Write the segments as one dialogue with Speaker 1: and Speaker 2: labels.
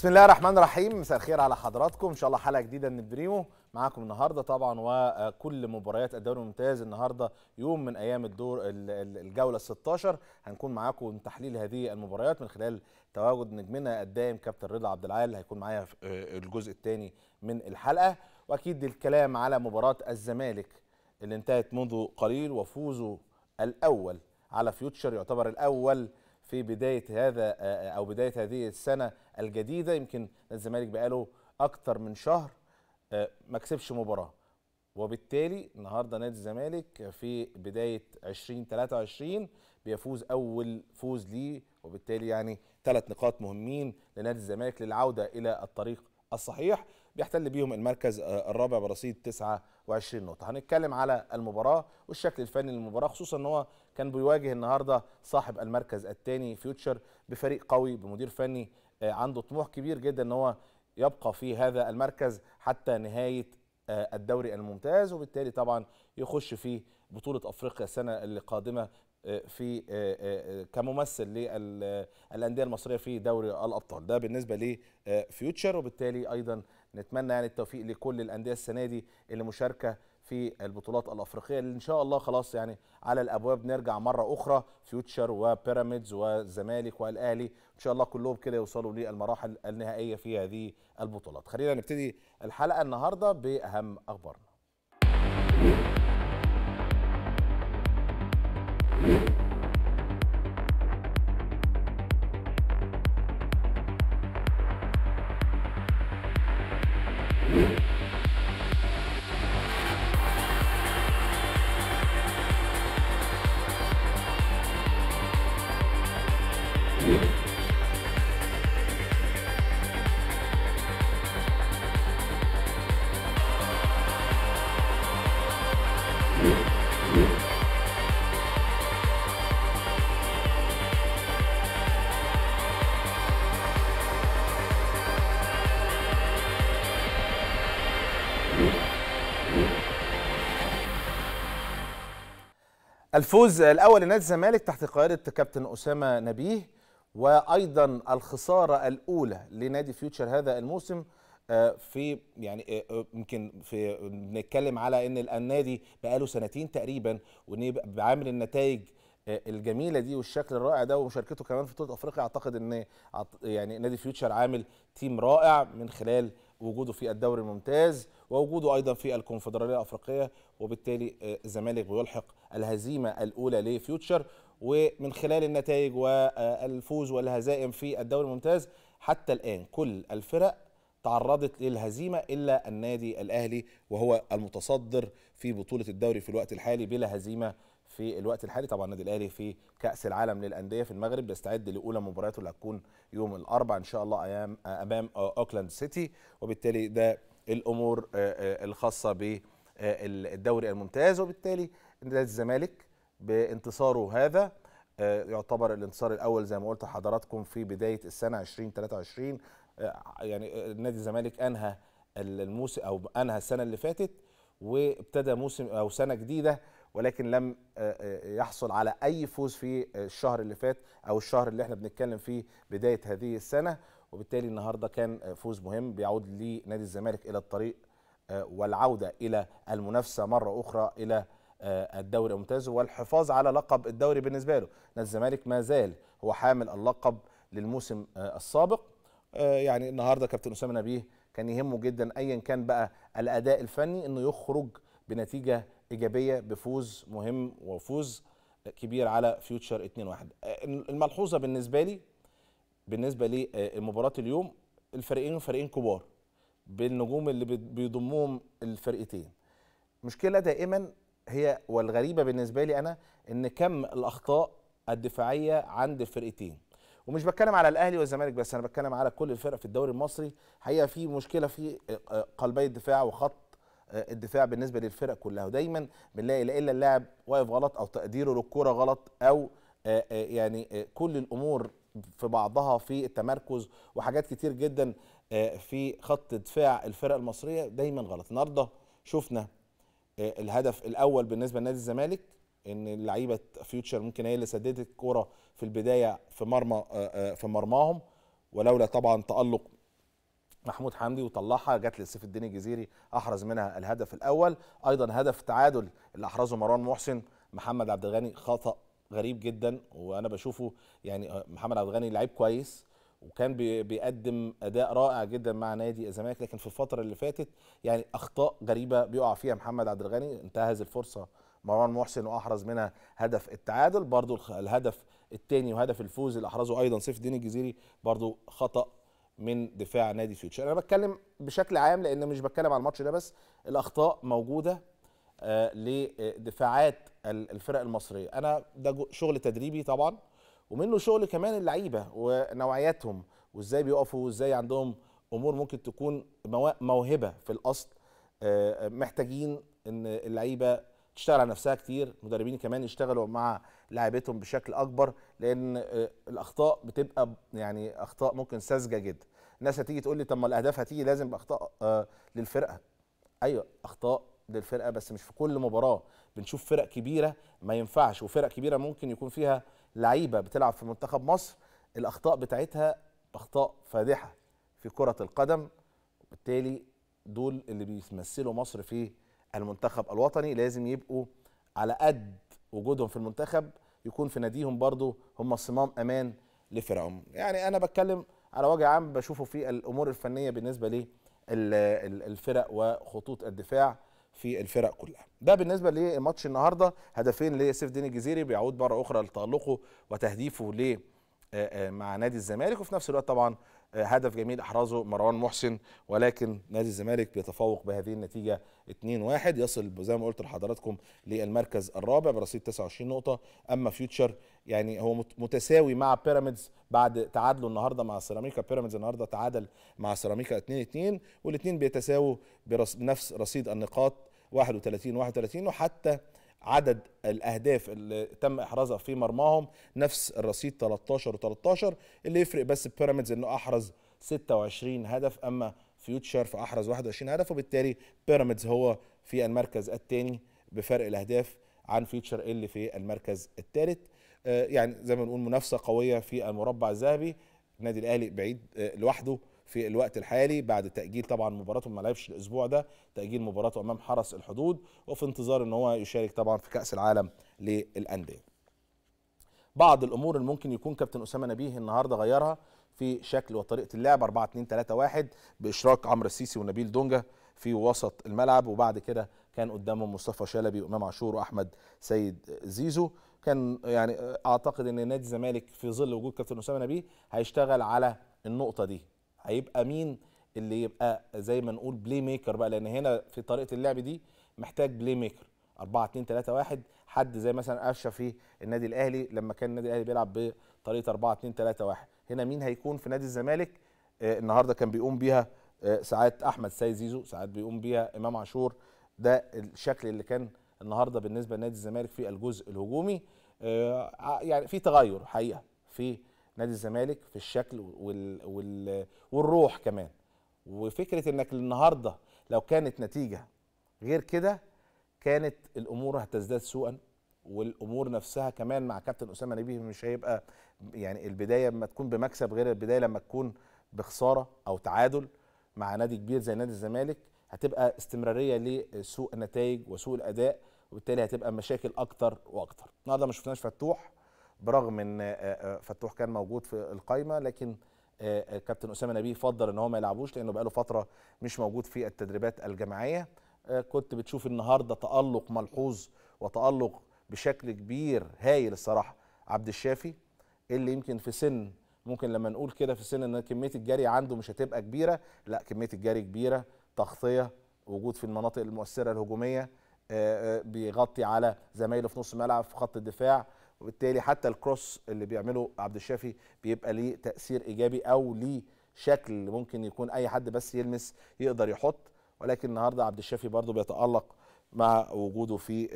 Speaker 1: بسم الله الرحمن الرحيم. مساء الخير على حضراتكم. إن شاء الله حلقة جديدة من البريمو معاكم النهارده طبعا وكل مباريات الدوري الممتاز النهارده يوم من أيام الدور ال- ال- الجولة 16 هنكون معاكم تحليل هذه المباريات من خلال تواجد نجمنا الدائم كابتن رضا عبد العال. هيكون معايا في آه، الجزء الثاني من الحلقة. وأكيد الكلام على مباراة الزمالك اللي انتهت منذ قليل وفوزه الأول على فيوتشر يعتبر الأول في بداية هذا آه، أو بداية هذه السنة الجديدة يمكن الزمالك بقاله أكتر من شهر آه، ما كسبش مباراة. وبالتالي النهارده نادي الزمالك في بداية 2023 بيفوز أول فوز ليه وبالتالي يعني ثلاث نقاط مهمين لنادي الزمالك للعودة إلى الطريق الصحيح. بيحتل بيهم المركز آه، الرابع برصيد 29 نقطة. هنتكلم على المباراة والشكل الفني للمباراة خصوصا إن هو كان بيواجه النهارده صاحب المركز الثاني فيوتشر بفريق قوي بمدير فني آه، عنده طموح كبير جدا إن هو يبقى في هذا المركز حتى نهاية آه، الدوري الممتاز وبالتالي طبعا يخش في بطولة أفريقيا السنة اللي قادمة آه، في كممثل للانديه المصرية في دوري الأبطال. ده بالنسبة لفيوتشر وبالتالي أيضا نتمنى يعني التوفيق لكل الأندية السنة دي اللي مشاركة في البطولات الأفريقية. اللي إن شاء الله خلاص يعني على الأبواب نرجع مرة أخرى. فيوتشر وبيراميدز والزمالك والأهلي. إن شاء الله كلهم كده يوصلوا للمراحل النهائية في هذه البطولات. خلينا نبتدي الحلقة النهارده بأهم أخبارنا. الفوز الأول لنادي الزمالك تحت قيادة كابتن أسامة نبيه وأيضا الخسارة الأولى لنادي فيوتشر هذا الموسم آه، في يعني آه، آه، يمكن في بنتكلم على إن النادي بقاله سنتين تقريبا بعامل النتائج الجميلة دي والشكل الرائع ده ومشاركته كمان في بطولة أفريقيا. أعتقد إن يعني نادي فيوتشر عامل team رائع من خلال وجوده في الدوري الممتاز ووجوده أيضا في الكونفدرالية الأفريقية وبالتالي الزمالك بيلحق الهزيمة الأولى لفيوتشر ومن خلال النتائج والفوز والهزائم في الدوري الممتاز حتى الآن كل الفرق تعرضت للهزيمة إلا النادي الأهلي وهو المتصدر في بطولة الدوري في الوقت الحالي بلا هزيمة في الوقت الحالي. طبعا النادي الأهلي في كأس العالم للأندية في المغرب بيستعد لأولى مبارياته اللي هتكون يوم الأربعاء إن شاء الله أيام أمام أوكلاند سيتي وبالتالي ده الأمور آه، آه، الخاصة بالدوري الممتاز وبالتالي نادي الزمالك بانتصاره هذا آه، يعتبر الانتصار الأول زي ما قلت لحضراتكم في بداية السنة 2023 آه، يعني آه، نادي الزمالك أنهى الموسم أو أنهى السنة اللي فاتت وابتدى موسم أو سنة جديدة ولكن لم يحصل على أي فوز في الشهر اللي فات أو الشهر اللي إحنا بنتكلم فيه بداية هذه السنة. وبالتالي النهارده كان فوز مهم بيعود لنادي الزمالك إلى الطريق والعودة إلى المنافسة مرة أخرى إلى الدوري الممتاز والحفاظ على لقب الدوري بالنسبة له. نادي الزمالك ما زال هو حامل اللقب للموسم آه، السابق. آه، يعني النهارده كابتن أسامة نبيه كان يهمه جدا ايا كان بقى الأداء الفني إنه يخرج بنتيجة إيجابية بفوز مهم وفوز كبير على فيوتشر 2-1 آه، الملحوظة بالنسبة لي بالنسبة لمباراه اليوم الفريقين فريقين كبار بالنجوم اللي بيضمهم الفرقتين. مشكلة دائما هي والغريبة بالنسبة لي أنا إن كم الأخطاء الدفاعية عند الفرقتين ومش بتكلم على الأهلي والزمالك بس أنا بتكلم على كل الفرق في الدوري المصري. حقيقه في مشكلة في آه، قلبي الدفاع وخط آه، الدفاع بالنسبة للفرق كلها. ودايما بنلاقي لا إلا اللاعب واقف غلط أو تقديره للكره غلط أو آه، آه، يعني آه، كل الأمور في بعضها في التمركز وحاجات كتير جدا آه، في خط دفاع الفرق المصرية دايما غلط. النهارده شفنا آه، الهدف الأول بالنسبة لنادي الزمالك إن لعيبه فيوتشر ممكن هي اللي سددت الكورة في البداية في مرمى آه، آه، في مرماهم. ولولا طبعا تألق محمود حمدي وطلعها جت لسيف الدين الجزيري أحرز منها الهدف الأول. أيضا هدف تعادل اللي أحرزه مروان محسن. محمد عبد الغني خطأ غريب جدا وأنا بشوفه يعني محمد عبد الغني لعيب كويس. وكان بيقدم أداء رائع جدا مع نادي الزمالك لكن في الفترة اللي فاتت يعني أخطاء غريبة بيقع فيها محمد عبد الغني. انتهز الفرصة مروان محسن وأحرز منها هدف التعادل. برضو الهدف الثاني وهدف الفوز اللي أحرزه أيضا سيف الدين الجزيري برضو خطأ من دفاع نادي فيوتشر أنا بتكلم بشكل عام لأن مش بتكلم على الماتش ده بس الأخطاء موجودة آه لدفاعات الفرق المصرية. أنا ده شغل تدريبي طبعا ومنه شغل كمان اللعيبة ونوعياتهم وإزاي بيقفوا وإزاي عندهم أمور ممكن تكون موهبة في الأصل. آه محتاجين إن اللعيبة تشتغل على نفسها كتير مدربين كمان يشتغلوا مع لاعبتهم بشكل أكبر لأن الأخطاء بتبقى يعني أخطاء ممكن ساذجة جدا. الناس هتيجي تقول لي طب ما الأهداف هتيجي لازم اخطاء آه للفرقة. أيوه أخطاء للفرقة بس مش في كل مباراة. بنشوف فرق كبيرة ما ينفعش وفرق كبيرة ممكن يكون فيها لعيبة بتلعب في منتخب مصر الأخطاء بتاعتها أخطاء فادحة في كرة القدم وبالتالي دول اللي بيمثلوا مصر في المنتخب الوطني لازم يبقوا على قد وجودهم في المنتخب يكون في ناديهم برضو هم صمام أمان لفرقهم يعني أنا بتكلم على وجه عام بشوفه في الأمور الفنية بالنسبة للفرق وخطوط الدفاع. في الفرق كلها. ده بالنسبة لماتش النهارده هدفين لسيف الدين الجزيري بيعود مرة أخرى لتألقه وتهديفه ل مع نادي الزمالك. وفي نفس الوقت طبعا هدف جميل أحرزه مروان محسن. ولكن نادي الزمالك بيتفوق بهذه النتيجة 2-1 يصل زي ما قلت لحضراتكم للمركز الرابع برصيد 29 نقطة. أما فيوتشر يعني هو متساوي مع بيراميدز بعد تعادله النهارده مع سيراميكا. بيراميدز النهارده تعادل مع سيراميكا 2-2 والاثنين بيتساووا بنفس رصيد النقاط 31 31 وحتى عدد الأهداف اللي تم إحرازها في مرماهم نفس الرصيد 13 و13 اللي يفرق بس بيراميدز إنه أحرز 26 هدف أما فيوتشر فأحرز 21 هدف وبالتالي بيراميدز هو في المركز الثاني بفرق الأهداف عن فيوتشر اللي في المركز الثالث آه يعني زي ما نقول منافسة قوية في المربع الذهبي. النادي الأهلي بعيد آه لوحده. في الوقت الحالي بعد تأجيل طبعا مباراته ما لعبش الأسبوع ده تأجيل مباراته أمام حرس الحدود وفي انتظار إن هو يشارك طبعا في كأس العالم للأندية. بعض الأمور اللي ممكن يكون كابتن أسامة نبيه النهارده غيرها في شكل وطريقة اللعب 4 2 3 1 بإشراك عمرو السيسي ونبيل دونجا في وسط الملعب وبعد كده كان قدامهم مصطفى شلبي وإمام عاشور وأحمد سيد زيزو. كان يعني أعتقد إن نادي الزمالك في ظل وجود كابتن أسامة نبيه هيشتغل على النقطة دي. هيبقى مين اللي يبقى زي ما نقول playmaker بقى؟ لأن هنا في طريقة اللعب دي محتاج playmaker 4 2 3 1 حد زي مثلا قفشة في النادي الأهلي لما كان النادي الأهلي بيلعب بطريقة 4 2 3 1 هنا مين هيكون في نادي الزمالك؟ آه النهارده كان بيقوم بيها آه ساعات أحمد سيد زيزو ساعات بيقوم بيها إمام عاشور. ده الشكل اللي كان النهارده بالنسبة لنادي الزمالك في الجزء الهجومي. آه يعني في تغير حقيقة في نادي الزمالك في الشكل وال وال والروح كمان. وفكرة إنك النهارده لو كانت نتيجة غير كده كانت الأمور هتزداد سوءا والأمور نفسها كمان مع كابتن أسامة نبيه مش هيبقى يعني البداية لما تكون بمكسب غير البداية لما تكون بخسارة أو تعادل مع نادي كبير زي نادي الزمالك. هتبقى استمرارية لسوء النتائج وسوء الأداء وبالتالي هتبقى مشاكل أكتر وأكتر. النهارده ما شفناش فتوح برغم إن فتوح كان موجود في القايمة لكن كابتن أسامة نبيه فضل إن هو ما يلعبوش لأنه بقاله فترة مش موجود في التدريبات الجماعيه كنت بتشوف النهارده تألق ملحوظ وتألق بشكل كبير هايل الصراحة عبد الشافي اللي يمكن في سن ممكن لما نقول كده في سن إن كمية الجري عنده مش هتبقى كبيرة لا كمية الجري كبيرة تغطية وجود في المناطق المؤثرة الهجومية بيغطي على زمايله في نص الملعب في خط الدفاع وبالتالي حتى ال cross اللي بيعمله عبد الشافي بيبقى ليه تأثير إيجابي أو ليه شكل ممكن يكون أي حد بس يلمس يقدر يحط. ولكن النهارده عبد الشافي برضه بيتألق مع وجوده في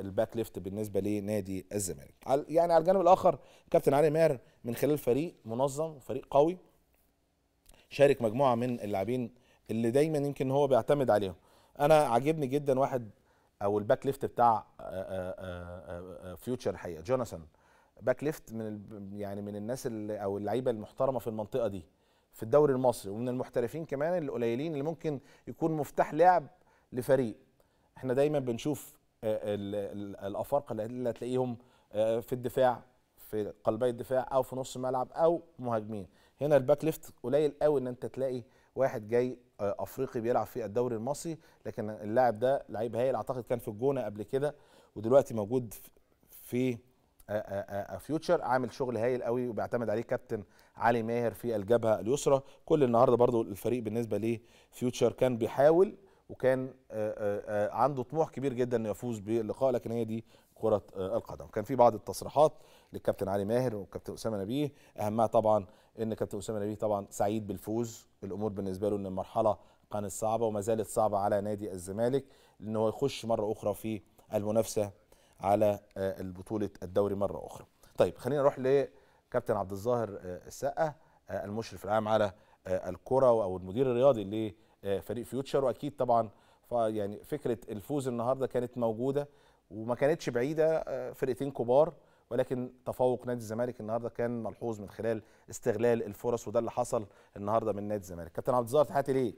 Speaker 1: ال back left بالنسبة لنادي الزمالك. يعني على الجانب الآخر كابتن علي ماهر من خلال فريق منظم وفريق قوي شارك مجموعة من اللاعبين اللي دايما يمكن هو بيعتمد عليهم. أنا عاجبني جدا واحد أو ال back left بتاع فيوتشر الحقيقة جوناثان back left من يعني من الناس اللي أو اللعيبة المحترمة في المنطقة دي في الدوري المصري ومن المحترفين كمان القليلين اللي ممكن يكون مفتاح لعب لفريق. إحنا دايما بنشوف آه، ال- ال- الأفارقة اللي هتلاقيهم آه، في الدفاع في قلبي الدفاع أو في نص الملعب أو مهاجمين. هنا ال back left قليل قوي إن أنت تلاقي واحد جاي افريقي بيلعب في الدوري المصري لكن اللاعب ده لعيب هايل. اعتقد كان في الجونة قبل كده ودلوقتي موجود في آه، آه، آه، فيوتشر عامل شغل هايل قوي وبيعتمد عليه كابتن علي ماهر في الجبهة اليسرى. كل النهارده برضو الفريق بالنسبة لفيوتشر كان بيحاول وكان آه، آه، آه، عنده طموح كبير جدا إنه يفوز باللقاء لكن هي دي كرة آه، القدم. كان في بعض التصريحات للكابتن علي ماهر والكابتن أسامة نبيه أهمها طبعا إن كابتن أسامة نبيه طبعا سعيد بالفوز. الأمور بالنسبة له إن المرحلة كانت صعبة وما زالت صعبة على نادي الزمالك ان هو يخش مرة أخرى في المنافسة على آه، البطولة الدوري مرة أخرى. طيب خلينا نروح لكابتن عبد الظاهر آه، السقا آه، المشرف العام على الكرة أو المدير الرياضي لفريق فيوتشر. وأكيد طبعا يعني فكرة الفوز النهارده كانت موجودة وما كانتش بعيدة فرقتين كبار ولكن تفوق نادي الزمالك النهارده كان ملحوظ من خلال استغلال الفرص وده اللي حصل النهارده من نادي الزمالك. كابتن عبد الظاهر تحياتي ليه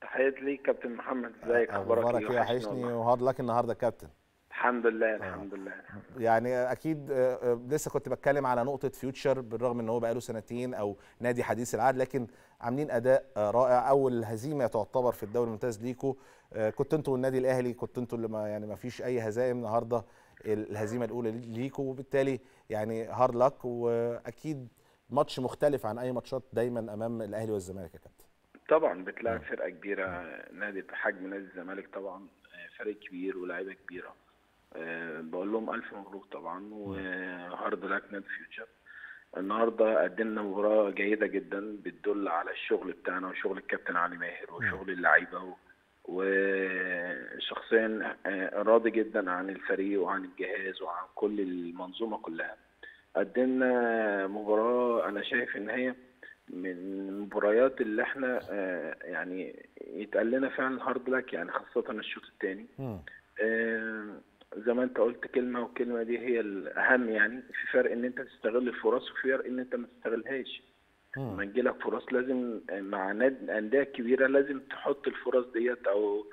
Speaker 2: تحياتي ليك كابتن محمد. ازيك؟ أخبارك
Speaker 1: أخبارك إيه؟
Speaker 2: وحشني.
Speaker 1: وهارد لك النهارده كابتن.
Speaker 2: الحمد لله الحمد لله.
Speaker 1: يعني أكيد آه، آه، لسه كنت بتكلم على نقطة فيوتشر بالرغم إن هو بقاله سنتين أو نادي حديث العهد لكن عاملين أداء آه، رائع. أول هزيمة تعتبر في الدوري الممتاز ليكو. آه، كنت أنتوا والنادي الأهلي كنت أنتوا اللي ما يعني ما فيش أي هزائم النهارده. الهزيمة الأولى ليكو وبالتالي يعني hard luck وأكيد ماتش مختلف عن أي ماتشات دايما أمام الأهلي والزمالك يا كابتن.
Speaker 2: طبعا بتلاعب فرقة كبيرة نادي بحجم نادي الزمالك طبعا آه، فريق كبير ولاعيبة كبيرة. آه، بقول لهم ألف مبروك طبعا و hard luck نادي فيوتشر النهارده قدمنا مباراة جيدة جدا بتدل على الشغل بتاعنا وشغل الكابتن علي ماهر وشغل اللعيبة و... وشخصيا آه، راضي جدا عن الفريق وعن الجهاز وعن كل المنظومة كلها. قدمنا مباراة أنا شايف إن هي من المباريات اللي إحنا آه، يعني يتقال لنا فعلا هارد لك يعني خاصة الشوط الثاني. آه، زي ما أنت قلت كلمة والكلمة دي هي الأهم يعني. في فرق إن أنت تستغل الفرص وفي فرق إن أنت ما تستغلهاش. لما تجيلك فرص لازم مع أندية كبيرة لازم تحط الفرص ديت أو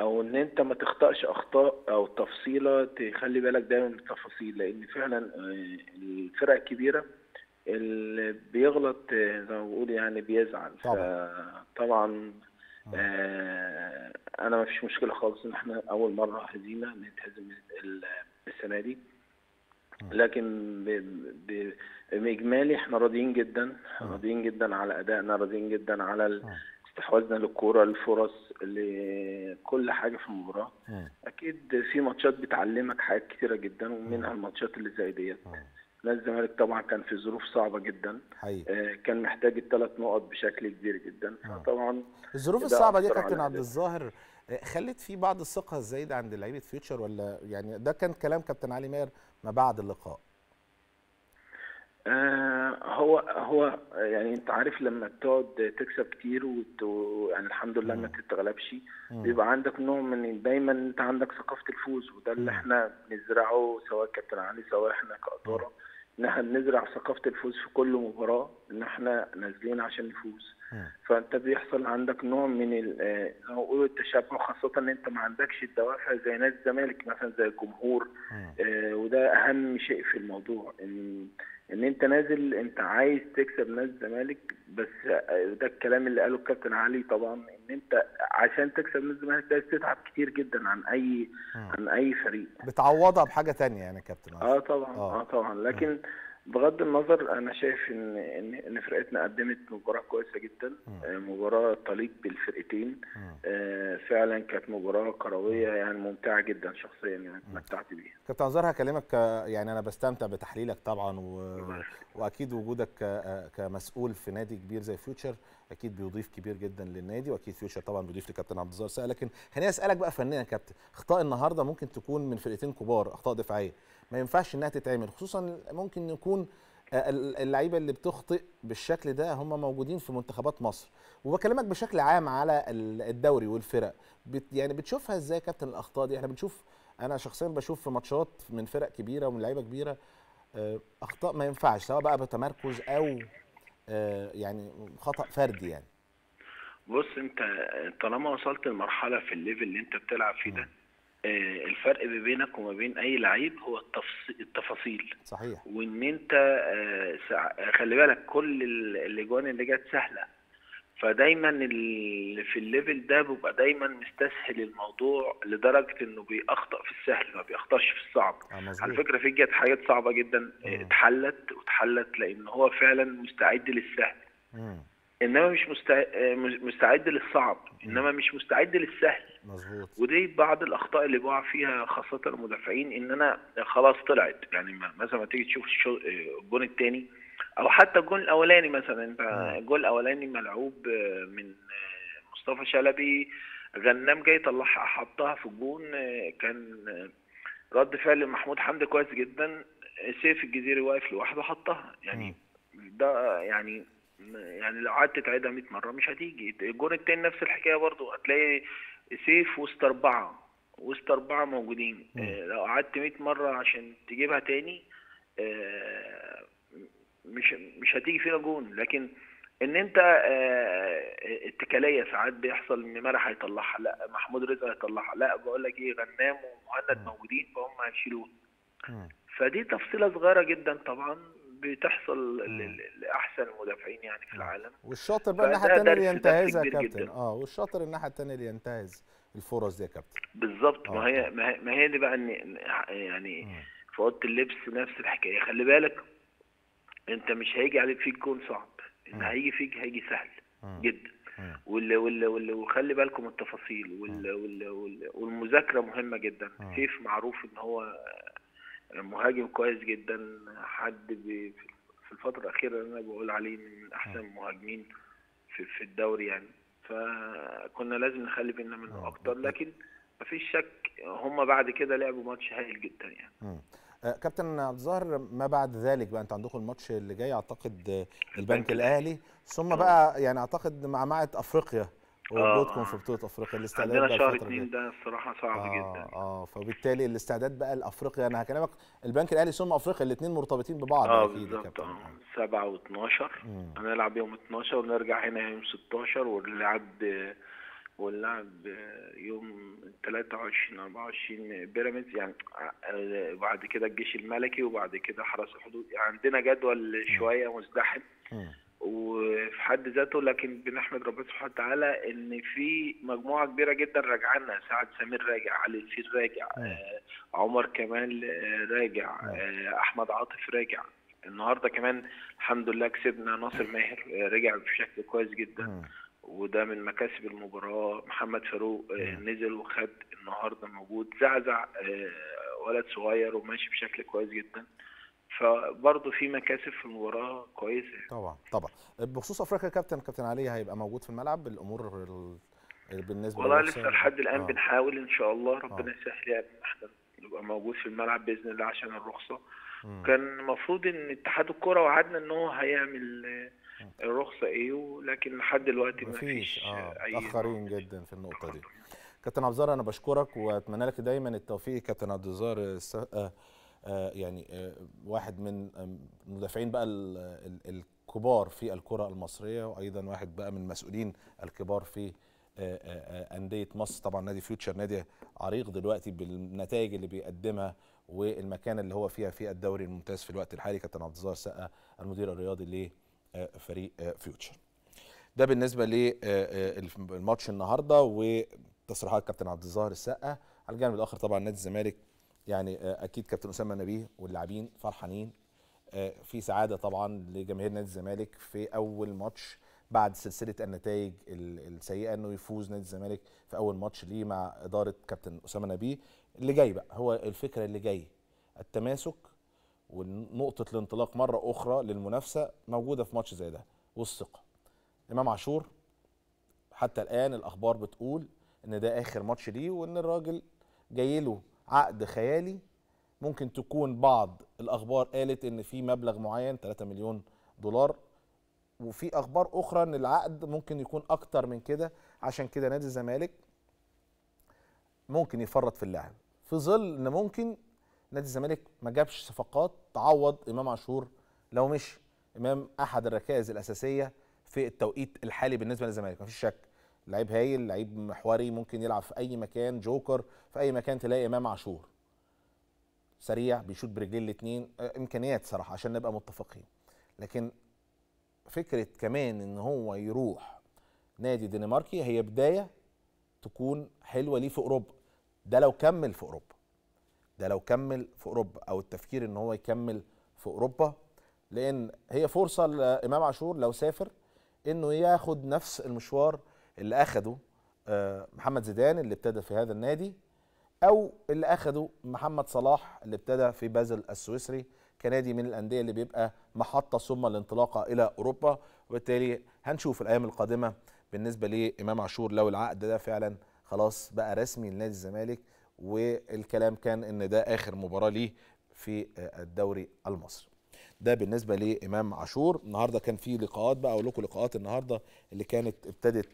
Speaker 2: أو إن أنت ما تخطأش أخطاء أو تفصيلة تخلي بالك دايما من التفاصيل. لأن فعلا آه، الفرق الكبيره اللي بيغلط آه، زي ما بقول يعني بيزعل.
Speaker 1: طبعا.
Speaker 2: طبعا آه أنا ما فيش مشكلة خالص إن إحنا أول مرة هزيمة نتهزم ال- السنة دي. لكن ب- ب- باجمالي إحنا راضيين جدا راضيين جدا على أدائنا راضيين جدا على ال- استحواذنا للكورة الفرص لكل حاجة في المباراة.
Speaker 1: مم.
Speaker 2: أكيد في ماتشات بتعلمك حاجات كتيرة جدا ومنها الماتشات اللي زي ديت. نادي الزمالك طبعا كان في ظروف صعبة جدا.
Speaker 1: حقيقي.
Speaker 2: آه، كان محتاج الثلاث نقط بشكل كبير جدا. فطبعا
Speaker 1: الظروف الصعبة دي يا كابتن عبد. الظاهر آه، خلت في بعض الثقة الزايدة عند لعيبة فيوتشر ولا يعني؟ ده كان كلام كابتن علي ماهر ما بعد اللقاء.
Speaker 2: آه هو هو يعني انت عارف لما بتقعد تكسب كتير وت... يعني الحمد لله ما تتغلبش بيبقى عندك نوع من دايما انت عندك ثقافة الفوز وده اللي إحنا بنزرعه سواء كابتن علي سواء إحنا كأدارة إن إحنا بنزرع ثقافة الفوز في كل مباراة إن إحنا نازلين عشان نفوز. فانت بيحصل عندك نوع من آه، زي ما التشبع خاصة إن انت ما عندكش الدوافع زي نادي الزمالك مثلا زي الجمهور. آه، وده أهم شيء في الموضوع إن إن أنت نازل أنت عايز تكسب نادي الزمالك بس آه، ده الكلام اللي قاله الكابتن علي طبعا إن أنت عشان تكسب نادي الزمالك لازم تتعب كتير جدا عن أي عن أي فريق.
Speaker 1: بتعوضها بحاجة تانية يعني يا كابتن
Speaker 2: آه طبعا
Speaker 1: آه.
Speaker 2: آه, طبعا. لكن بغض النظر أنا شايف إن إن إن فرقتنا قدمت مباراة كويسة جدا. آه مباراة تليق بالفرقتين. آه فعلا كانت مباراة كروية يعني ممتعة جدا شخصيا يعني اتمتعت بيها.
Speaker 1: كابتن عزار هكلمك يعني أنا بستمتع بتحليلك طبعا و... وأكيد وجودك. كمسؤول في نادي كبير زي فيوتشر أكيد بيضيف كبير جدا للنادي وأكيد فيوتشر طبعا بيضيف لكابتن عبد الظاهر لكن خليني أسألك بقى فنيا يا كابتن أخطاء النهارده ممكن تكون من فرقتين كبار أخطاء دفاعية. ما ينفعش إنها تتعمل خصوصا ممكن يكون آه، اللعيبة اللي بتخطئ بالشكل ده هم موجودين في منتخبات مصر. وبكلمك بشكل عام على ال- الدوري والفرق. بت يعني بتشوفها إزاي يا كابتن الأخطاء دي؟ إحنا بنشوف أنا شخصيا بشوف في ماتشات من فرق كبيرة ومن لعيبة كبيرة آه، أخطاء ما ينفعش سواء بقى بتمركز أو آه، يعني خطأ فردي يعني.
Speaker 2: بص أنت طالما وصلت لمرحلة في الليفل اللي أنت بتلعب فيه ده الفرق ما بينك وما بين أي لعيب هو التفاصيل.
Speaker 1: صحيح.
Speaker 2: وإن أنت آه، سع- خلي بالك كل ال- الأجوان اللي جت سهلة. فدايما اللي في الليفل ده بيبقى دايما مستسهل الموضوع لدرجة إنه بيخطأ في السهل ما بيخطأش في الصعب.
Speaker 1: آه،
Speaker 2: على فكرة في جت حاجات صعبة جدا آه،
Speaker 1: مم.
Speaker 2: اتحلت واتحلت لأن هو فعلا مستعد للسهل.
Speaker 1: مم،
Speaker 2: إنما مش مستع- آه، مستعد للصعب إنما مش مستعد للسهل.
Speaker 1: مظبوط.
Speaker 2: ودي بعض الأخطاء اللي بقع فيها خاصة المدافعين إن أنا خلاص طلعت. يعني مثلا ما تيجي تشوف الجون الثاني أو حتى الجون الأولاني مثلا. أنت
Speaker 1: مم.
Speaker 2: الجون الأولاني ملعوب آه، من آه، مصطفى شلبي غنام جاي طلعها حطها في الجون آه، كان آه، رد فعل محمود حمدي كويس جدا. سيف الجزيري واقف لوحده حطها. يعني ده يعني يعني لو قعدت تعيدها 100 مرة مش هتيجي الجون التاني نفس الحكاية برضو هتلاقي سيف وسط أربعة وسط أربعة موجودين. آه، لو قعدت 100 مرة عشان تجيبها تاني آه، مش مش هتيجي فيها جون لكن إن أنت آه، اتكالية ساعات بيحصل إن مرح هيطلعها لأ محمود رزق هيطلعها لأ بقول لك إيه غنام ومهند. موجودين فهم هيشيلوها
Speaker 1: مم.
Speaker 2: فدي تفصيلة صغيرة جدا طبعا بتحصل ل-
Speaker 1: مم.
Speaker 2: ل- لأحسن المدافعين يعني في. العالم
Speaker 1: والشاطر بقى
Speaker 2: الناحية
Speaker 1: الثانية اللي ينتهزها يا كابتن. آه والشاطر الناحية الثانية اللي ينتهز الفرص دي يا كابتن
Speaker 2: بالظبط
Speaker 1: آه،
Speaker 2: ما. هي ما هي- ما هي دي بقى يعني. في أوضة اللبس نفس الحكاية خلي بالك أنت مش هيجي عليك فيك جون صعب. إن هيجي فيك هيجي سهل
Speaker 1: مم.
Speaker 2: جدا. وال وال وال وخلي بالكم التفاصيل وال وال وال والمذاكرة مهمة جدا. سيف معروف إن هو مهاجم كويس جدا حد في الفترة الأخيرة أنا بقول عليه من أحسن المهاجمين في في الدوري يعني فكنا لازم نخلي بالنا. منه أكتر لكن مفيش شك هم بعد كده لعبوا ماتش هايل جدا يعني
Speaker 1: مم. آه، كابتن عبد الظاهر ما بعد ذلك بقى أنت عندكم الماتش اللي جاي أعتقد البنك الأهلي ثم. بقى يعني أعتقد معمعة أفريقيا ووجودكم
Speaker 2: آه.
Speaker 1: في بطولة أفريقيا الاستعداد
Speaker 2: عندنا شهر
Speaker 1: الجاية.
Speaker 2: ده الصراحة صعب
Speaker 1: آه
Speaker 2: جدا
Speaker 1: آه فبالتالي الاستعداد بقى لأفريقيا أنا هكلمك البنك الأهلي ثم أفريقيا الاثنين مرتبطين ببعض آه
Speaker 2: بالظبط آه 7 و12
Speaker 1: مم.
Speaker 2: هنلعب يوم 12 ونرجع هنا يوم 16 ونلعب ونلعب يوم 23 24 بيراميدز يعني آه، بعد كده الجيش الملكي وبعد كده حرس الحدود يعني عندنا جدول شوية مزدحم. وفي حد ذاته لكن بنحمد ربنا سبحانه وتعالى إن في مجموعة كبيرة جدا راجعانا سعد سمير راجع علي الفيل راجع
Speaker 1: مم.
Speaker 2: آه عمر كمال آه راجع آه أحمد عاطف راجع النهارده كمان الحمد لله كسبنا ناصر ماهر آه رجع بشكل كويس جدا. وده من مكاسب المباراة محمد فاروق آه. نزل وخد النهارده موجود زعزع آه ولد صغير وماشي بشكل كويس جدا فبرضه في مكاسب في المباراة كويسة.
Speaker 1: طبعا طبعا. بخصوص أفريقيا يا كابتن كابتن علي هيبقى موجود في الملعب الأمور ال- بالنسبة
Speaker 2: والله لسه لحد الآن
Speaker 1: آه.
Speaker 2: بنحاول إن شاء الله ربنا يسهل يعني إن إحنا نبقى موجود في الملعب بإذن الله عشان الرخصة.
Speaker 1: مم.
Speaker 2: كان المفروض إن اتحاد الكره وعدنا إن هو هيعمل آه، الرخصة إيه لكن لحد دلوقتي ما فيش
Speaker 1: آه.
Speaker 2: أي
Speaker 1: متأخرين جدا في النقطة دي. كابتن عبد أنا بشكرك وأتمنى لك دايما التوفيق كابتن عبد الس- آه آه يعني آه واحد من المدافعين بقى ال- ال- الكبار في الكرة المصرية وأيضا واحد بقى من المسؤولين الكبار في آه، آه، آه، أندية مصر. طبعا نادي فيوتشر نادي عريق دلوقتي بالنتائج اللي بيقدمها والمكان اللي هو فيها في الدوري الممتاز في الوقت الحالي كابتن عبد الظاهر السقا المدير الرياضي لفريق آه، فيوتشر. ده بالنسبة للماتش النهارده وتصريحات كابتن عبد الظاهر السقا على الجانب الآخر طبعا نادي الزمالك يعني آه، أكيد كابتن أسامة نبيه واللاعبين فرحانين. آه، في سعادة طبعا لجماهير نادي الزمالك في أول ماتش بعد سلسلة النتائج ال- السيئة إنه يفوز نادي الزمالك في أول ماتش ليه مع إدارة كابتن أسامة نبيه. اللي جاي بقى هو الفكرة اللي جاي. التماسك ونقطة الانطلاق مرة أخرى للمنافسة موجودة في ماتش زي ده والثقة. إمام عاشور حتى الآن الأخبار بتقول إن ده آخر ماتش ليه وإن الراجل جاي له عقد خيالي. ممكن تكون بعض الأخبار قالت إن في مبلغ معين 3 مليون دولار. وفي أخبار أخرى إن العقد ممكن يكون أكتر من كده. عشان كده نادي الزمالك ممكن يفرط في اللاعب. في ظل إن ممكن نادي الزمالك ما جابش صفقات تعوض إمام عاشور. لو مشي إمام أحد الركائز الأساسية في التوقيت الحالي بالنسبة للزمالك مفيش شك. لعيب هايل لعيب محوري ممكن يلعب في أي مكان جوكر في أي مكان تلاقي إمام عاشور. سريع بيشوط برجلين الاثنين إمكانيات صراحة عشان نبقى متفقين. لكن فكرة كمان إن هو يروح نادي دنماركي هي بداية تكون حلوة ليه في أوروبا. ده لو كمل في أوروبا. ده لو كمل في أوروبا أو التفكير إن هو يكمل في أوروبا. لأن هي فرصة لإمام عاشور لو سافر إنه ياخد نفس المشوار اللي أخده آه، محمد زيدان اللي ابتدى في هذا النادي أو اللي أخده محمد صلاح اللي ابتدى في بازل السويسري كنادي من الأندية اللي بيبقى محطة ثم الانطلاقة إلى أوروبا. وبالتالي هنشوف الأيام القادمة بالنسبة لإمام عاشور. لو العقد ده فعلا خلاص بقى رسمي لنادي الزمالك والكلام كان إن ده آخر مباراة ليه في آه، الدوري المصري. ده بالنسبة لإمام عاشور. النهارده كان في لقاءات بقى أقول لكم لقاءات النهارده اللي كانت ابتدت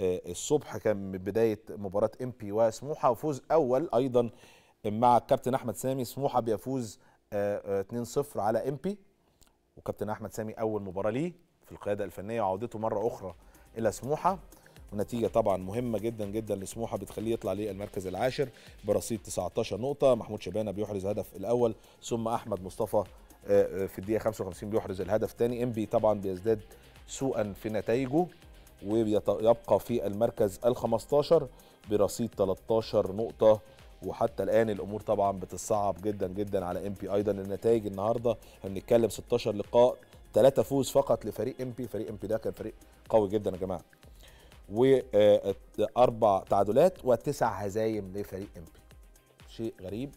Speaker 1: الصبح كان بداية مباراة إم بي وسموحه وفوز أول أيضا مع الكابتن أحمد سامي. سموحة بيفوز آه، آه، 2-0 على إم بي. وكابتن أحمد سامي أول مباراة ليه في القيادة الفنية وعودته مرة أخرى إلى سموحة. ونتيجه طبعا مهمة جدا جدا لسموحة بتخليه يطلع للمركز العاشر برصيد 19 نقطة. محمود شبانة بيحرز هدف الأول ثم أحمد مصطفى آه، آه، في الدقيقة 55 بيحرز الهدف الثاني. إم بي طبعا بيزداد سوءا في نتائجه. ويبقى في المركز ال 15 برصيد 13 نقطة. وحتى الآن الأمور طبعا بتصعب جدا جدا على إنبي أيضا. النتائج النهارده هنتكلم 16 لقاء ثلاثة فوز فقط لفريق إنبي. فريق إنبي ده كان فريق قوي جدا يا جماعة. وأربع تعادلات وتسع هزايم لفريق إنبي. شيء غريب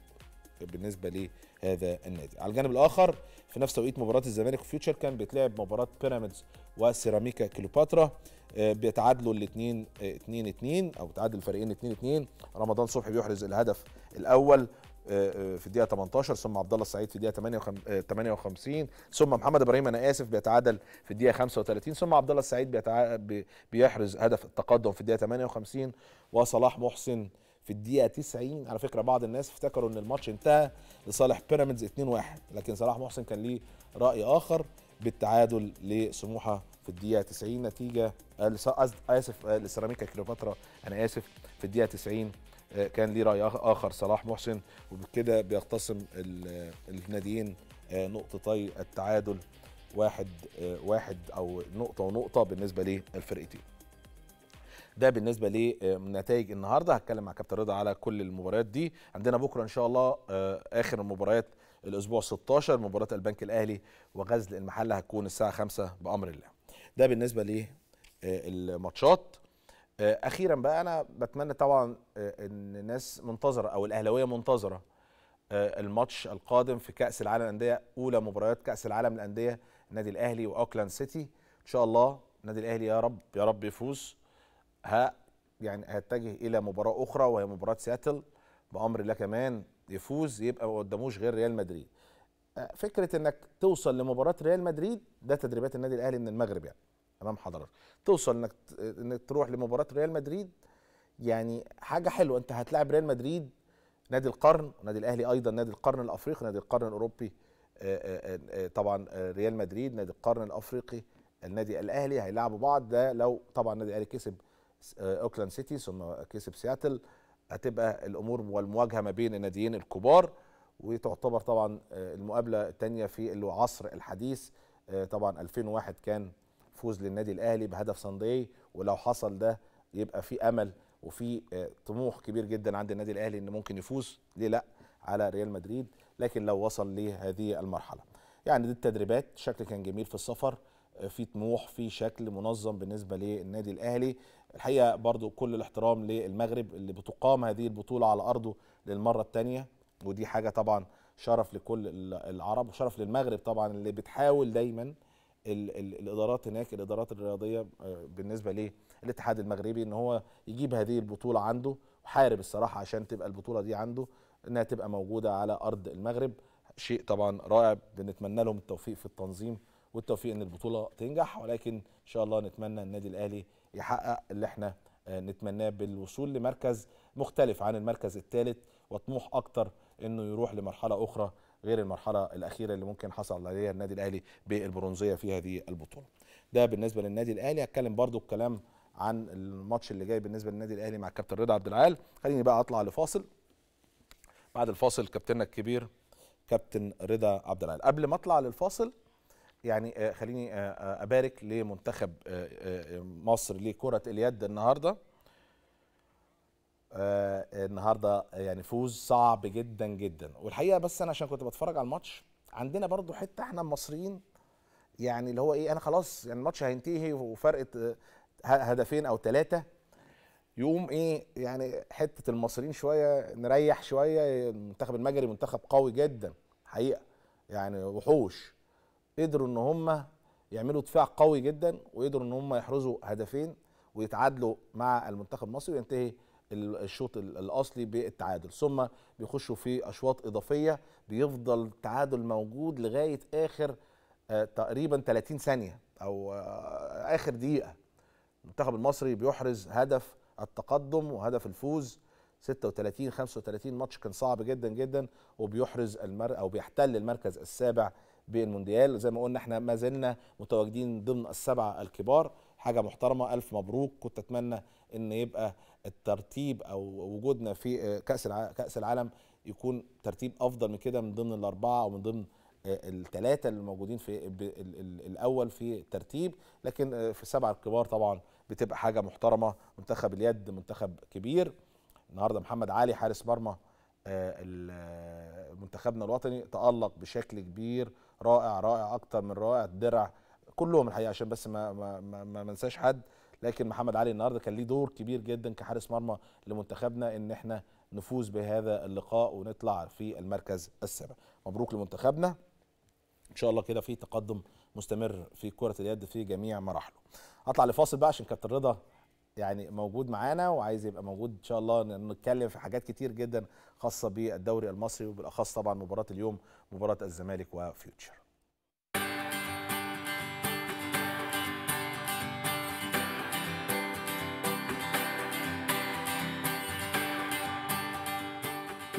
Speaker 1: بالنسبة لهذا النادي. على الجانب الآخر في نفس توقيت مباراة الزمالك وفيوتشر كان بيتلعب مباراة بيراميدز وسيراميكا كليوباترا. بيتعادلوا الاثنين 2 2 أو تعادل الفريقين 2 2 رمضان صبحي بيحرز الهدف الأول آه، آه، في الدقيقة 18 ثم عبد الله السعيد في الدقيقة 58 58 ثم محمد إبراهيم أنا آسف بيتعادل في الدقيقة 35 ثم عبد الله السعيد بيحرز هدف التقدم في الدقيقة 58 وصلاح محسن في الدقيقة 90 على فكرة بعض الناس افتكروا إن الماتش انتهى لصالح بيراميدز 2-1 لكن صلاح محسن كان ليه رأي آخر بالتعادل لسموحة في الدقيقة 90 نتيجة آه، آسف آه، لسيراميكا كليوباترا. أنا آسف في الدقيقة 90 آه، كان ليه رأي آخر صلاح محسن وبكده بيقتسم ال- الناديين آه، نقطتي التعادل واحد آه، واحد أو نقطة ونقطة بالنسبة للفرقتين. ده بالنسبة لنتائج النهارده. هتكلم مع كابتن رضا على كل المباريات دي. عندنا بكرة إن شاء الله آه، آخر المباريات الأسبوع 16 مباراة البنك الأهلي وغزل المحلة هتكون الساعة 5 بأمر الله. ده بالنسبة للماتشات أخيرا بقى أنا بتمنى طبعا آه، إن الناس منتظرة أو الأهلاوية منتظرة آه، الماتش القادم في كأس العالم للأندية أولى مباريات كأس العالم للأندية النادي الأهلي وأوكلاند سيتي. إن شاء الله النادي الأهلي يا رب يا رب يفوز. ها يعني هيتجه إلى مباراة أخرى وهي مباراة سياتل. بأمر الله كمان يفوز يبقى ما قداموش غير ريال مدريد. آه، فكرة إنك توصل لمباراة ريال مدريد ده تدريبات النادي الأهلي من المغرب يعني أمام حضرتك. توصل إنك إنك تروح لمباراة ريال مدريد يعني حاجة حلوة. أنت هتلاعب ريال مدريد نادي القرن نادي الأهلي أيضا نادي القرن الأفريقي نادي القرن الأوروبي آه، آه، آه، طبعا ريال مدريد نادي القرن الأفريقي النادي الأهلي هيلعبوا بعض. ده لو طبعا النادي الأهلي كسب أوكلاند سيتي ثم كسب سياتل هتبقى الأمور والمواجهة ما بين الناديين الكبار. وتعتبر طبعا آه، المقابلة الثانية في العصر الحديث. آه، طبعا 2001 كان فوز للنادي الأهلي بهدف سانداي ولو حصل ده يبقى في أمل وفي آه، طموح كبير جدا عند النادي الأهلي إن ممكن يفوز. ليه لأ؟ على ريال مدريد. لكن لو وصل لهذه المرحلة. يعني دي التدريبات. شكل كان جميل في السفر. في طموح في شكل منظم بالنسبة للنادي الأهلي. الحقيقة برضو كل الاحترام للمغرب اللي بتقام هذه البطولة على أرضه للمرة الثانية ودي حاجة طبعا شرف لكل ال- العرب وشرف للمغرب طبعا اللي بتحاول دايما ال ال الإدارات هناك الإدارات الرياضية آه، بالنسبة للاتحاد المغربي إن هو يجيب هذه البطولة عنده وحارب الصراحة عشان تبقى البطولة دي عنده إنها تبقى موجودة على أرض المغرب. شيء طبعا رائع بنتمنى لهم التوفيق في التنظيم والتوفيق إن البطولة تنجح ولكن إن شاء الله نتمنى النادي الأهلي يحقق اللي إحنا آه، نتمناه بالوصول لمركز مختلف عن المركز الثالث وطموح أكتر إنه يروح لمرحلة أخرى غير المرحلة الأخيرة اللي ممكن حصل عليها النادي الأهلي بالبرونزية في هذه البطولة. ده بالنسبة للنادي الأهلي. هتكلم برضو الكلام عن الماتش اللي جاي بالنسبة للنادي الأهلي مع الكابتن رضا عبد العال. خليني بقى أطلع لفاصل. بعد الفاصل كابتننا الكبير كابتن رضا عبد العال. قبل ما أطلع للفاصل يعني آه، خليني آه، آه، أبارك لمنتخب مصر لكرة اليد النهارده. النهارده يعني فوز صعب جدا جدا. والحقيقة بس أنا عشان كنت بتفرج على الماتش عندنا برضو حتة إحنا المصريين يعني اللي هو إيه أنا خلاص يعني الماتش هينتهي وفرقه آه، هدفين أو ثلاثة يقوم إيه يعني حتة المصريين شوية نريح شوية المنتخب المجري منتخب قوي جدا حقيقة يعني وحوش. قدروا إن هم يعملوا دفاع قوي جدا وقدروا إن هم يحرزوا هدفين ويتعادلوا مع المنتخب المصري وينتهي الشوط ال- الأصلي بالتعادل. ثم بيخشوا في أشواط إضافية بيفضل التعادل موجود لغاية آخر آه، تقريبا 30 ثانية أو آه، آخر دقيقة. المنتخب المصري بيحرز هدف التقدم وهدف الفوز. 36 35 ماتش كان صعب جدا جدا وبيحرز المر أو بيحتل المركز السابع بالمونديال. زي ما قلنا إحنا ما زلنا متواجدين ضمن السبعة الكبار. حاجة محترمة ألف مبروك. كنت أتمنى إن يبقى الترتيب أو وجودنا في آه، كأس. كأس العالم يكون ترتيب أفضل من كده من ضمن الأربعة أو من ضمن الثلاثه اللي موجودين في الأول في الترتيب. لكن آه، في السبعه الكبار طبعا بتبقى حاجة محترمة. منتخب اليد منتخب كبير. النهارده محمد علي حارس مرمى آه، آه، منتخبنا الوطني تألق بشكل كبير. رائع رائع أكتر من رائع. الدرع كلهم الحقيقة عشان بس ما ما ما, ما منساش حد. لكن محمد علي النهارده كان ليه دور كبير جدا كحارس مرمى لمنتخبنا إن إحنا نفوز بهذا اللقاء ونطلع في المركز السابع. مبروك لمنتخبنا. إن شاء الله كده في تقدم مستمر في كرة اليد في جميع مراحله. هطلع لفاصل بقى عشان كابتن رضا يعني موجود معانا وعايز يبقى موجود. إن شاء الله نتكلم في حاجات كتير جدا خاصة بالدوري المصري وبالأخص طبعا مباراة اليوم مباراة الزمالك وفيوتشر.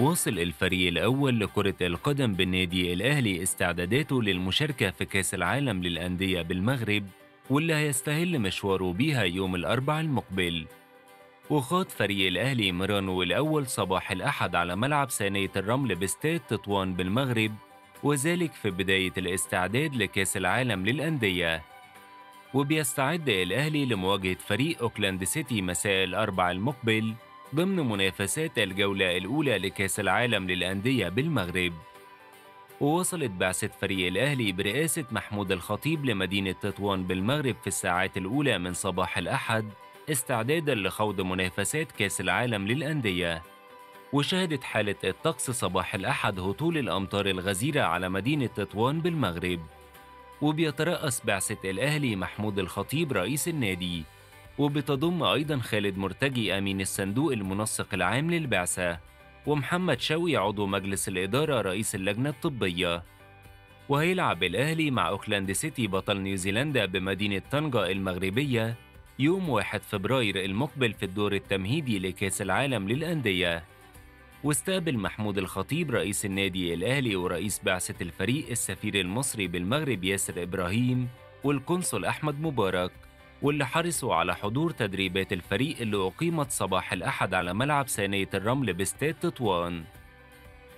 Speaker 3: واصل الفريق الأول لكرة القدم بالنادي الأهلي استعداداته للمشاركة في كأس العالم للأندية بالمغرب واللي هيستهل مشواره بيها يوم الأربع المقبل. وخاض فريق الأهلي مرانه الأول صباح الأحد على ملعب ثانية الرمل باستاد تطوان بالمغرب وذلك في بداية الاستعداد لكأس العالم للأندية. وبيستعد الأهلي لمواجهة فريق أوكلاند سيتي مساء الأربع المقبل ضمن منافسات الجولة الأولى لكأس العالم للأندية بالمغرب. ووصلت بعثة فريق الأهلي برئاسة محمود الخطيب لمدينة تطوان بالمغرب في الساعات الأولى من صباح الأحد استعدادا لخوض منافسات كأس العالم للأندية. وشهدت حالة الطقس صباح الأحد هطول الأمطار الغزيرة على مدينة تطوان بالمغرب. وبيترأس بعثة الأهلي محمود الخطيب رئيس النادي. وبتضم أيضا خالد مرتجي أمين الصندوق المنسق العام للبعثة ومحمد شوقي عضو مجلس الإدارة رئيس اللجنة الطبية. وهيلعب الأهلي مع أوكلاند سيتي بطل نيوزيلندا بمدينة طنجة المغربية يوم 1 فبراير المقبل في الدور التمهيدي لكأس العالم للأندية. واستقبل محمود الخطيب رئيس النادي الأهلي ورئيس بعثة الفريق السفير المصري بالمغرب ياسر إبراهيم والقنصل أحمد مبارك. واللي حرصوا على حضور تدريبات الفريق اللي أقيمت صباح الأحد على ملعب ثانية الرمل باستاد تطوان.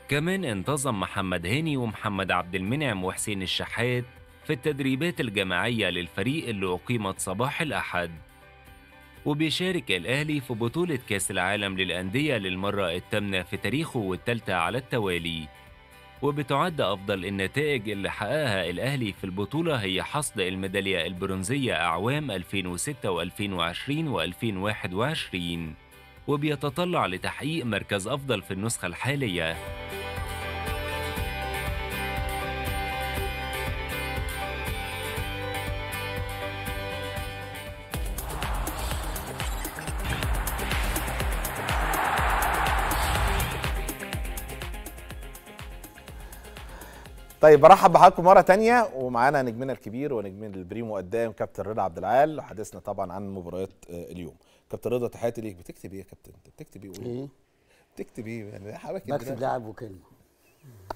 Speaker 3: كمان انتظم محمد هاني ومحمد عبد المنعم وحسين الشحات في التدريبات الجماعية للفريق اللي أقيمت صباح الأحد. وبيشارك الأهلي في بطولة كأس العالم للأندية للمرة الثامنة في تاريخه والثالثة على التوالي. وبتعد أفضل النتائج اللي حققها الأهلي في البطولة هي حصد الميدالية البرونزية أعوام 2006 و2020 و2021 وبيتطلع لتحقيق مركز أفضل في النسخة الحالية.
Speaker 1: طيب برحب بحضراتكم مرة تانية ومعانا نجمنا الكبير ونجمنا البريمو قدام كابتن رضا عبد العال وحديثنا طبعا عن مباريات آه، اليوم. كابتن رضا تحياتي ليك. بتكتب إيه يا كابتن؟ أنت بتكتب إيه؟
Speaker 4: إيه؟
Speaker 1: بتكتب إيه؟ يعني حضرتك
Speaker 4: بكتب. لاعب وكلمة.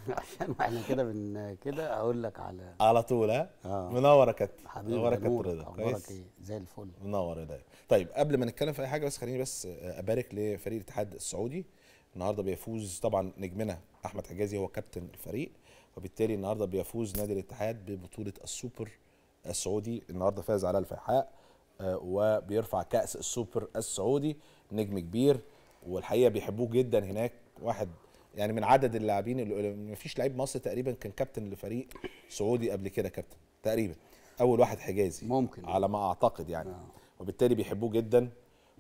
Speaker 4: عشان إحنا كده بن كده أقول لك على
Speaker 1: على طول ها؟
Speaker 4: آه.
Speaker 1: منور يا كابتن.
Speaker 4: حبيبي
Speaker 1: منور يا كابتن رضا. كويس؟
Speaker 4: إيه؟ زي الفل.
Speaker 1: منور يا دايما طيب قبل ما نتكلم في أي حاجة بس خليني بس أبارك لفريق الاتحاد السعودي. النهارده بيفوز طبعا نجمنا أحمد حجازي هو كابتن الفريق. وبالتالي النهارده بيفوز نادي الاتحاد ببطولة السوبر السعودي. النهارده فاز على الفيحاء آه، وبيرفع كأس السوبر السعودي. نجم كبير والحقيقة بيحبوه جدا هناك. واحد يعني من عدد اللاعبين اللي ما فيش لعيب مصري تقريبا كان كابتن لفريق سعودي قبل كده كابتن تقريبا. أول واحد حجازي.
Speaker 4: ممكن.
Speaker 1: على ما أعتقد يعني.
Speaker 4: آه.
Speaker 1: وبالتالي بيحبوه جدا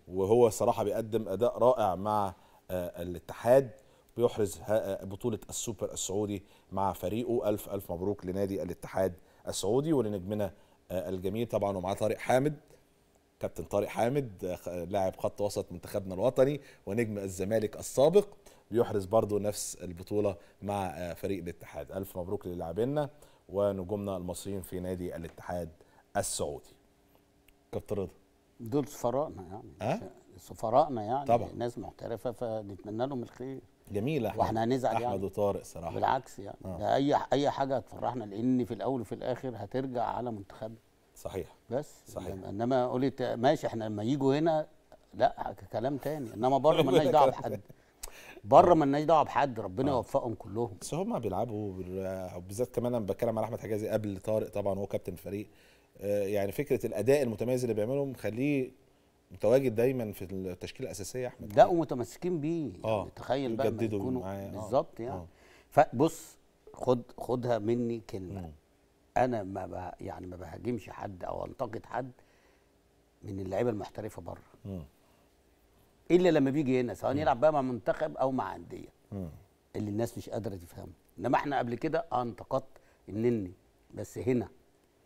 Speaker 1: وهو صراحة بيقدم أداء رائع مع آه، الاتحاد. بيحرز بطولة السوبر السعودي مع فريقه. ألف ألف مبروك لنادي الاتحاد السعودي ولنجمنا آه، الجميل طبعا. ومعاه طارق حامد كابتن طارق حامد لاعب خط وسط منتخبنا الوطني ونجم الزمالك السابق. بيحرز برضو نفس البطولة مع آه، فريق الاتحاد. ألف مبروك للاعبينا ونجومنا المصريين في نادي الاتحاد السعودي. كابتن رضا.
Speaker 4: دول سفراءنا يعني
Speaker 1: ها؟
Speaker 4: سفراءنا يعني
Speaker 1: طبعا.
Speaker 4: ناس محترفة فنتمنى لهم الخير.
Speaker 1: جميل أحمد.
Speaker 4: وإحنا هنزعل
Speaker 1: أحمد
Speaker 4: يعني؟
Speaker 1: وطارق صراحة.
Speaker 4: بالعكس يعني.
Speaker 1: آه.
Speaker 4: ده أي أي حاجة هتفرحنا لأن في الأول وفي الآخر هترجع على منتخبنا
Speaker 1: صحيح.
Speaker 4: بس.
Speaker 1: صحيح.
Speaker 4: انما قلت ماشي إحنا لما يجوا هنا لا كلام تاني. إنما بره مالناش دعوة بحد. بره مالناش دعوة بحد ربنا يوفقهم كلهم.
Speaker 1: بس هم بيلعبوا بال- بالذات كمان أنا بتكلم على أحمد حجازي قبل طارق طبعا هو كابتن الفريق. آه، يعني فكرة الأداء المتميز اللي بيعمله مخليه متواجد دايما في التشكيلة الأساسية يا أحمد
Speaker 4: لا ومتمسكين بيه
Speaker 1: آه.
Speaker 4: يعني تخيل بقى
Speaker 1: يجددوا
Speaker 4: يكونوا
Speaker 1: آه.
Speaker 4: بالظبط يعني
Speaker 1: آه.
Speaker 4: فبص خد خدها مني كلمة أنا ما ب... يعني ما بهاجمش حد أو أنتقد حد من اللعيبة المحترفة بره
Speaker 1: مم.
Speaker 4: إلا لما بيجي هنا سواء يلعب بقى مع منتخب أو مع أندية
Speaker 1: مم.
Speaker 4: اللي الناس مش قادرة تفهمه إنما إحنا قبل كده آه انتقدت النني بس هنا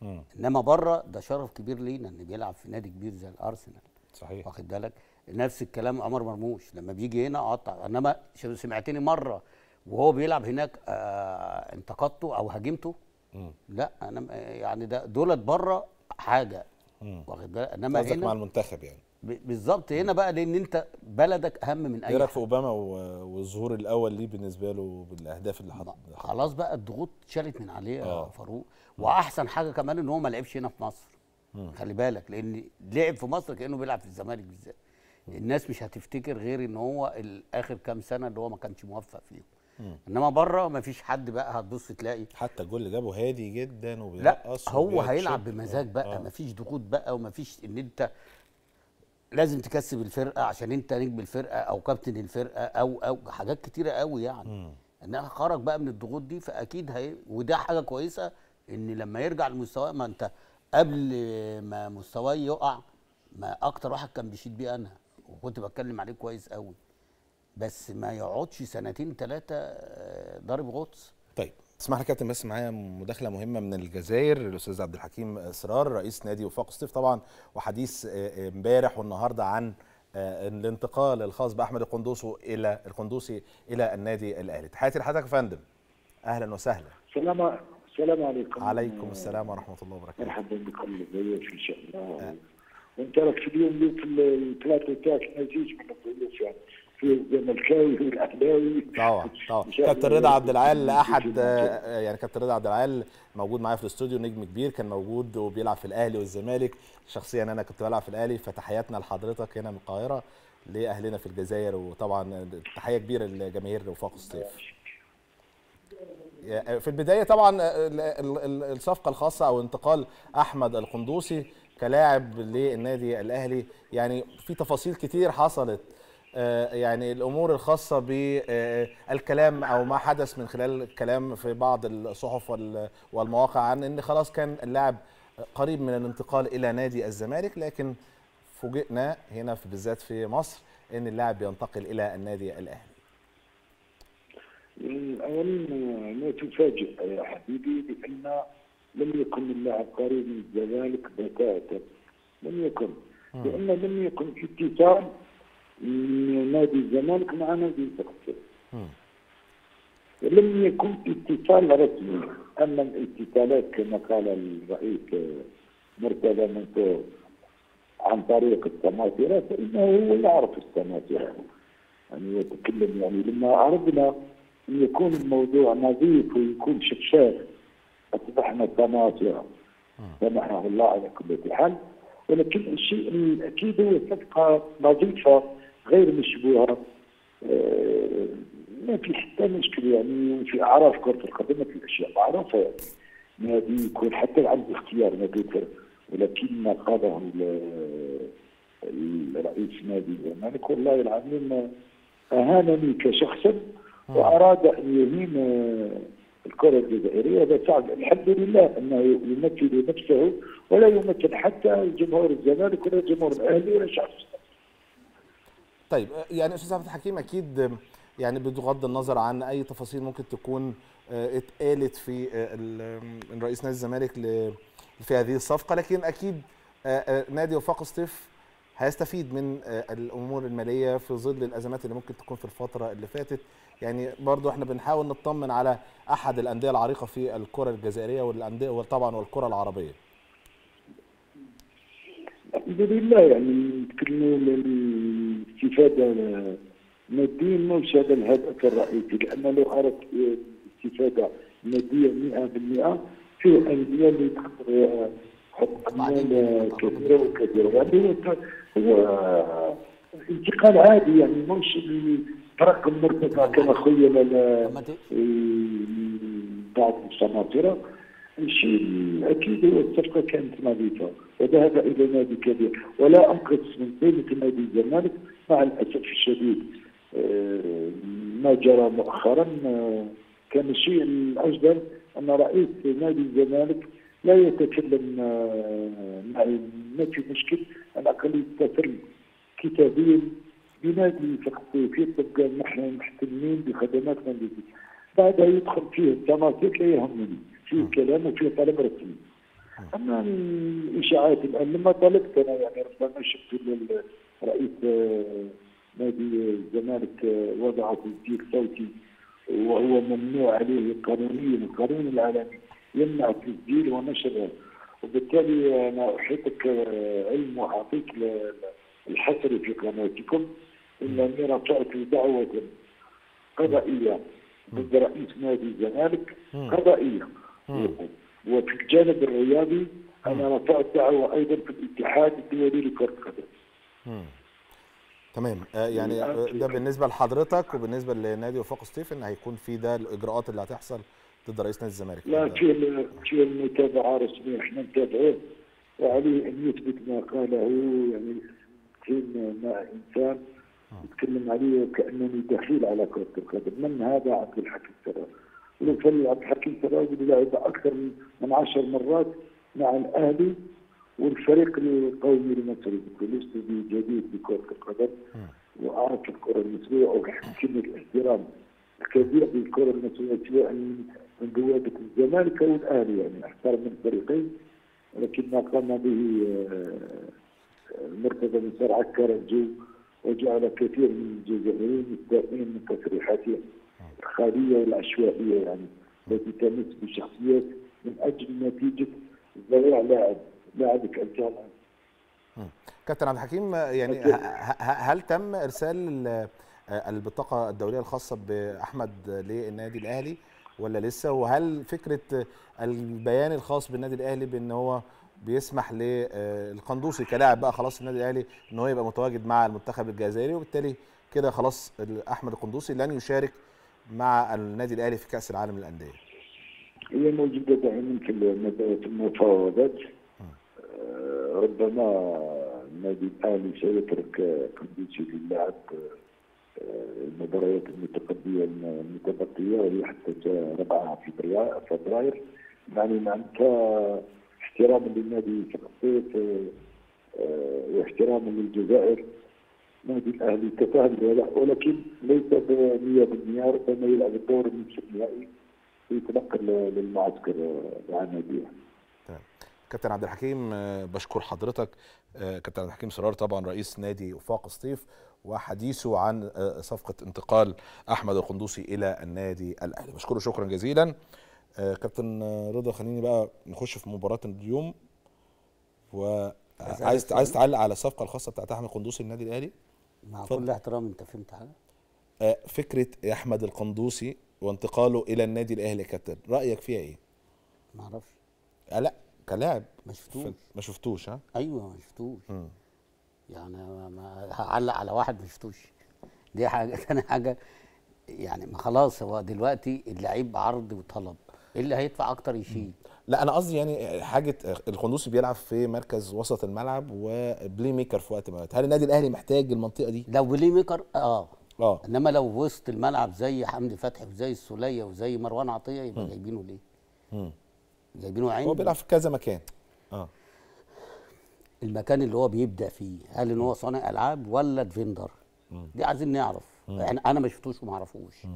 Speaker 1: مم.
Speaker 4: إنما بره ده شرف كبير لينا إن بيلعب في نادي كبير زي الأرسنال
Speaker 1: صحيح.
Speaker 4: واخد بالك؟ نفس الكلام عمر مرموش لما بيجي هنا أقطع. إنما سمعتني مرة وهو بيلعب هناك آه انتقدته أو هاجمته. لا أنا يعني ده دولت بره
Speaker 1: حاجة.
Speaker 4: واخد بالك؟ إنما
Speaker 1: قصدك مع
Speaker 4: هنا
Speaker 1: المنتخب يعني.
Speaker 4: بالظبط. هنا بقى لأن أنت بلدك أهم من
Speaker 1: إيه
Speaker 4: اي
Speaker 1: رأيك في أوباما والظهور الأول ليه بالنسبة له بالأهداف اللي حط
Speaker 4: خلاص بقى الضغوط اتشالت من عليه يا
Speaker 1: آه.
Speaker 4: فاروق. وأحسن حاجة كمان إن هو ما لعبش هنا في مصر. خلي بالك لأن لعب في مصر كأنه بيلعب في الزمالك بالذات. الناس مش هتفتكر غير إن هو الآخر كام سنة اللي هو ما كانش موفق فيهم. إنما بره ما فيش حد بقى هتبص تلاقي.
Speaker 1: حتى الجول اللي جابه هادي جدا
Speaker 4: لا
Speaker 1: وبيرقص
Speaker 4: هو
Speaker 1: وبيشوط.
Speaker 4: هيلعب بمزاج بقى
Speaker 1: آه.
Speaker 4: مفيش ضغوط بقى ومفيش إن أنت لازم تكسب الفرقة عشان أنت نجم الفرقة أو كابتن الفرقة أو أو حاجات كتيرة قوي يعني. انها خرج بقى من الضغوط دي فأكيد هي وده حاجة كويسة إن لما يرجع لمستواه ما أنت قبل ما مستواه يقع ما أكتر واحد كان بيشيد بيه أنا وكنت بتكلم عليه كويس قوي بس ما يقعدش سنتين ثلاثة ضارب غطس
Speaker 1: طيب اسمح لي كابتن بس معايا مداخلة مهمة من الجزائر الاستاذ عبد الحكيم اسرار رئيس نادي وفاق سطيف طبعا وحديث آه، آه، امبارح والنهاردة عن آه، الانتقال الخاص بأحمد القندوسي إلى القندوسي إلى النادي الأهلي. تحياتي لحضرتك يا فندم. أهلا وسهلا.
Speaker 5: السلام السلام عليكم.
Speaker 1: عليكم السلام ورحمة الله وبركاته.
Speaker 5: مرحبا بكم ضيوف ان شاء الله. وانت راك في اليوم اللي في الثلاثه تاعك نزيج من الضيوف يعني في الزملكاوي والاهلاوي
Speaker 1: طبعا طبعا. كابتن رضا عبد العال أحد
Speaker 5: في
Speaker 1: آه، يعني كابتن رضا عبد العال موجود معايا في الاستوديو نجم كبير كان موجود وبيلعب في الأهلي والزمالك. شخصيا أنا كنت بلعب في الأهلي فتحياتنا لحضرتك هنا من القاهرة لأهلنا في الجزائر. وطبعا تحية كبيرة لجماهير وفاق الصيف. في البداية طبعا ال- ال- ال- الصفقة الخاصة أو انتقال أحمد القندوسي كلاعب للنادي الأهلي. يعني في تفاصيل كتير حصلت آه، يعني الأمور الخاصة بالكلام أو ما حدث من خلال الكلام في بعض الصحف وال- والمواقع عن إن خلاص كان اللاعب قريب من الانتقال إلى نادي الزمالك. لكن فوجئنا هنا في بالذات في مصر إن اللاعب بينتقل إلى النادي الأهلي.
Speaker 5: اولا لا تفاجئ يا حبيبي بأن لم يكن اللاعب قريب من الزمالك بتاتا. لم يكن. لأن لم يكن اتصال من نادي الزمالك مع نادي الزقسيق
Speaker 1: مم.
Speaker 5: لم يكن اتصال رسمي. أما الاتصالات كما قال الرئيس مرتضى منصور عن طريق السماسرة فإنه هو يعرف السماسرة يعني يتكلم يعني لما عرضنا إن يكون الموضوع نظيف ويكون شفاف اصبحنا تناصرا سمحه الله على كل حال. ولكن الشيء الأكيد هو صفقه نظيفة غير مشبوهة. آه، ما في حتى مشكل يعني في أعراف كرة القدم مثل الأشياء معروفه يعني. نادي يكون حتى عند اختيار نادي الفرق ولكن ما قاله ال- الرئيس نادي الزمالك والله العظيم أهانني كشخصا. وأراد أن يهين الكرة الجزائرية. هذا صعب. الحمد لله أنه يمثل نفسه ولا يمثل حتى جمهور الزمالك ولا جمهور الأهلي ولا شعب الزمالك.
Speaker 1: طيب يعني أستاذ عبد الحكيم أكيد يعني بغض النظر عن أي تفاصيل ممكن تكون آه، اتقالت في آه، رئيس نادي الزمالك في هذه الصفقة لكن أكيد آه، نادي وفاق سطيف هيستفيد من الأمور المالية في ظل الأزمات اللي ممكن تكون في الفترة اللي فاتت. يعني برضو إحنا بنحاول نطمن على احد الاندية العريقة في الكرة الجزائرية والأندية وطبعا والكرة العربية.
Speaker 5: الحمد لله يعني نتكلموا الاستفادة. ماديا مش هذا الهدف الرئيسي لأن لو اردت استفاده ماديه 100% في أندية اللي تقدر تحط اموال كثيره وكثيره يعني هو انتقال عادي يعني مش ترقم مرتفع كما خيل بعض السناطره الشيء الاكيد هو الصفقة كانت نظيفه وذهب إلى نادي كبير. ولا انقص من قيمة نادي الزمالك مع الأسف الشديد. آه، ما جرى مؤخرا. آه، كان الشيء الاجدر أن رئيس نادي الزمالك لا يتكلم آه، معي. ما في مشكل. على الاقل يتصل كتابيا بنادي ثقافي تبقى نحن محتلين بخدمات نادي بعدها يدخل فيه التماثيل لا يهمني. فيه كلام وفيه طلب رسمي. أما الإشاعات الان لما طلبت أنا يعني ربما شفت رئيس آه، نادي الزمالك آه، وضع تسجيل صوتي وهو ممنوع عليه قانونيا القانون العالمي يمنع التسجيل ونشره وبالتالي أنا أحيطك آه، علم وأعطيك ل- ل- الحصر في قناتكم. انني رفعت دعوه قضائية ضد رئيس نادي الزمالك قضائية. وفي الجانب الرياضي أنا رفعت دعوه أيضا في الاتحاد الدولي لكرة القدم.
Speaker 1: تمام. آه، يعني آه، ده بالنسبة لحضرتك وبالنسبة لنادي وفاق سطيف ان هيكون في ده الإجراءات اللي هتحصل ضد رئيس نادي الزمالك.
Speaker 5: لا في في المتابعة رسمية إحنا نتابعوه. وعليه أن يثبت ما قاله يعني كان مع إنسان. يتكلم عليه وكأنني دخيل على كرة القدم. من هذا عبد الحكيم سراج؟ ولو كان عبد الحكيم سراج لعب أكثر من- عشر مرات مع الأهلي والفريق القومي المصري. لست جديد بكرة القدم وأعرف الكرة المصرية وأحكم الاحترام الكبير بالكرة المصرية سواء من بوابه الزمالك أو الأهلي يعني احترم الفريقين ولكن ما قام به آه، مرتضى بن سرعه الجو. وجعل كثير من الجزائريين مستائين من تصريحاته الخالية والعشوائية يعني التي تمس بشخصيات من أجل نتيجة ضياع لاعب لاعبك انت
Speaker 1: كابتن عبد الحكيم يعني هل تم إرسال ال- آه، البطاقة الدولية الخاصة بأحمد للنادي الأهلي ولا لسه؟ وهل فكرة البيان الخاص بالنادي الأهلي بأن هو بيسمح للقندوسي كلاعب بقى خلاص النادي الأهلي إن هو يبقى متواجد مع المنتخب الجزائري وبالتالي كده خلاص أحمد القندوسي لن يشارك مع النادي الأهلي في كأس العالم للأندية.
Speaker 5: هي موجودة دائما في الم- في المفاوضات. آه، ربما النادي الأهلي سيترك آه، قندوسي للعب آه، المباريات المتقدمة المتبقية وهي حتى 4 فبراير فبراير. يعني معناتها احتراما للنادي في الصيف واحتراما للجزائر. نادي الأهلي تفاهم ولكن ليس ب 100% ربما يلعب الدور النصف النهائي ويتنقل للمعسكر مع ناديه.
Speaker 1: تمام. كابتن عبد الحكيم آه، بشكر حضرتك. آه، كابتن عبد الحكيم سرار طبعا رئيس نادي وفاق سطيف وحديثه عن آه، صفقة انتقال أحمد القندوسي إلى النادي الأهلي. بشكره شكرا جزيلا. آه، كابتن آه، رضا خليني بقى نخش في مباراة اليوم. وعايز عايز تعلق على الصفقة الخاصة بتاعت أحمد القندوسي للنادي الأهلي؟
Speaker 4: مع
Speaker 1: اتفضل.
Speaker 4: كل احترام أنت فهمت حاجة؟
Speaker 1: آه، فكرة أحمد القندوسي وانتقاله إلى النادي الأهلي يا كابتن رأيك فيها إيه؟
Speaker 4: ما أعرفش.
Speaker 1: آه لا كلاعب.
Speaker 4: ما شفتوش.
Speaker 1: ما شفتوش ها؟
Speaker 4: أيوه ما شفتوش. يعني ما- هعلق على واحد ما شفتوش. دي حاجة. تاني حاجة يعني ما خلاص هو دلوقتي اللعيب عرض وطلب. اللي هيدفع أكتر يشيل
Speaker 1: لا أنا قصدي يعني حاجة القندوسي بيلعب في مركز وسط الملعب و playmaker في وقت ما هل النادي الأهلي محتاج المنطقة دي؟
Speaker 4: لو playmaker آه.
Speaker 1: آه.
Speaker 4: إنما لو وسط الملعب زي حمدي فتحي وزي السولية وزي مروان عطية يبقى جايبينه ليه؟
Speaker 1: مم.
Speaker 4: جايبينه عين.
Speaker 1: هو بيلعب في كذا مكان. آه.
Speaker 4: المكان اللي هو بيبدع فيه هل إن هو صانع ألعاب ولا defender دي عايزين نعرف. إحنا أنا ما شفتوش وما أعرفوش.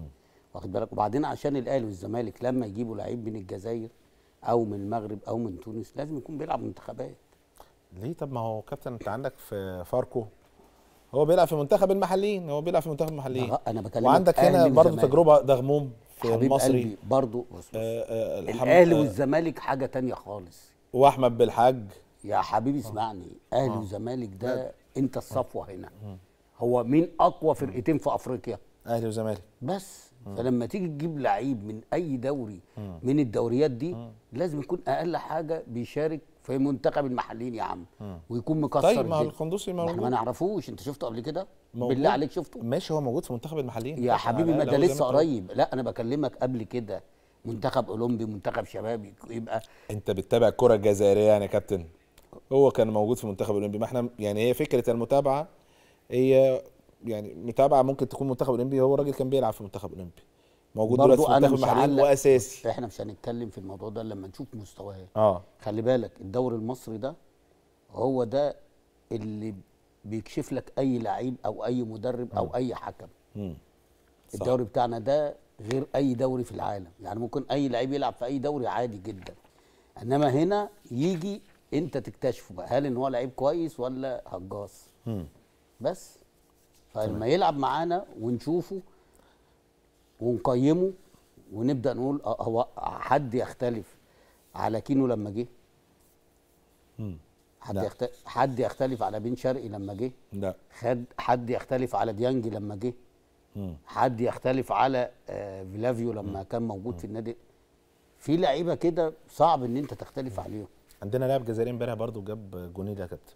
Speaker 4: واخد بالك؟ وبعدين عشان الأهلي والزمالك لما يجيبوا لعيب من الجزائر أو من المغرب أو من تونس لازم يكون بيلعب منتخبات.
Speaker 1: ليه؟ طب ما هو كابتن انت عندك في فاركو هو بيلعب في منتخب المحليين هو بيلعب في منتخب المحليين.
Speaker 4: أنا بكلمك
Speaker 1: وعندك هنا برضه
Speaker 4: وزمالك.
Speaker 1: تجربة دغموم في
Speaker 4: حبيب
Speaker 1: المصري
Speaker 4: قلبي برضو بص بص.
Speaker 1: آه آه
Speaker 4: الأهلي
Speaker 1: آه،
Speaker 4: والزمالك حاجة تانية خالص.
Speaker 1: وأحمد بالحاج.
Speaker 4: يا حبيبي اسمعني أهلي والزمالك ده انت الصفوة هنا. هو مين أقوى فرقتين في أفريقيا؟
Speaker 1: أهلي وزمالك
Speaker 4: بس. فلما تيجي تجيب لعيب من أي دوري من الدوريات دي لازم يكون أقل حاجة بيشارك في منتخب المحليين يا عم. ويكون مكسر
Speaker 1: طيب ما. القندوسي
Speaker 4: ما إحنا ما
Speaker 1: موجود
Speaker 4: نعرفوش. انت شفته قبل كده؟
Speaker 1: موجود.
Speaker 4: بالله عليك شفته؟
Speaker 1: ماشي هو موجود في منتخب المحليين.
Speaker 4: يا حبيبي ما ده لسه. قريب. لا أنا بكلمك قبل كده. منتخب أولمبي منتخب شبابي يبقى
Speaker 1: أنت بتتابع الكره الجزائريه يعني يا كابتن؟ هو كان موجود في المنتخب الاولمبي ما إحنا يعني هي فكرة المتابعة هي يعني متابعة ممكن تكون منتخب أولمبي هو الراجل كان بيلعب في المنتخب الاولمبي موجود دلوقتي في منتخب
Speaker 4: هعلق.
Speaker 1: واساسي
Speaker 4: إحنا مش هنتكلم في الموضوع ده لما نشوف مستواه.
Speaker 1: آه.
Speaker 4: خلي بالك الدوري المصري ده هو ده اللي بيكشف لك أي لعيب أو أي مدرب أو أي حكم.
Speaker 1: امم صح.
Speaker 4: الدوري بتاعنا ده غير أي دوري في العالم. يعني ممكن أي لعيب يلعب في أي دوري عادي جدا. إنما هنا يجي أنت تكتشفه بقى هل إن هو لعيب كويس ولا هجاص. بس. فلما يلعب معانا ونشوفه ونقيمه ونبدأ نقول آه هو حد يختلف على كينو لما جه؟
Speaker 1: مم.
Speaker 4: حد
Speaker 1: لا.
Speaker 4: يخت... حد يختلف على بن شرقي لما جه؟
Speaker 1: لا.
Speaker 4: خد حد يختلف على ديانج لما جه؟
Speaker 1: مم.
Speaker 4: حد يختلف على آه فلافيو لما كان موجود في النادي؟ في لعيبة كده صعب إن أنت تختلف عليهم.
Speaker 1: عندنا لاعب جزائري امبارح برضه جاب جونين يا كابتن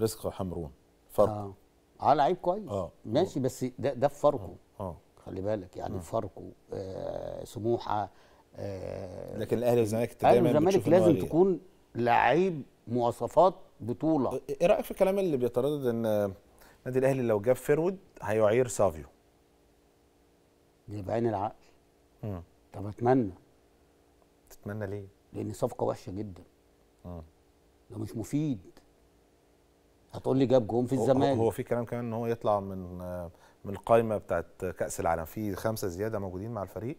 Speaker 1: رزق حمرون فرق.
Speaker 4: آه. آه لعيب كويس.
Speaker 1: آه.
Speaker 4: ماشي بس ده ده في فاركو.
Speaker 1: آه
Speaker 4: خلي بالك يعني في فاركو آه سموحة آه
Speaker 1: لكن الأهلي والزمالك دايما هو
Speaker 4: لازم. تكون لعيب مواصفات بطولة.
Speaker 1: إيه رأيك في الكلام اللي بيتردد إن النادي الأهلي لو جاب فيرود هيعير سافيو؟
Speaker 4: دي بعين العقل.
Speaker 1: مم.
Speaker 4: طب أتمنى.
Speaker 1: تتمنى ليه؟
Speaker 4: لأن صفقة وحشة جدا.
Speaker 1: مم.
Speaker 4: ده مش مفيد. هتقول لي جاب جون في الزمالك
Speaker 1: هو في كلام كمان إن هو يطلع من من القائمه بتاعت كأس العالم. في خمسة زيادة موجودين مع الفريق.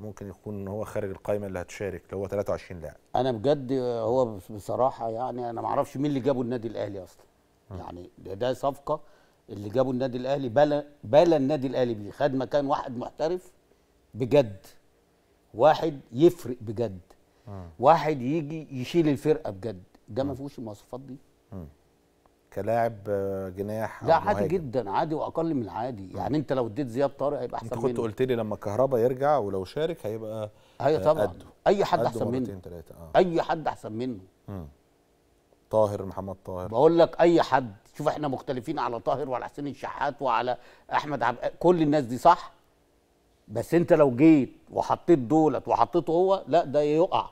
Speaker 1: ممكن يكون إن هو خارج القائمه اللي هتشارك اللي هو 23 لاعب.
Speaker 4: أنا بجد هو بصراحة يعني أنا ما أعرفش مين اللي جابه النادي الأهلي أصلا. يعني ده, ده صفقة اللي جابه النادي الأهلي. بلا بلا النادي الأهلي بيه خد مكان واحد محترف بجد. واحد يفرق بجد. واحد يجي يشيل الفرقة بجد. ده ما فيهوش المواصفات دي.
Speaker 1: كلاعب آه، جناح
Speaker 4: لا عادي
Speaker 1: مهاجم.
Speaker 4: جدا عادي وأقل من العادي. يعني أنت لو اديت زياد طارق هيبقى
Speaker 1: أنت
Speaker 4: أحسن
Speaker 1: كنت
Speaker 4: منه.
Speaker 1: قلت لي لما كهربا يرجع ولو شارك هيبقى
Speaker 4: أيوه
Speaker 1: آه،
Speaker 4: طبعا.
Speaker 1: قده.
Speaker 4: أي حد أحسن منه.
Speaker 1: آه.
Speaker 4: أي حد أحسن منه.
Speaker 1: طاهر محمد طاهر.
Speaker 4: بقول لك أي حد شوف إحنا مختلفين على طاهر وعلى حسين الشحات وعلى أحمد عب... كل الناس دي صح؟ بس أنت لو جيت وحطيت دولت وحطيته هو لا ده يقع.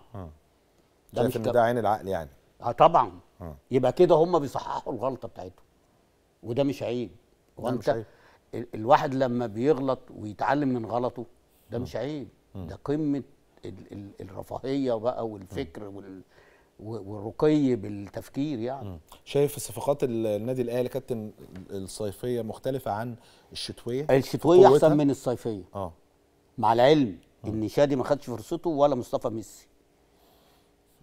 Speaker 4: ده
Speaker 1: شايف
Speaker 4: مش
Speaker 1: ده عين العقل يعني.
Speaker 4: آه طبعا.
Speaker 1: آه.
Speaker 4: يبقى كده هم بيصححوا الغلطة بتاعتهم. وده مش عيب. وأنت الواحد لما بيغلط ويتعلم من غلطه ده مش عيب. ده قمة ال ال الرفاهية بقى والفكر وال و- والرقي بالتفكير يعني.
Speaker 1: شايف صفقات ال- النادي الأهلي كابتن الصيفية مختلفة عن
Speaker 4: الشتوية؟
Speaker 1: الشتوية؟
Speaker 4: أحسن من الصيفية.
Speaker 1: آه.
Speaker 4: مع العلم إن شادي ما خدش فرصته ولا مصطفى ميسي.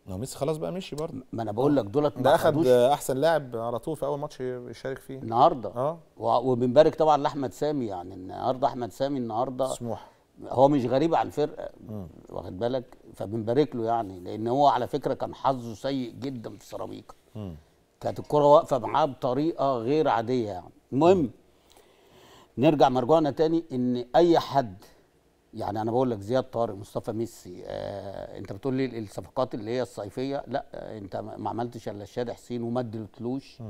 Speaker 1: ما ميسي خلاص بقى مشي برضه.
Speaker 4: ما أنا بقول لك دولت
Speaker 1: ده
Speaker 4: أخد
Speaker 1: أحسن لاعب على طول في أول ماتش يشارك فيه.
Speaker 4: النهارده. آه. وبنبارك طبعا لأحمد سامي يعني النهارده أحمد سامي النهارده
Speaker 1: سموح.
Speaker 4: هو مش غريب على الفرقة. واخد بالك؟ فبنبارك له يعني لأن هو على فكرة كان حظه سيء جدا في سيراميكا. كانت الكرة واقفة معاه بطريقة غير عادية يعني. المهم نرجع مرجوعنا تاني إن أي حد يعني أنا بقول لك زياد طارق مصطفى ميسي آه أنت بتقول لي الصفقات اللي هي الصيفية؟ لا آه أنت ما عملتش إلا الشاد حسين وما اديتلوش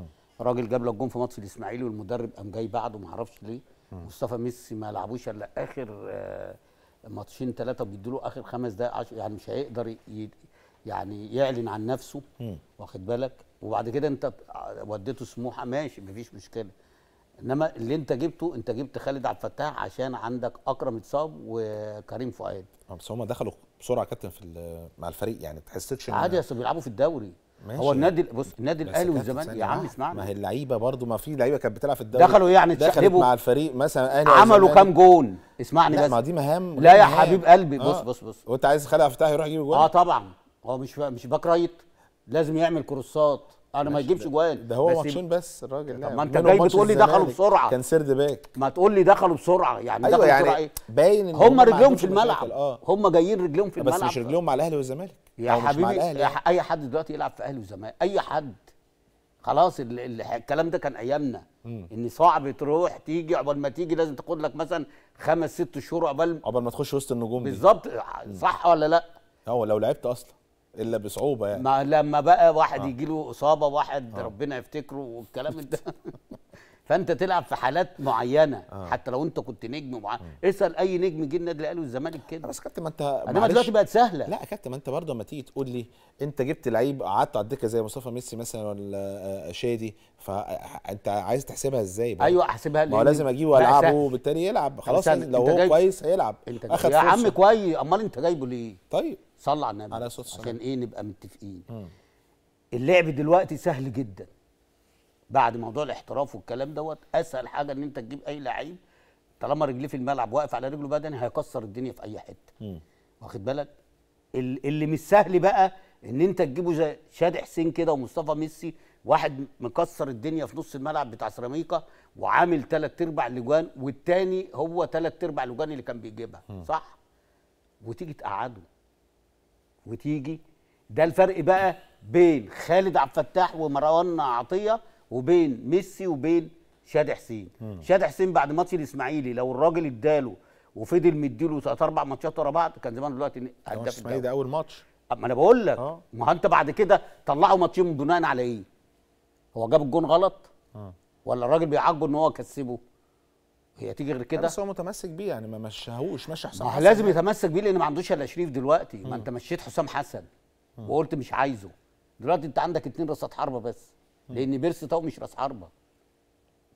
Speaker 4: راجل جاب لك جون في ماتش الإسماعيلي والمدرب قام جاي بعده ما أعرفش ليه. مصطفى ميسي ما لعبوش إلا آخر آه ماتشين ثلاثة بيدوا له آخر خمس دقائق عشر يعني مش هيقدر ي- يعني يعلن عن نفسه. واخد بالك؟ وبعد كده أنت وديته سموحة. ماشي مفيش مشكلة. انما اللي انت جبته انت جبت خالد عبد الفتاح عشان عندك اكرم اتصاب وكريم فؤاد
Speaker 1: آه، بس هم دخلوا بسرعة كابتن في مع الفريق يعني تحسيتش إن-
Speaker 4: عادي اصل بيلعبوا في الدوري
Speaker 1: ماشي.
Speaker 4: هو النادي بص النادي
Speaker 1: الأهلي
Speaker 4: والزمالك يا عم. اسمعني
Speaker 1: ما هي اللعيبة برضو ما في لعيبة كانت بتلعب في الدوري
Speaker 4: دخلوا يعني
Speaker 1: دخلت. مع الفريق مثلا أهلي
Speaker 4: عملوا. كام جون اسمعني
Speaker 1: لا
Speaker 4: بس
Speaker 1: ما دي مهام
Speaker 4: لا يا
Speaker 1: مهام.
Speaker 4: حبيب قلبي بص
Speaker 1: آه.
Speaker 4: بص بص
Speaker 1: وانت عايز خالد عبد الفتاح يروح يجيب جول
Speaker 4: آه طبعا هو مش مش back right لازم يعمل كروسات أنا ما يجيبش جوان.
Speaker 1: ده هو
Speaker 4: بس
Speaker 1: ماتشين بس الراجل
Speaker 4: طب. ما انت جاي بتقول لي دخلوا. بسرعة.
Speaker 1: كان third back.
Speaker 4: ما تقول لي دخلوا بسرعة. يعني
Speaker 1: أيوه
Speaker 4: دخلوا
Speaker 1: يعني
Speaker 4: بسرعة إيه؟
Speaker 1: باين إن
Speaker 4: هم
Speaker 1: عندهمش
Speaker 4: في الملعب.
Speaker 1: آه.
Speaker 4: هم جايين رجلهم في
Speaker 1: بس
Speaker 4: الملعب.
Speaker 1: مش رجلهم مع الأهلي والزمالك.
Speaker 4: يا حبيبي
Speaker 1: يعني.
Speaker 4: أي حد دلوقتي يلعب في أهلي وزمالك أي حد. خلاص ال ال الكلام ده كان أيامنا. إن صعب تروح تيجي عقبال ما تيجي لازم تاخد لك مثلا خمس ست شهور عقبال
Speaker 1: عقبال ما تخش وسط النجوم
Speaker 4: بالظبط. صح ولا لا
Speaker 1: هو لو لعبت أصلا. إلا بصعوبة يعني.
Speaker 4: ما لما بقى واحد يجي له إصابة واحد ربنا يفتكره والكلام ده. فانت تلعب في حالات معينة حتى لو انت كنت نجم معين اسأل أي نجم جه النادي الأهلي والزمالك كده.
Speaker 1: بس كابتن ما انت إنما
Speaker 4: دلوقتي بقت سهلة.
Speaker 1: لا يا كابتن ما انت برضه لما تيجي تقول لي انت جبت لعيب قعدت على الدكة زي مصطفى ميسي مثلا ولا آه، شادي فانت عايز تحسبها إزاي بقى؟
Speaker 4: أيوه أحسبها
Speaker 1: ما هو لازم أجيبه
Speaker 4: وألعبه.
Speaker 1: وبالتالي يلعب. خلاص. لو هو كويس هيلعب.
Speaker 4: أنت
Speaker 1: أخد
Speaker 4: يا عم. كويس. أمال أنت جايبه ليه؟
Speaker 1: طيب.
Speaker 4: صلى على النبي.
Speaker 1: على.
Speaker 4: عشان إيه نبقى متفقين؟ اللعب دلوقتي سهل جدا. بعد موضوع الاحتراف والكلام دوت أسهل حاجة إن أنت تجيب أي لعيب طالما رجليه في الملعب واقف على رجله بدني هيكسر الدنيا في أي حتة. واخد بالك؟ ال- اللي مش سهل بقى إن أنت تجيبه زي شادي حسين كده ومصطفى ميسي واحد مكسر الدنيا في نص الملعب بتاع سيراميكا وعامل ثلاث أرباع الأجوان والتاني هو ثلاث أرباع الأجوان اللي كان بيجيبها. صح؟ وتيجي تقعده. وتيجي ده الفرق بقى بين خالد عبد الفتاح ومروان عطية وبين ميسي وبين شادي حسين شادي حسين بعد ماتش الإسماعيلي لو الراجل اداله وفضل مديله ثلاث أربع ماتشات ورا بعض كان زمان دلوقتي هداف الدوري
Speaker 1: ده أول ماتش
Speaker 4: ما أنا بقول لك
Speaker 1: آه.
Speaker 4: ما هو أنت بعد كده طلعوا ماتشين بناء على إيه؟ هو جاب الجون غلط؟ ولا الراجل بيعاقبه إن هو كسبه؟ هي تيجي غير كده؟
Speaker 1: بس هو متمسك بيه يعني ما مشاهوش مشى حسام
Speaker 4: ما
Speaker 1: حسن
Speaker 4: لازم. يتمسك بيه لأن ما عندوش إلا شريف دلوقتي ما أنت مشيت حسام حسن وقلت مش عايزه دلوقتي أنت عندك اتنين راسات حربة بس لأن بيرسي تاو مش راس حربة.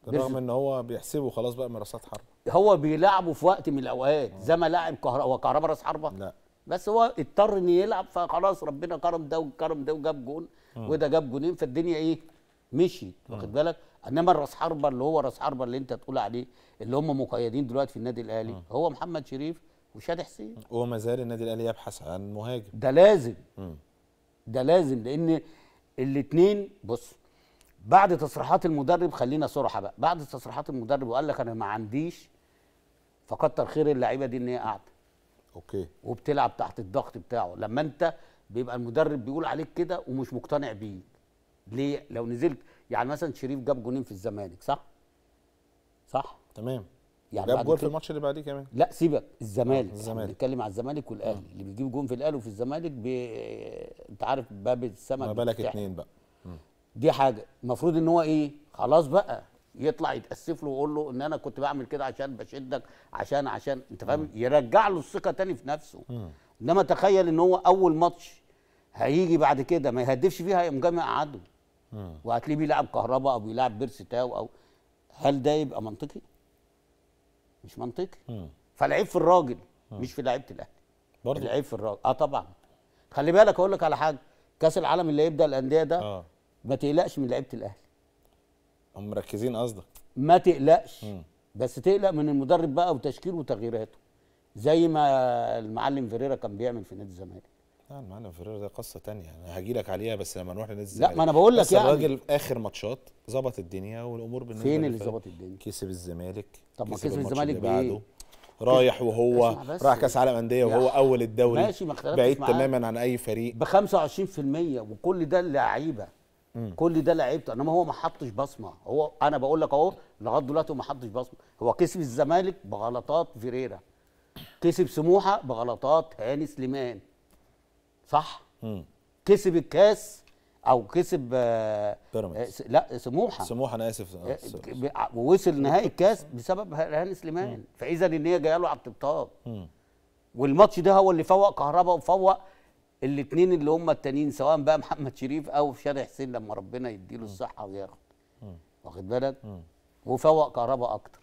Speaker 1: رغم إن هو بيحسبه خلاص بقى من راسات حرب
Speaker 4: هو بيلعبه في وقت من الأوقات. زي ما لاعب كهرباء هو كهرباء راس حربة؟
Speaker 1: لا.
Speaker 4: بس هو اضطر إن يلعب فخلاص ربنا كرم ده وكرم ده وجاب جون وده جاب جونين فالدنيا إيه؟ مشيت. واخد بالك؟ إنما الراس حربة اللي هو راس حربة اللي أنت تقول عليه اللي هم مقيدين دلوقتي في النادي الأهلي هو محمد شريف وشادي حسين.
Speaker 1: وما زال النادي الأهلي يبحث عن مهاجم.
Speaker 4: ده لازم. ده لازم لأن الاثنين بص بعد تصريحات المدرب خلينا صراحة بقى. بعد تصريحات المدرب وقال لك أنا ما عنديش فكتر خير اللعيبة دي إن هي قاعدة.
Speaker 1: أوكي.
Speaker 4: وبتلعب تحت الضغط بتاعه. لما أنت بيبقى المدرب بيقول عليك كده ومش مقتنع بيه. ليه؟ لو نزلت يعني مثلا شريف جاب جونين في الزمالك صح؟ صح؟
Speaker 1: تمام.
Speaker 4: يعني
Speaker 1: جاب جول في الماتش اللي بعديه كمان.
Speaker 4: لا سيبك. الزمالك.
Speaker 1: الزمالك.
Speaker 4: الزمالك. بنتكلم على الزمالك والأهلي. اللي بيجيب جون في الأهلي وفي الزمالك بي... أنت عارف باب السمك
Speaker 1: ما بالك. اتنين بقى.
Speaker 4: دي حاجة. المفروض إن هو إيه؟ خلاص بقى يطلع يتأسف له ويقول له إن أنا كنت بعمل كده عشان بشدك عشان عشان. أنت فاهم؟ يرجع له الثقة تاني في نفسه. إنما تخيل إن هو أول ماتش هيجي بعد كده ما يهدفش فيها هيقوم جاي مقعده وهتلاقيه بيلعب كهرباء أو بيلعب بيرسي تاو أو هل ده يبقى منطقي؟ مش منطقي. فالعيب في الراجل مش في لعيبة الأهلي.
Speaker 1: برضه
Speaker 4: العيب في الراجل. آه طبعا. خلي بالك أقول لك على حاجة. كأس العالم اللي هيبدأ الأندية ده
Speaker 1: آه.
Speaker 4: ما تقلقش من لعيبة الأهلي.
Speaker 1: هم مركزين قصدك.
Speaker 4: ما تقلقش. بس تقلق من المدرب بقى وتشكيله وتغييراته. زي ما المعلم فيريرا كان بيعمل في نادي الزمالك.
Speaker 1: لا المعلم فيريرا ده قصة تانية. أنا هاجي لك عليها بس لما نروح لنادي
Speaker 4: لا
Speaker 1: الزمالك.
Speaker 4: ما أنا بقول لك يعني.
Speaker 1: الراجل في آخر ماتشات ظبط الدنيا والأمور بالنسبة
Speaker 4: فين اللي. ظبط الدنيا؟
Speaker 1: كسب الزمالك
Speaker 4: طب ما
Speaker 1: كسب
Speaker 4: الزمالك؟
Speaker 1: بعده. رايح وهو. راح كأس عالم أندية وهو أول الدوري.
Speaker 4: ماشي، ما
Speaker 1: بعيد. تماما عن أي فريق.
Speaker 4: ب 25% وكل ده لعيبة. كل ده لعيبته انما هو ما حطش بصمة. هو أنا بقول لك اهو لغاية دلوقتي هو ما حطش بصمة. هو كسب الزمالك بغلطات فيريرا. كسب سموحة بغلطات هاني سليمان. صح؟
Speaker 1: مم.
Speaker 4: كسب الكاس أو كسب آه،
Speaker 1: بيراميدز.
Speaker 4: آه، لا سموحة.
Speaker 1: سموحة أنا آسف.
Speaker 4: آه، ب- ووصل نهائي الكاس بسبب هاني سليمان. فإذا ان هي جاية له على الطبطاب. والماتش ده هو اللي فوق كهربا وفوق الاثنين اللي هم التانيين سواء بقى محمد شريف أو شارع حسين لما ربنا يديله الصحة وياخد. واخد بالك؟ وفوق كهربا أكتر.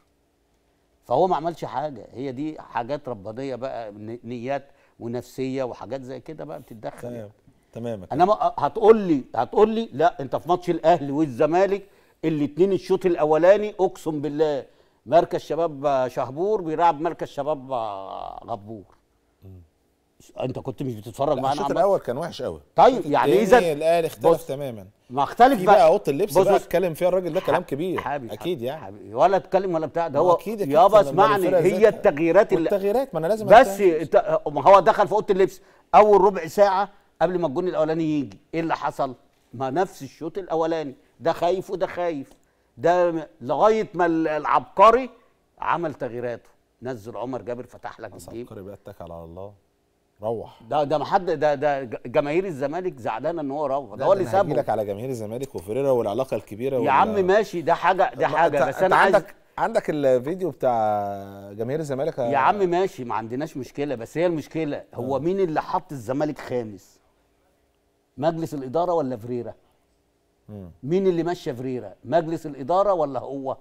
Speaker 4: فهو ما عملش حاجة. هي دي حاجات ربانية بقى نيات ونفسية وحاجات زي كده بقى بتتدخل
Speaker 1: تمام.
Speaker 4: يعني.
Speaker 1: تمام
Speaker 4: انما هتقول لي هتقول لي لا أنت في ماتش الأهلي والزمالك الاثنين الشوط الأولاني أقسم بالله مركز شباب شهبور بيلعب مركز شباب غبور. انت كنت مش بتتفرج معانا
Speaker 1: الشوط الأول كان وحش قوي
Speaker 4: طيب، يعني إذا-
Speaker 1: الاهلي اختلف
Speaker 4: بص،
Speaker 1: تماما.
Speaker 4: ما اختلف
Speaker 1: في
Speaker 4: بقى.
Speaker 1: بقى أوضة اللبس بقى أتكلم فيها الراجل ده كلام كبير.
Speaker 4: حبيبي أكيد
Speaker 1: يعني.
Speaker 4: حبيبي. ولا أتكلم ولا بتاع ده. هو
Speaker 1: أكيد يا
Speaker 4: يابا اسمعني هي التغييرات اللي
Speaker 1: والتغييرات ما أنا لازم
Speaker 4: بس ما هو دخل في أوضة اللبس أول ربع ساعة قبل ما الجون الأولاني يجي. إيه اللي حصل؟ ما نفس الشوط الأولاني. ده خايف وده خايف. ده لغاية ما ال- العبقري عمل تغييراته. نزل عمر جابر فتح لك الجيم.
Speaker 1: عبقري بقى اتكل على الله. روح.
Speaker 4: ده ده ما حد ده ده جماهير الزمالك زعلانة إن هو روح. ده هو اللي سابه.
Speaker 1: لك على جماهير الزمالك وفريرا والعلاقة الكبيرة
Speaker 4: يا عم ماشي ده حاجة ده
Speaker 1: حاجة
Speaker 4: بس أنا عايز
Speaker 1: عندك عندك الفيديو بتاع جماهير الزمالك؟
Speaker 4: يا عم ماشي ما عندناش مشكلة بس هي المشكلة هو مين اللي حط الزمالك خامس؟ مجلس الإدارة ولا فريرة مين اللي مشى فريرة مجلس الإدارة ولا هو؟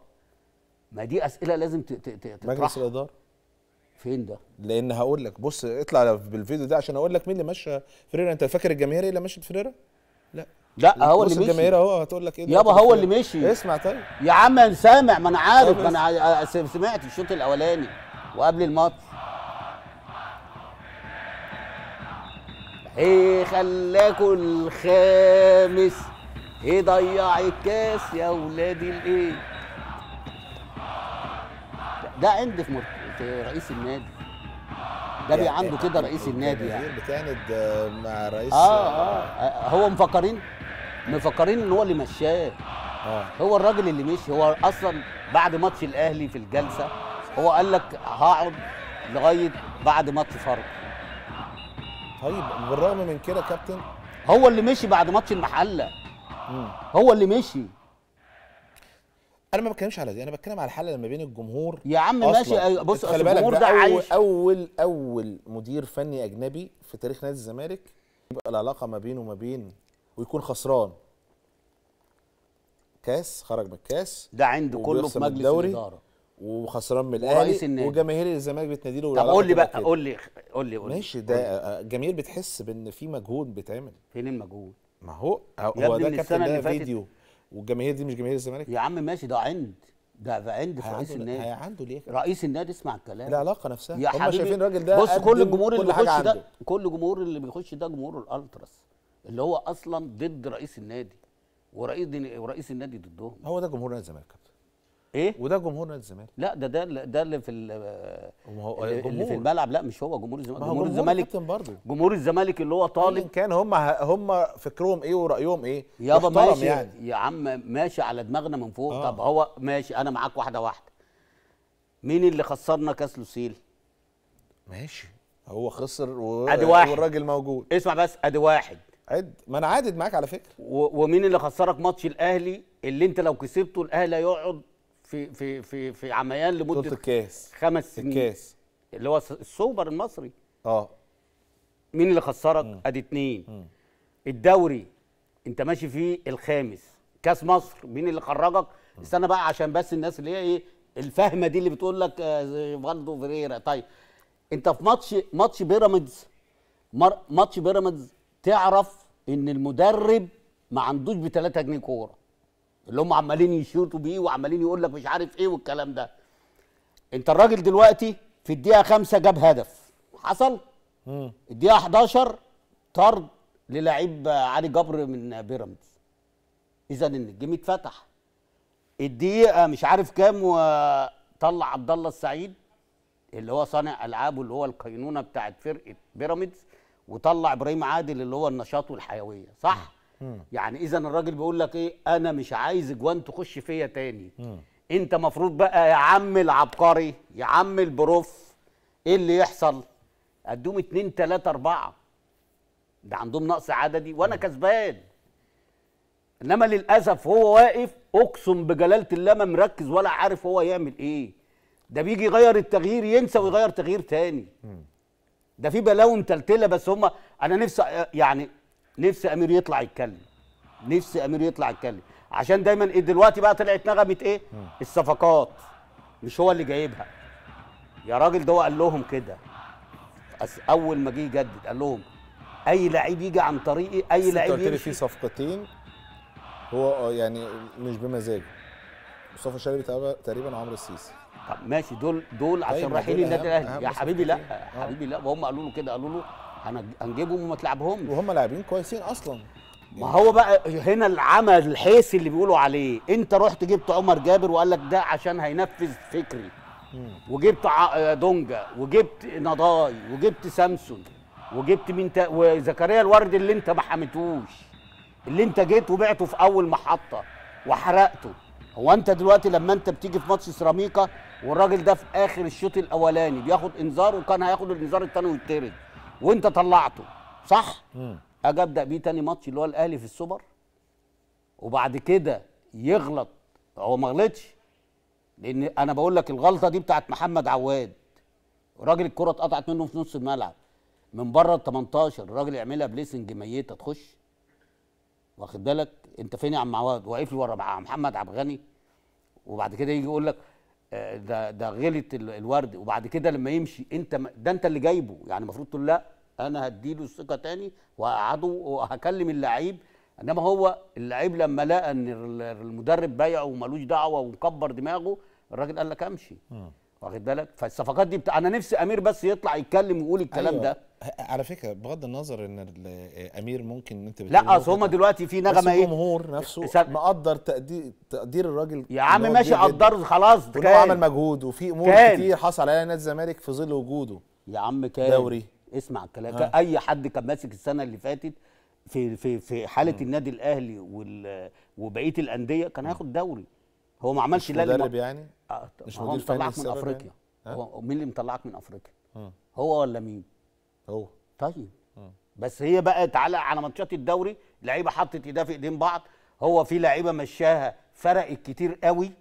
Speaker 4: ما دي أسئلة لازم ت- ت- ت-
Speaker 1: مجلس
Speaker 4: تطرحها.
Speaker 1: الإدارة؟
Speaker 4: فين ده؟
Speaker 1: لأن هقول لك بص اطلع بالفيديو ده عشان أقول لك مين اللي مشى فريرا. أنت فاكر الجماهير إيه اللي مشت فريرا؟ لا.
Speaker 4: لا هو اللي
Speaker 1: الجماهير
Speaker 4: مشي.
Speaker 1: أهو هتقول لك إيه
Speaker 4: يابا هو. اللي مشي.
Speaker 1: اسمع طيب.
Speaker 4: يا عم أنا سامع ما أنا عارف.
Speaker 1: طب
Speaker 4: ما أنا سمعت الشوط الأولاني وقبل الماتش. إيه خلاكوا الخامس إيه ضيع الكاس يا ولادي الإيه؟ ده- عندي في, مر... رئيس النادي. ده بي عنده كده رئيس النادي يعني.
Speaker 1: بتعند آه، مع رئيس
Speaker 4: آه, آه هو مفكرين مفكرين إن هو اللي مشاه.
Speaker 1: آه.
Speaker 4: هو الراجل اللي مشي هو أصلا بعد ماتش الأهلي في الجلسة هو قال لك هقعد لغاية بعد ماتش فرق.
Speaker 1: طيب بالرغم من كده كابتن؟
Speaker 4: هو اللي مشي بعد ماتش المحلة. هو اللي مشي.
Speaker 1: أنا ما بتكلمش على دي أنا بتكلم على الحالة لما بين الجمهور
Speaker 4: يا عم
Speaker 1: أصلاً.
Speaker 4: ماشي أيوة، بص
Speaker 1: خلي بالك
Speaker 4: الجمهور
Speaker 1: ده
Speaker 4: ده
Speaker 1: أول
Speaker 4: عايش.
Speaker 1: أول أول مدير فني أجنبي في تاريخ نادي الزمالك يبقى العلاقة ما بينه وما بين ويكون خسران. كاس خرج من الكاس
Speaker 4: ده عنده كله في مجلس الإدارة.
Speaker 1: وخسران من
Speaker 4: الأهلي.
Speaker 1: وجماهير الزمالك بتنادي له
Speaker 4: طب قول لي بقى. قول لي قول لي قول لي.
Speaker 1: ماشي ده الجماهير بتحس بإن في مجهود بيتعمل.
Speaker 4: فين المجهود؟
Speaker 1: ما هو هو ده كابتن
Speaker 4: السنة
Speaker 1: ده فيديو. والجماهير دي مش جماهير الزمالك؟
Speaker 4: يا عم ماشي ده عند ده ده عند في رئيس النادي.
Speaker 1: هي عنده ليه؟
Speaker 4: رئيس النادي اسمع الكلام.
Speaker 1: العلاقة نفسها.
Speaker 4: يا
Speaker 1: هم
Speaker 4: حبيبي
Speaker 1: شايفين الراجل ده
Speaker 4: بص كل الجمهور اللي بيخش ده. كل جمهور اللي بيخش ده جمهور الألتراس اللي هو أصلا ضد رئيس النادي ورئيس ورئيس النادي ضدهم.
Speaker 1: هو ده جمهور نادي الزمالك.
Speaker 4: إيه؟
Speaker 1: وده جمهور نادي الزمالك.
Speaker 4: لا ده ده ده اللي في
Speaker 1: هو
Speaker 4: اللي, اللي في. الملعب. لا مش هو جمهور الزمالك
Speaker 1: ما هو
Speaker 4: جمهور الزمالك
Speaker 1: برضه.
Speaker 4: جمهور الزمالك اللي هو
Speaker 1: طالب. كان هم هم فكرهم إيه ورأيهم إيه؟
Speaker 4: يابا ماشي
Speaker 1: يعني.
Speaker 4: يا عم ماشي على دماغنا من فوق.
Speaker 1: آه.
Speaker 4: طب هو ماشي أنا معاك واحدة واحدة. مين اللي خسرنا كأس لوسيل؟
Speaker 1: ماشي. هو خسر و...
Speaker 4: أدي واحد.
Speaker 1: والراجل موجود.
Speaker 4: اسمع بس أدي واحد.
Speaker 1: عد. ما أنا عادد معاك على فكرة.
Speaker 4: و- ومين اللي خسرك ماتش الأهلي اللي أنت لو كسبته الأهلي هيقعد في في في في عميان لمدة
Speaker 1: الكاس.
Speaker 4: خمس سنين.
Speaker 1: الكاس.
Speaker 4: اللي هو الس- السوبر المصري.
Speaker 1: آه.
Speaker 4: مين اللي خسرك؟ أدي اتنين. الدوري أنت ماشي فيه الخامس. كاس مصر مين اللي خرجك؟ استنى بقى عشان بس الناس اللي هي إيه الفهمه دي اللي بتقول لك آه، فالدو فيريرا طيب أنت في ماتش ماتش بيراميدز ماتش بيراميدز تعرف إن المدرب ما عندوش ب 3 جنيه كورة. اللي هم عمالين يشوطوا بيه وعمالين يقول لك مش عارف إيه والكلام ده. أنت الراجل دلوقتي في الدقيقة خمسة جاب هدف. حصل؟
Speaker 1: مم.
Speaker 4: الدقيقة 11 طرد للاعيب علي جبر من بيراميدز. إذا الجيم اتفتح. الدقيقة مش عارف كام وطلع عبد الله السعيد اللي هو صانع ألعاب اللي هو القينونة بتاعت فرقة بيراميدز وطلع إبراهيم عادل اللي هو النشاط والحيوية صح؟ يعني إذا الراجل بيقول لك إيه؟ أنا مش عايز اجوان تخش فيا تاني. أنت مفروض بقى يا عم العبقري يا عم البروف إيه اللي يحصل؟ أدوهم اتنين تلاتة أربعة. ده عندهم نقص عددي وأنا كسبان. إنما للأسف هو واقف أقسم بجلالة الله ما مركز ولا عارف هو يعمل إيه. ده بيجي يغير التغيير ينسى ويغير تغيير تاني. ده في بلاوي متلتله بس هم أنا نفسي يعني نفسي أمير يطلع يتكلم. نفسي أمير يطلع يتكلم. عشان دايما إيه دلوقتي بقى طلعت نغمة إيه؟ الصفقات. مش هو اللي جايبها. يا راجل ده هو قال لهم كده. أول ما جه يجدد قال لهم أي لعيب يجي عن طريقي
Speaker 1: أي
Speaker 4: لعيب يمشي.
Speaker 1: في صفقتين هو آه يعني مش بمزاجه. مصطفى شلبي تقريبا- وعمرو السيسي.
Speaker 4: طب ماشي دول دول عشان
Speaker 1: طيب،
Speaker 4: رايحين
Speaker 1: دول
Speaker 4: النادي
Speaker 1: الأهلي.
Speaker 4: يا حبيبي لا. يا
Speaker 1: آه.
Speaker 4: حبيبي لا وهم قالوا له كده قالوا له هنجيبهم وما تلعبهمش.
Speaker 1: وهم لاعبين كويسين أصلا.
Speaker 4: ما هو بقى هنا العمل الحيث اللي بيقولوا عليه. انت رحت جبت عمر جابر وقال لك ده عشان هينفذ فكري. وجبت دونجا وجبت نضاي وجبت سامسون وجبت مين تا... وزكريا الورد اللي انت ما حميتوش اللي انت جيت وبعته في أول محطة وحرقته. هو انت دلوقتي لما انت بتيجي في ماتش سيراميكا والراجل ده في آخر الشوط الأولاني بياخد إنذار وكان هياخد الإنذار الثاني ويطرد وانت طلعته صح؟ أجي أبدأ بيه تاني ماتش اللي هو الأهلي في السوبر؟ وبعد كده يغلط. هو ما غلطش لأن أنا بقول لك الغلطة دي بتاعت محمد عواد. راجل الكرة اتقطعت منه في نص الملعب. من بره ال 18 الراجل يعملها placing ميتة تخش. واخد بالك؟ أنت فين يا عم عواد؟ واقف لي ورا محمد عبد الغني. وبعد كده يجي يقول لك ده ده غلط ال- الورد. وبعد كده لما يمشي انت ده انت اللي جايبه. يعني المفروض تقول لا أنا هديله الثقة تاني وهقعده وهكلم اللعيب. إنما هو اللعيب لما لقى إن ال- المدرب بايعه ومالوش دعوة ومكبر دماغه الراجل قال لك امشي. واخد بالك؟ فالصفقات دي بتاع أنا نفسي أمير بس يطلع يتكلم ويقول الكلام
Speaker 1: أيوة.
Speaker 4: ده.
Speaker 1: على فكرة بغض النظر إن ال- أمير ممكن أنت
Speaker 4: لا أصل هما. دلوقتي في نغمة إيه
Speaker 1: الجمهور نفسه
Speaker 4: سب-
Speaker 1: مقدر تقدير تقدير الراجل
Speaker 4: يا عم ماشي. قدره خلاص
Speaker 1: هو عمل مجهود وفي أمور
Speaker 4: كان.
Speaker 1: كتير حصل عليها نادي الزمالك في ظل وجوده
Speaker 4: يا عم كان
Speaker 1: دوري.
Speaker 4: اسمع الكلام
Speaker 1: ها.
Speaker 4: أي حد كان ماسك السنة اللي فاتت في في في حالة النادي الأهلي وال وبقية الأندية كان هياخد دوري هو ما عملش
Speaker 1: مش
Speaker 4: لا
Speaker 1: مدرب يعني
Speaker 4: آه،
Speaker 1: مش مدير فني
Speaker 4: من أفريقيا
Speaker 1: يعني؟
Speaker 4: هو مين اللي مطلعك من أفريقيا
Speaker 1: مم.
Speaker 4: هو ولا مين
Speaker 1: هو
Speaker 4: طيب. بس هي بقى تعالى على ماتشات الدوري لعيبة حطت ايديها في إيدين بعض. هو في لعيبة مشاها فرقت كتير قوي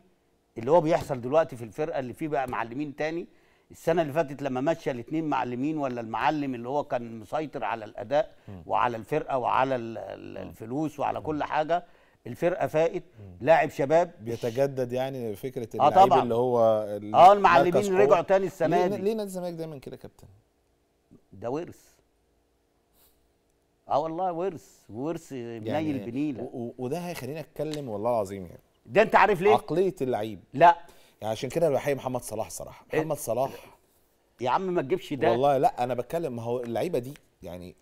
Speaker 4: اللي هو بيحصل دلوقتي في الفرقة اللي فيه بقى معلمين تاني. السنة اللي فاتت لما مشى الاثنين معلمين ولا المعلم اللي هو كان مسيطر على الأداء وعلى الفرقة وعلى ال- ال- الفلوس وعلى كل حاجة الفرقة فاقت. لاعب شباب
Speaker 1: بيتجدد يعني فكرة
Speaker 4: آه
Speaker 1: اللعيب
Speaker 4: طبعا.
Speaker 1: اللي هو
Speaker 4: آه المعلمين. رجعوا تاني السنة
Speaker 1: ليه,
Speaker 4: دي.
Speaker 1: ليه نادي الزمالك دايما كده يا كابتن؟
Speaker 4: ده ورث. آه والله ورث ورث بنيل بنيله
Speaker 1: و- و- وده هيخليني أتكلم والله العظيم يعني.
Speaker 4: ده أنت عارف ليه؟
Speaker 1: عقلية اللعيب.
Speaker 4: لا.
Speaker 1: يعني عشان كده أنا بحيي محمد صلاح صراحة.
Speaker 4: إيه؟
Speaker 1: محمد صلاح
Speaker 4: يا عم ما تجيبش ده.
Speaker 1: والله لا أنا بتكلم ما هو اللعيبة دي يعني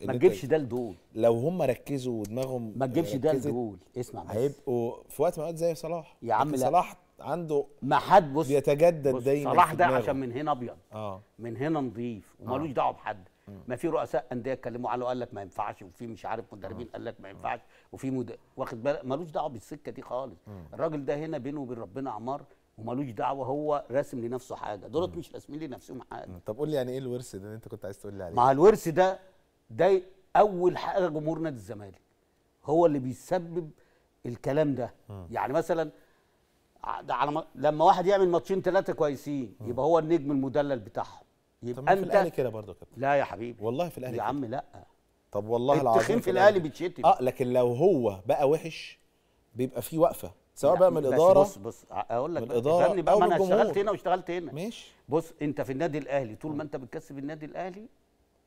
Speaker 4: ما تجيبش ده لدول.
Speaker 1: لو هم ركزوا ودماغهم
Speaker 4: ما تجيبش ده لدول. اسمع بس.
Speaker 1: هيبقوا في وقت الأوقات زي صلاح.
Speaker 4: يا عم لا.
Speaker 1: صلاح عنده
Speaker 4: ما حد بص
Speaker 1: بيتجدد
Speaker 4: بص
Speaker 1: دايما
Speaker 4: صلاح ده. عشان من هنا أبيض
Speaker 1: آه.
Speaker 4: من هنا نظيف ومالوش دعوة بحد. ما في رؤساء أندية اتكلموا عنه قال لك ما ينفعش وفي مش عارف مدربين قال لك ما ينفعش وفي مد... واخد بالك؟ مالوش دعوة بالسكة دي خالص. الراجل ده هنا بينه وبين ربنا عمار ومالوش دعوة هو راسم لنفسه حاجة. دولت مش راسمين لنفسهم حاجة.
Speaker 1: طب قول لي يعني إيه الورث ده اللي أنت كنت عايز تقول لي عليه؟
Speaker 4: مع الورث ده ده أول حاجة جمهور نادي الزمالك. هو اللي بيسبب الكلام ده. يعني مثلا ده على ما- لما واحد يعمل ماتشين ثلاثة كويسين يبقى هو النجم المدلل بتاعهم.
Speaker 1: طب
Speaker 4: يبقى
Speaker 1: ما في الأهلي
Speaker 4: انت
Speaker 1: كده برضه كابتن.
Speaker 4: لا يا حبيبي.
Speaker 1: والله في الأهلي
Speaker 4: يا
Speaker 1: كده.
Speaker 4: عم لا.
Speaker 1: طب والله العظيم
Speaker 4: التخين في الأهلي. بيتشتم.
Speaker 1: آه لكن لو هو بقى وحش بيبقى في وقفة. سواء بقى من الإدارة
Speaker 4: بص بص أقول لك
Speaker 1: من
Speaker 4: بقى، ما
Speaker 1: أنا.
Speaker 4: اشتغلت هنا واشتغلت هنا.
Speaker 1: ماشي.
Speaker 4: بص أنت في النادي الأهلي طول ما أنت بتكسب النادي الأهلي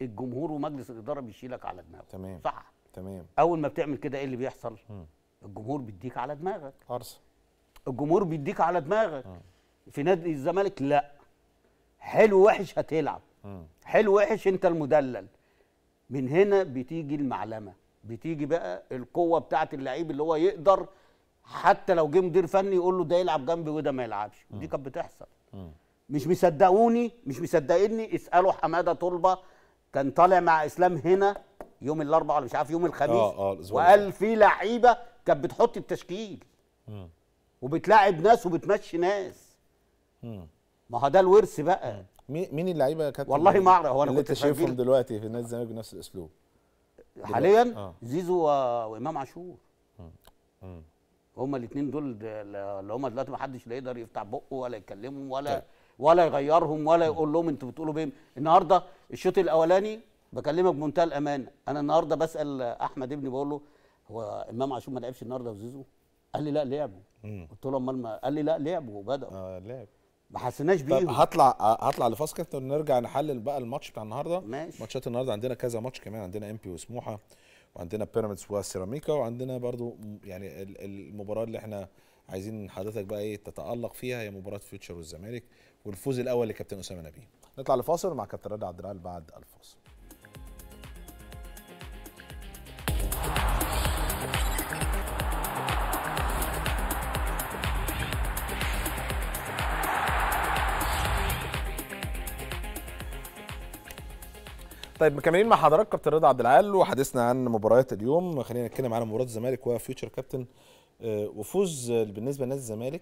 Speaker 4: الجمهور ومجلس الإدارة بيشيلك على دماغه
Speaker 1: تمام.
Speaker 4: صح.
Speaker 1: تمام.
Speaker 4: أول ما بتعمل كده إيه اللي بيحصل؟ الجمهور بيديك على دماغك.
Speaker 1: ارسنال
Speaker 4: الجمهور بيديك على دماغك. في نادي الزمالك لا. حلو وحش هتلعب. حلو وحش انت المدلل. من هنا بتيجي المعلمة. بتيجي بقى القوة بتاعت اللعيب اللي هو يقدر حتى لو جه مدير فني يقول له ده يلعب جنبي وده ما يلعبش. ودي كانت بتحصل. مش مصدقوني مش مصدقيني. اسألوا حمادة طلبة. كان طالع مع إسلام هنا يوم الأربعاء ولا مش عارف يوم الخميس.
Speaker 1: آه، آه،
Speaker 4: وقال في لعيبة كانت بتحط التشكيل. وبتلاعب ناس وبتمشي ناس. ما هو ده الورث بقى.
Speaker 1: مين اللعيبة يا كابتن
Speaker 4: والله ما أعرف، هو أنا
Speaker 1: اللي
Speaker 4: كنت
Speaker 1: شايفهم دلوقتي في نادي الزمالك بنفس الأسلوب؟
Speaker 4: حاليا
Speaker 1: آه.
Speaker 4: زيزو و- وإمام عاشور. هما الاثنين دول اللي هما دلوقتي ما حدش لا يقدر يفتح بقه ولا يكلمهم ولا
Speaker 1: طيب.
Speaker 4: ولا يغيرهم ولا يقول لهم أنتوا بتقولوا بيه النهارده الشوط الأولاني بكلمك بمنتهى الأمانة. أنا النهارده بسأل أحمد ابني بقول له هو إمام عاشور ما لعبش النهارده وزيزو؟ قال لي لا لعبوا. قلت له أمال ما قال لي لا لعبوا وبداوا
Speaker 1: آه لعب.
Speaker 4: ما حسيناش
Speaker 1: طب
Speaker 4: بيهم
Speaker 1: هطلع هطلع لفاصل كابتن ونرجع نحلل بقى الماتش بتاع النهارده.
Speaker 4: ماشي.
Speaker 1: ماتشات النهارده عندنا كذا ماتش كمان عندنا إنبي وسموحة وعندنا بيراميدز وسيراميكا وعندنا برضو يعني ال- المباراة اللي إحنا عايزين حضرتك بقى إيه تتألق فيها هي مباراة فيوتشر والزمالك والفوز الأول لكابتن أسامة نبيه نطلع لفاصل مع كابتن رضا عبد العال بعد الفاصل. طيب مكملين مع حضرتك كابتن رضا عبد العال وحديثنا عن مباريات اليوم. خلينا نتكلم عن مباراه الزمالك وفيوتشر كابتن آه، وفوز بالنسبة لنادي الزمالك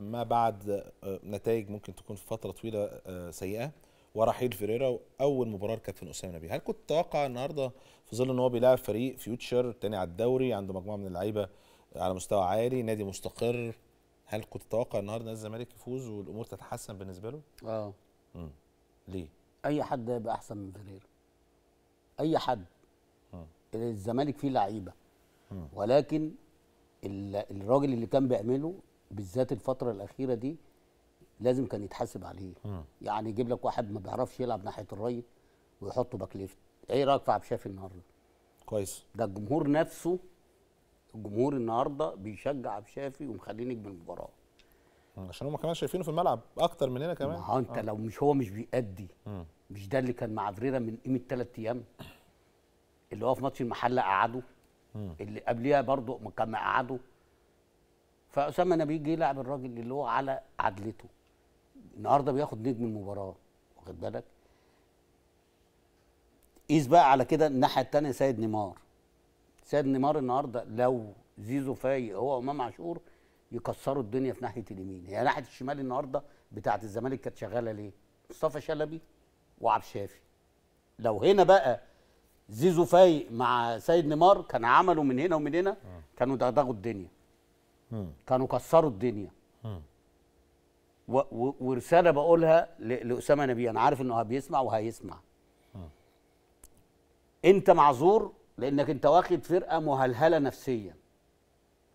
Speaker 1: ما بعد آه، نتائج ممكن تكون في فترة طويلة آه، سيئة ورحيل فيريرا وأول مباراة لكابتن أسامة نبيه هل كنت تتوقع النهارده في ظل إن هو بيلاعب فريق فيوتشر تاني على الدوري عنده مجموعة من اللعيبة على مستوى عالي نادي مستقر هل كنت تتوقع النهارده نادي الزمالك يفوز والأمور تتحسن بالنسبة له؟
Speaker 4: آه.
Speaker 1: ليه؟
Speaker 4: أي حد يبقى أحسن من فيريرا. أي حد. الزمالك فيه لعيبة. ولكن ال- الراجل اللي كان بيعمله بالذات الفترة الأخيرة دي لازم كان يتحاسب عليه. يعني يجيب لك واحد ما بيعرفش يلعب ناحية ال right ويحطه back left. إيه رأيك في عبد الشافي النهارده؟
Speaker 1: كويس.
Speaker 4: ده الجمهور نفسه الجمهور النهارده بيشجع عبد الشافي ومخليه نجم المباراة.
Speaker 1: عشان هم كمان شايفينه في الملعب أكتر مننا
Speaker 4: ما
Speaker 1: كمان.
Speaker 4: هو أنت لو مش هو مش بيأدي مش ده اللي كان مع فريرا من قيمة ثلاث أيام؟ اللي هو في ماتش المحله قعده اللي قبليها برضه ما كان قعده. فأسامة نبيل جه يلعب الراجل اللي هو على عدلته. النهارده بياخد نجم المباراة واخد بالك؟ قيس بقى على كده الناحية الثانية سيد نيمار. سيد نيمار النهارده لو زيزو فايق هو وامام عاشور يكسروا الدنيا في ناحية اليمين. هي ناحية الشمال النهارده بتاعه الزمالك كانت شغالة ليه؟ مصطفى شلبي وعبد الشافي. لو هنا بقى زيزو فايق مع سيد نيمار كان عملوا من هنا ومن هنا كانوا دغدغوا الدنيا. كانوا كسروا الدنيا. ورسالة بقولها لأسامة نبيه أنا عارف إنه بيسمع وهيسمع. أنت معذور لأنك أنت واخد فرقة مهلهلة نفسيا.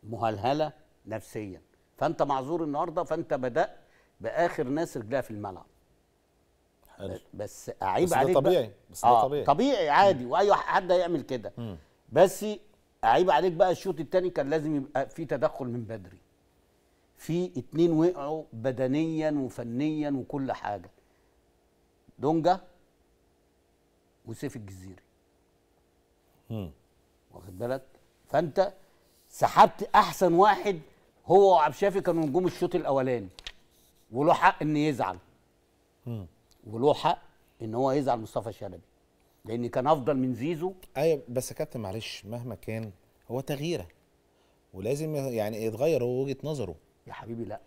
Speaker 4: مهلهلة نفسيا. فأنت معذور النهارده فأنت بدأت بآخر ناس رجلها في الملعب.
Speaker 1: حلو.
Speaker 4: بس أعيب
Speaker 1: بس ده
Speaker 4: عليك بقى-
Speaker 1: طبيعي، بس ده
Speaker 4: آه
Speaker 1: طبيعي.
Speaker 4: طبيعي عادي. وأي حد هيعمل كده. بس أعيب عليك بقى الشوط الثاني كان لازم يبقى في تدخل من بدري. في اتنين وقعوا بدنيا وفنيا وكل حاجة. دونجا وسيف الجزيري. واخد بالك؟ فأنت سحبت أحسن واحد هو وعبد الشافي كانوا نجوم الشوط الأولاني وله حق إن يزعل. وله حق إن هو يزعل مصطفى شلبي لأن كان أفضل من زيزو.
Speaker 1: أيوه بس يا كابتن معلش مهما كان هو تغييرة ولازم يعني يتغير هو وجهة نظره.
Speaker 4: يا حبيبي لأ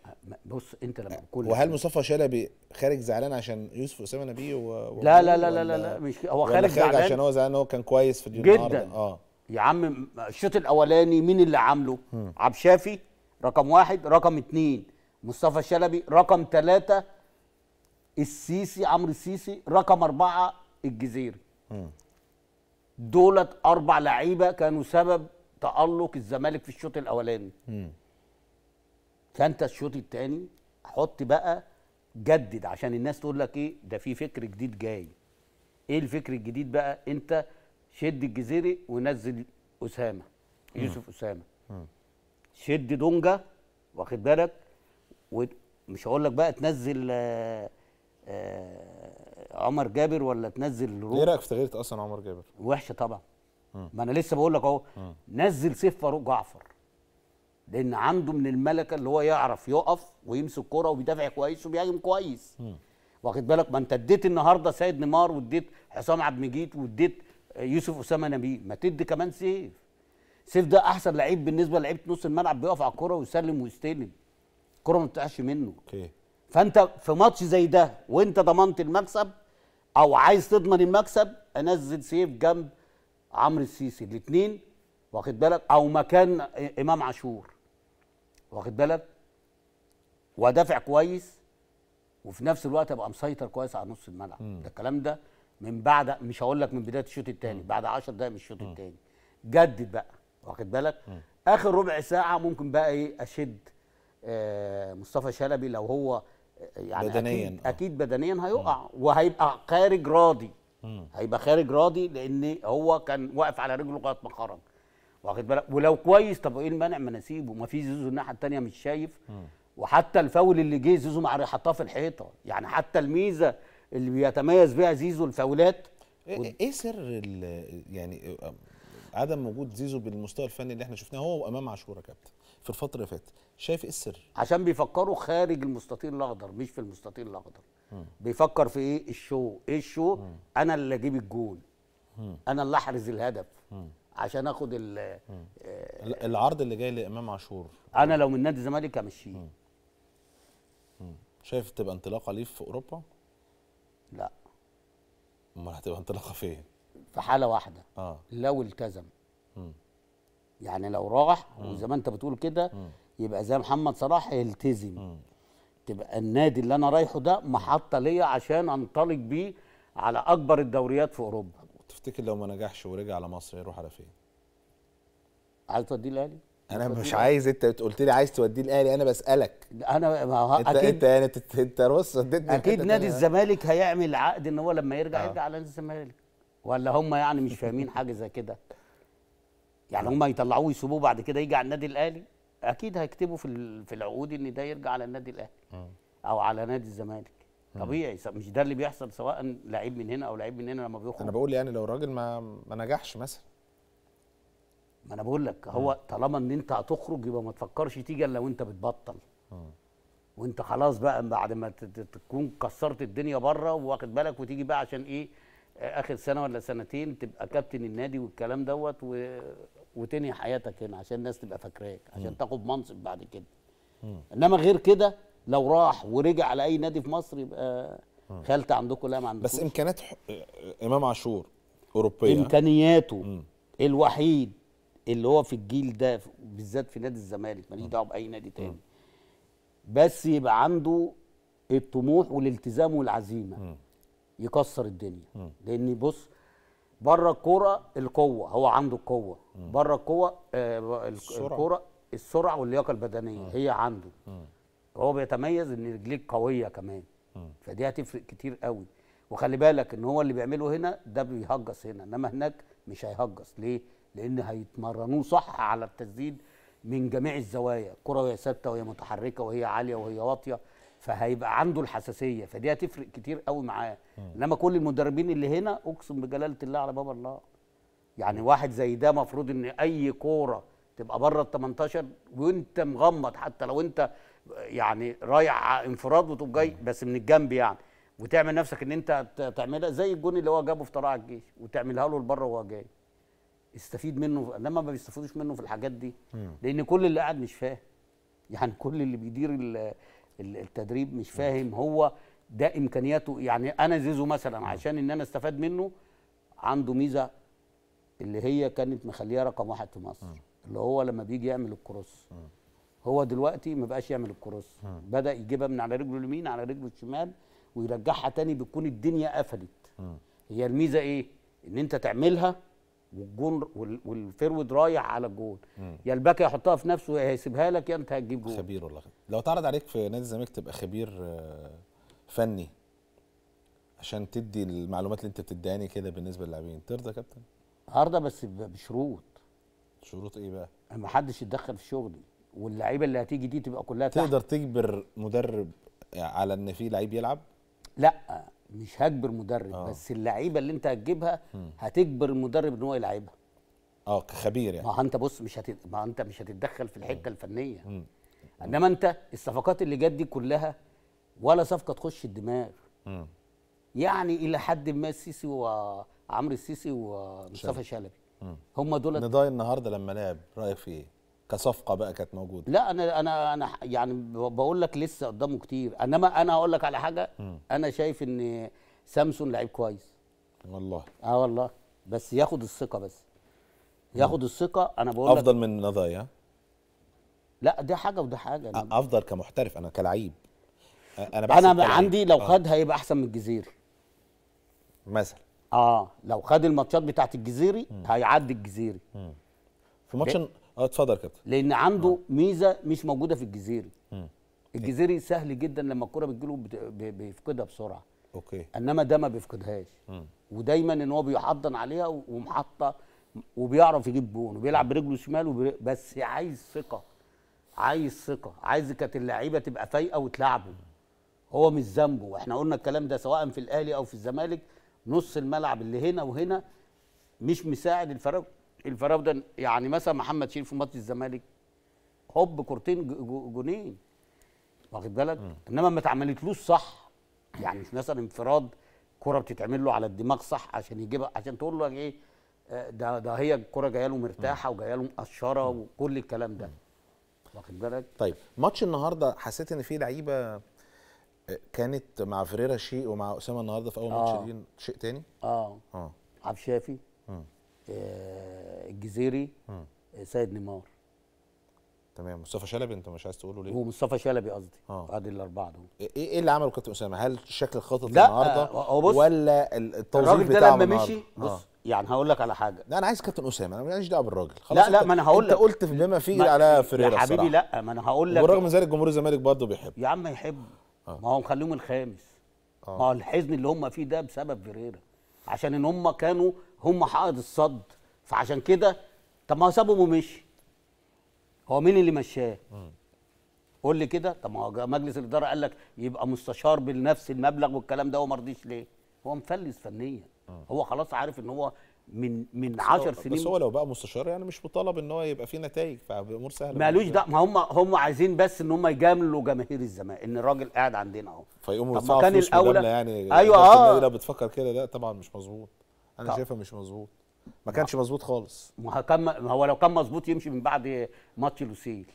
Speaker 4: بص أنت لما تكون
Speaker 1: وهل مصطفى شلبي خارج زعلان عشان يوسف أسامة نبيه و...
Speaker 4: لا لا لا لا لا, لا مش هو
Speaker 1: ولا
Speaker 4: خارج زعلان؟
Speaker 1: عشان هو زعلان هو كان كويس في اليوم
Speaker 4: جدا.
Speaker 1: آه.
Speaker 4: يا عم الشوط الأولاني مين اللي عامله؟ عبد الشافي رقم واحد رقم اتنين مصطفى شلبي رقم ثلاثة السيسي عمرو السيسي رقم أربعة الجزيري دولت أربع لعيبة كانوا سبب تألق الزمالك في الشوط الأولاني. فأنت الشوط الثاني حط بقى جدد عشان الناس تقول لك إيه ده في فكر جديد جاي. إيه الفكر الجديد بقى؟ أنت شد الجزيري ونزل أسامة يوسف أسامة. شد دونجا واخد بالك؟ ومش هقول لك بقى تنزل آه، آه، عمر جابر ولا تنزل
Speaker 1: إيه
Speaker 4: روح
Speaker 1: رأيك في تغيير أصلا عمر جابر؟
Speaker 4: وحشة طبعا. ما أنا لسه بقول لك أهو. نزل سيف فاروق جعفر لأن عنده من الملكة اللي هو يعرف يقف ويمسك كرة وبيدافع كويس وبيهاجم كويس. واخد بالك؟ ما أنت اديت النهارده سيد نيمار واديت حسام عبد المجيد واديت يوسف أسامة نبيه. ما تدي كمان سيف. سيف ده أحسن لعيب بالنسبة لعيبة نص الملعب بيقف على الكرة ويسلم ويستلم. الكرة ما بتقعش منه.
Speaker 1: okay.
Speaker 4: فأنت في ماتش زي ده وأنت ضمنت المكسب أو عايز تضمن المكسب أنزل سيف جنب عمرو السيسي. الاثنين واخد بالك؟ أو مكان إمام عاشور. واخد بالك؟ وادافع كويس وفي نفس الوقت أبقى مسيطر كويس على نص الملعب. ده الكلام ده من بعد مش هقول لك من بداية الشوط الثاني بعد 10 دقائق من الشوط الثاني جدد بقى. واخد بالك؟ آخر ربع ساعة ممكن بقى إيه أشد آه مصطفى شلبي لو هو آه، يعني
Speaker 1: بدنياً،
Speaker 4: أكيد,
Speaker 1: آه.
Speaker 4: أكيد بدنيا هيقع وهيبقى خارج راضي. هيبقى خارج راضي لأن هو كان واقف على رجله لغاية ما خرج. واخد بالك؟ ولو كويس طب إيه المانع ما نسيبه؟ ما في زيزو الناحية الثانية مش شايف. وحتى الفاول اللي جه زيزو مع حطاه في الحيطة. يعني حتى الميزة اللي بيتميز بيها زيزو الفاولات
Speaker 1: إيه إيه سر ال- يعني آه، عدم وجود زيزو بالمستوى الفني اللي إحنا شفناه هو وأمام عاشور يا كابتن في الفترة اللي فاتت. شايف إيه السر؟
Speaker 4: عشان بيفكروا خارج المستطيل الأخضر مش في المستطيل الأخضر. بيفكر في إيه؟ ال show. إيه ال show؟ أنا اللي أجيب الجول أنا اللي أحرز الهدف. عشان آخد ال
Speaker 1: ال- العرض اللي جاي لإمام عاشور.
Speaker 4: أنا لو من نادي الزمالك همشيه
Speaker 1: شايف تبقى انطلاقة ليه في أوروبا؟
Speaker 4: لا.
Speaker 1: أمال هتبقى انطلاقة فين؟
Speaker 4: في حالة واحدة.
Speaker 1: آه.
Speaker 4: لو التزم.
Speaker 1: مم.
Speaker 4: يعني لو راح وزي ما انت بتقول كده يبقى زي محمد صلاح يلتزم. تبقى النادي اللي أنا رايحه ده محطة ليا عشان أنطلق بيه على أكبر الدوريات في أوروبا.
Speaker 1: تفتكر لو ما نجحش ورجع على مصر يروح على فين؟
Speaker 4: عايز توديه الاهلي
Speaker 1: أنا مش عايز. أنت قلت لي عايز توديه الاهلي أنا بسألك.
Speaker 4: أنا ما هو
Speaker 1: انت
Speaker 4: أكيد
Speaker 1: انت يعني انت بص أكيد
Speaker 4: نادي
Speaker 1: دي.
Speaker 4: الزمالك هيعمل عقد إن هو لما يرجع
Speaker 1: آه.
Speaker 4: يرجع على نادي الزمالك. ولا هم يعني مش فاهمين حاجة زي كده؟ يعني هم يطلعوه ويسيبوه بعد كده يجي على النادي الأهلي؟ أكيد هيكتبوا في في العقود إن ده يرجع على النادي الأهلي أو على نادي الزمالك. طبيعي مش ده اللي بيحصل سواء لعيب من هنا أو لعيب من هنا لما
Speaker 1: أنا
Speaker 4: بيخرج
Speaker 1: بقول يعني لو الراجل ما ما نجحش مثلا.
Speaker 4: ما أنا بقول لك هو طالما إن أنت هتخرج يبقى ما تفكرش تيجي إلا وأنت بتبطل. وأنت خلاص بقى بعد ما تكون كسرت الدنيا بره واخد بالك وتيجي بقى عشان إيه؟ آخر سنة ولا سنتين تبقى كابتن النادي والكلام دوت و... وتنهي حياتك هنا عشان الناس تبقى فاكراك عشان تاخد منصب بعد كده. إنما غير كده لو راح ورجع على اي نادي في مصر يبقى خالته عندكم لا ما عندكم
Speaker 1: بس إمكانيات ح- إمام عاشور أوروبية.
Speaker 4: إمكانياته الوحيد اللي هو في الجيل ده بالذات في نادي الزمالك ماليش دعوة بأي نادي تاني. بس يبقى عنده الطموح والالتزام والعزيمة. يكسر الدنيا. لأن بص بره الكورة القوة هو عنده القوة. بره القوة آه. الكورة
Speaker 1: السرعة
Speaker 4: واللياقة البدنية هي عنده. هو بيتميز إن رجليه قوية كمان. فدي هتفرق كتير قوي. وخلي بالك إن هو اللي بيعمله هنا ده بيهجص هنا. إنما هناك مش هيهجص. ليه؟ لأن هيتمرنوه صح على التسديد من جميع الزوايا. الكره وهي ثابتة وهي متحركة وهي عالية وهي واطية. فهيبقى عنده الحساسية فدي هتفرق كتير قوي معاه. إنما كل المدربين اللي هنا أقسم بجلالة الله على باب الله. يعني واحد زي ده مفروض إن أي كورة تبقى بره ال 18 وأنت مغمض حتى لو أنت يعني رايح انفراد وتقوم جاي بس من الجنب يعني. وتعمل نفسك إن أنت تعملها زي الجون اللي هو جابه في طلائع الجيش وتعملها له لبره وهو جاي. استفيد منه إنما ما بيستفيدوش منه في الحاجات دي. لأن كل اللي قاعد مش فاهم. يعني كل اللي بيدير التدريب مش فاهم هو ده إمكانياته. يعني أنا زيزو مثلا عشان إن أنا أستفاد منه عنده ميزة اللي هي كانت مخليه رقم واحد في مصر. اللي هو لما بيجي يعمل الكروس. هو دلوقتي ما بقاش يعمل الكروس. بدأ يجيبها من على رجله اليمين على رجله الشمال ويرجعها تاني بتكون الدنيا قفلت. هي الميزة إيه؟ إن أنت تعملها والجون وال- وال forward رايح على الجون. يا ال back يحطها في نفسه هيسيبها لك يا انت هتجيب جون.
Speaker 1: خبير والله. خبير. لو اتعرض عليك في نادي الزمالك تبقى خبير آه، فني. عشان تدي المعلومات اللي انت بتديهاني كده بالنسبة للاعبين. ترضى يا كابتن.
Speaker 4: النهارده بس بشروط.
Speaker 1: شروط إيه بقى؟
Speaker 4: ما حدش يتدخل في شغلي. واللعيبة اللي هتيجي دي تبقى كلها تحت.
Speaker 1: تقدر تجبر مدرب على ان في لعيب يلعب؟
Speaker 4: لا. مش هجبر مدرب
Speaker 1: آه.
Speaker 4: بس اللعيبة اللي انت هتجيبها هتجبر المدرب إن هو يلعبها.
Speaker 1: آه كخبير يعني.
Speaker 4: ما انت بص مش هت... ما انت مش هتتدخل في الحتة الفنية. انما انت الصفقات اللي جت دي كلها ولا صفقة تخش الدماغ.
Speaker 1: مم.
Speaker 4: يعني إلى حد ما السيسي وعمرو السيسي ومصطفى شلبي. هم دول
Speaker 1: نضاي النهارده لما لعب. رأيك في إيه؟ كصفقة بقى كانت موجودة.
Speaker 4: لا أنا أنا أنا يعني بقول لك لسه قدامه كتير. إنما أنا هقول لك على حاجة. أنا شايف إن سامسون لعيب كويس.
Speaker 1: والله.
Speaker 4: آه والله. بس ياخد الثقة بس. ياخد الثقة. أنا بقول لك
Speaker 1: أفضل من نضايا
Speaker 4: لا ده حاجة وده حاجة. أنا
Speaker 1: أفضل كمحترف أنا كلعيب. أنا
Speaker 4: أنا
Speaker 1: كلعيب.
Speaker 4: عندي لو
Speaker 1: آه.
Speaker 4: خد هيبقى أحسن من الجزيري
Speaker 1: مثلا.
Speaker 4: آه لو خد الماتشات بتاعت الجزيري هيعدي الجزيري
Speaker 1: في ماتش آه اتفضل يا كابتن.
Speaker 4: لأن عنده ميزة مش موجودة في الجزيري الجزيري سهل جدا لما الكرة بتجيله بت- ب- بيفقدها بسرعة.
Speaker 1: okay.
Speaker 4: انما ده ما بيفقدهاش. ودايما ان هو بيحضن عليها ومحطة وبيعرف يجيب جون وبيلعب برجله الشمال وبر... بس عايز ثقة. عايز ثقة. عايز كانت اللعيبة تبقى فايقة وتلعبه. هو مش ذنبه. وإحنا قلنا الكلام ده سواء في الأهلي أو في الزمالك. نص الملعب اللي هنا وهنا مش مساعد الفرق الفرق ده يعني مثلا محمد شريف في ماتش الزمالك هوب كورتين جونين. واخد بالك؟ إنما ما اتعملتلوش صح. يعني مش مثلا انفراد كرة بتتعمل له على الدماغ صح عشان يجيبها عشان تقول له إيه آه، ده ده هي الكرة جاية له مرتاحة وجاية له مقشرة وكل الكلام ده. واخد بالك؟
Speaker 1: طيب ماتش النهارده حسيت إن في لعيبة آه، كانت مع فريرا شيء ومع أسامة النهارده في أول
Speaker 4: آه.
Speaker 1: ماتش ليه شيء تاني؟
Speaker 4: آه.
Speaker 1: آه.
Speaker 4: عبد الشافي الجزيري
Speaker 1: مم.
Speaker 4: آه سيد نيمار
Speaker 1: تمام مصطفى شلبي انت مش عايز تقوله ليه
Speaker 4: ومصطفى شلبي قصدي
Speaker 1: آه.
Speaker 4: ادي الأربعة دول
Speaker 1: إيه إيه اللي عمله كابتن أسامة هل شكل الخطط
Speaker 4: لا،
Speaker 1: النهارده
Speaker 4: آه، بص،
Speaker 1: ولا ال- التوظيف
Speaker 4: الراجل ده
Speaker 1: بتاعه
Speaker 4: لما؟ مشي بص
Speaker 1: آه.
Speaker 4: يعني هقول لك على حاجة
Speaker 1: لا أنا عايز كابتن أسامة أنا ماليش دعوة بالراجل
Speaker 4: لا لا
Speaker 1: أنت-
Speaker 4: ما أنا هقول
Speaker 1: أنت
Speaker 4: لك
Speaker 1: قلت بما فيه على فريرا
Speaker 4: يا حبيبي
Speaker 1: الصراحة.
Speaker 4: لا ما أنا هقول لك
Speaker 1: وبالرغم من ذلك جمهور الزمالك برضه بيحب
Speaker 4: يا عم يحب
Speaker 1: آه.
Speaker 4: ما هو مخليهم الخامس
Speaker 1: آه.
Speaker 4: ما هو الحزن اللي هم فيه ده بسبب فيريرا عشان إن هم كانوا هم حائط الصد فعشان كده طب ما هو سابهم ومشي. هو مين اللي مشاه؟ قول لي كده. طب ما هو مجلس الإدارة قال لك يبقى مستشار بنفس المبلغ والكلام ده هو ما رضيش ليه؟ هو مفلس فنيا. هو خلاص عارف إن هو من من 10
Speaker 1: بس
Speaker 4: سنين
Speaker 1: هو لو بقى مستشار يعني مش مطالب إن هو يبقى فيه نتائج فامور سهلة
Speaker 4: مالوش ده ما هم هم عايزين بس إن هم يجاملوا جماهير الزمالك إن الراجل قاعد عندنا أهو.
Speaker 1: فيقوموا
Speaker 4: كان
Speaker 1: فلوس يعني. النادي لو بتفكر كده ده طبعا مش مظبوط. أنا
Speaker 4: طب.
Speaker 1: شايفها مش مظبوط. ما كانش مظبوط خالص.
Speaker 4: ما كان هو لو كان مظبوط يمشي من بعد ماتش لوسيل.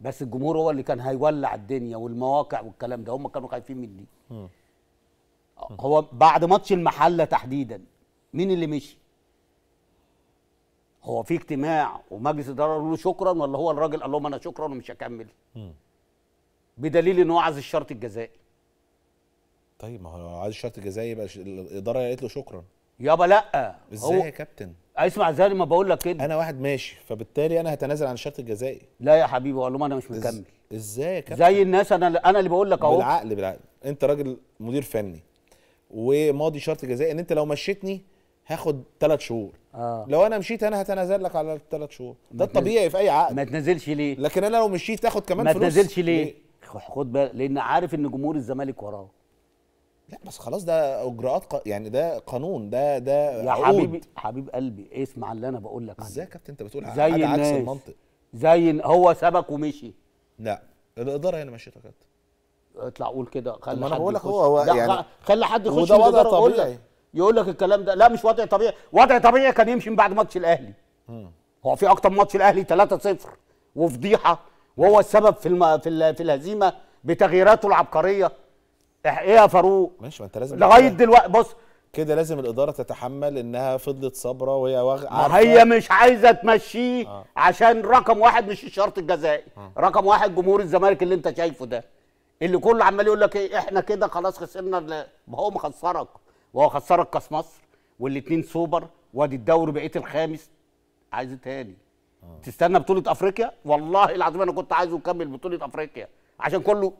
Speaker 4: بس الجمهور هو اللي كان هيولع الدنيا والمواقع والكلام ده هم كانوا خايفين من دي هو بعد ماتش المحلة تحديدا مين اللي مشي؟ هو في اجتماع ومجلس اداره قالوا له شكرا ولا هو الراجل قال لهم أنا شكرا ومش هكمل؟ بدليل إن هو عايز الشرط الجزائي.
Speaker 1: طيب ما هو عايز الشرط الجزائي يبقى الإدارة قالت له شكرا.
Speaker 4: يابا لا.
Speaker 1: إزاي يا كابتن؟
Speaker 4: اسمع زي ما بقول لك كده.
Speaker 1: أنا واحد ماشي فبالتالي أنا هتنازل عن الشرط الجزائي.
Speaker 4: لا يا حبيبي قال لهم أنا مش مكمل.
Speaker 1: إزاي يا كابتن؟
Speaker 4: زي الناس أنا أنا اللي بقول لك أهو.
Speaker 1: بالعقل بالعقل. أنت راجل مدير فني وماضي شرط جزائي إن أنت لو مشيتني هاخد ثلاث شهور.
Speaker 4: آه.
Speaker 1: لو أنا مشيت أنا هتنازل لك على الثلاث شهور. ده
Speaker 4: ما
Speaker 1: الطبيعي في أي عقد
Speaker 4: ما تنزلش ليه؟
Speaker 1: لكن أنا لو مشيت تاخد كمان
Speaker 4: ما
Speaker 1: فلوس.
Speaker 4: تنزلش ليه؟ خد بالك لأن عارف إن جمهور الزمالك وراه
Speaker 1: لا بس خلاص ده إجراءات ق... يعني ده قانون ده ده
Speaker 4: يا
Speaker 1: عقود.
Speaker 4: حبيبي حبيب قلبي اسمع اللي أنا بقول لك
Speaker 1: إزاي
Speaker 4: عليه
Speaker 1: يا كابتن؟ أنت بتقول
Speaker 4: زي
Speaker 1: حاجة عكس
Speaker 4: الناس.
Speaker 1: المنطق.
Speaker 4: زي هو سبك ومشي.
Speaker 1: لا الإدارة هي اللي مشيتها يا كابتن.
Speaker 4: اطلع قول كده خلي حد
Speaker 1: بقول لك
Speaker 4: يخش.
Speaker 1: هو- هو يعني-
Speaker 4: خ- خلي حد يخش
Speaker 1: وده وضع طبيعي.
Speaker 4: لك يقول لك الكلام ده. لا مش وضع طبيعي. وضع طبيعي كان يمشي من بعد ماتش الأهلي. هو في أكتر ماتش الأهلي 3-0 وفضيحة وهو السبب في الم... في, ال... في الهزيمة بتغييراته العبقرية. إيه يا فاروق؟
Speaker 1: ماشي ما انت لازم لغاية
Speaker 4: دلوقتي بص.
Speaker 1: كده لازم الإدارة تتحمل إنها فضلت صابرة وهي واغ...
Speaker 4: ما هي مش عايزة تمشيه عشان رقم واحد مش الشرط الجزائي. رقم واحد جمهور الزمالك اللي انت شايفه ده. اللي كله عمال يقول لك إيه إحنا كده خلاص خسرنا ما هو مخسرك. وهو خسرك كاس مصر والاتنين سوبر وادي الدوري بقيت الخامس. عايز إيه تاني؟ تستنى بطولة أفريقيا؟ والله العظيم أنا كنت عايزه يكمل بطولة أفريقيا. عشان كله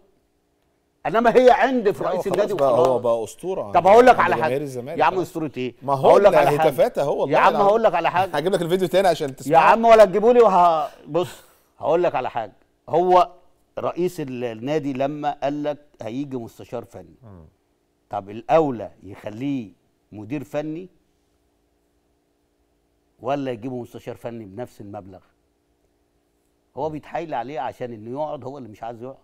Speaker 4: انما هي عند في
Speaker 1: هو
Speaker 4: رئيس النادي
Speaker 1: بقى هو
Speaker 4: وخلاص.
Speaker 1: بقى أسطورة
Speaker 4: طب هقول لك على
Speaker 1: حاجة.
Speaker 4: يا عم. أسطورة إيه؟
Speaker 1: ما هو
Speaker 4: هقول لك على
Speaker 1: حاجة. أهو والله
Speaker 4: يا عم. هقول لك على حاجة.
Speaker 1: هجيب لك الفيديو تاني عشان تسمع
Speaker 4: يا عم ولا تجيبوا لي وه... بص هقول لك على حاجة. هو رئيس ال- النادي لما قال لك هيجي مستشار فني. طب الأولى يخليه مدير فني؟ ولا يجيبه مستشار فني بنفس المبلغ؟ هو بيتحايل عليه عشان إنه يقعد هو اللي مش عايز يقعد.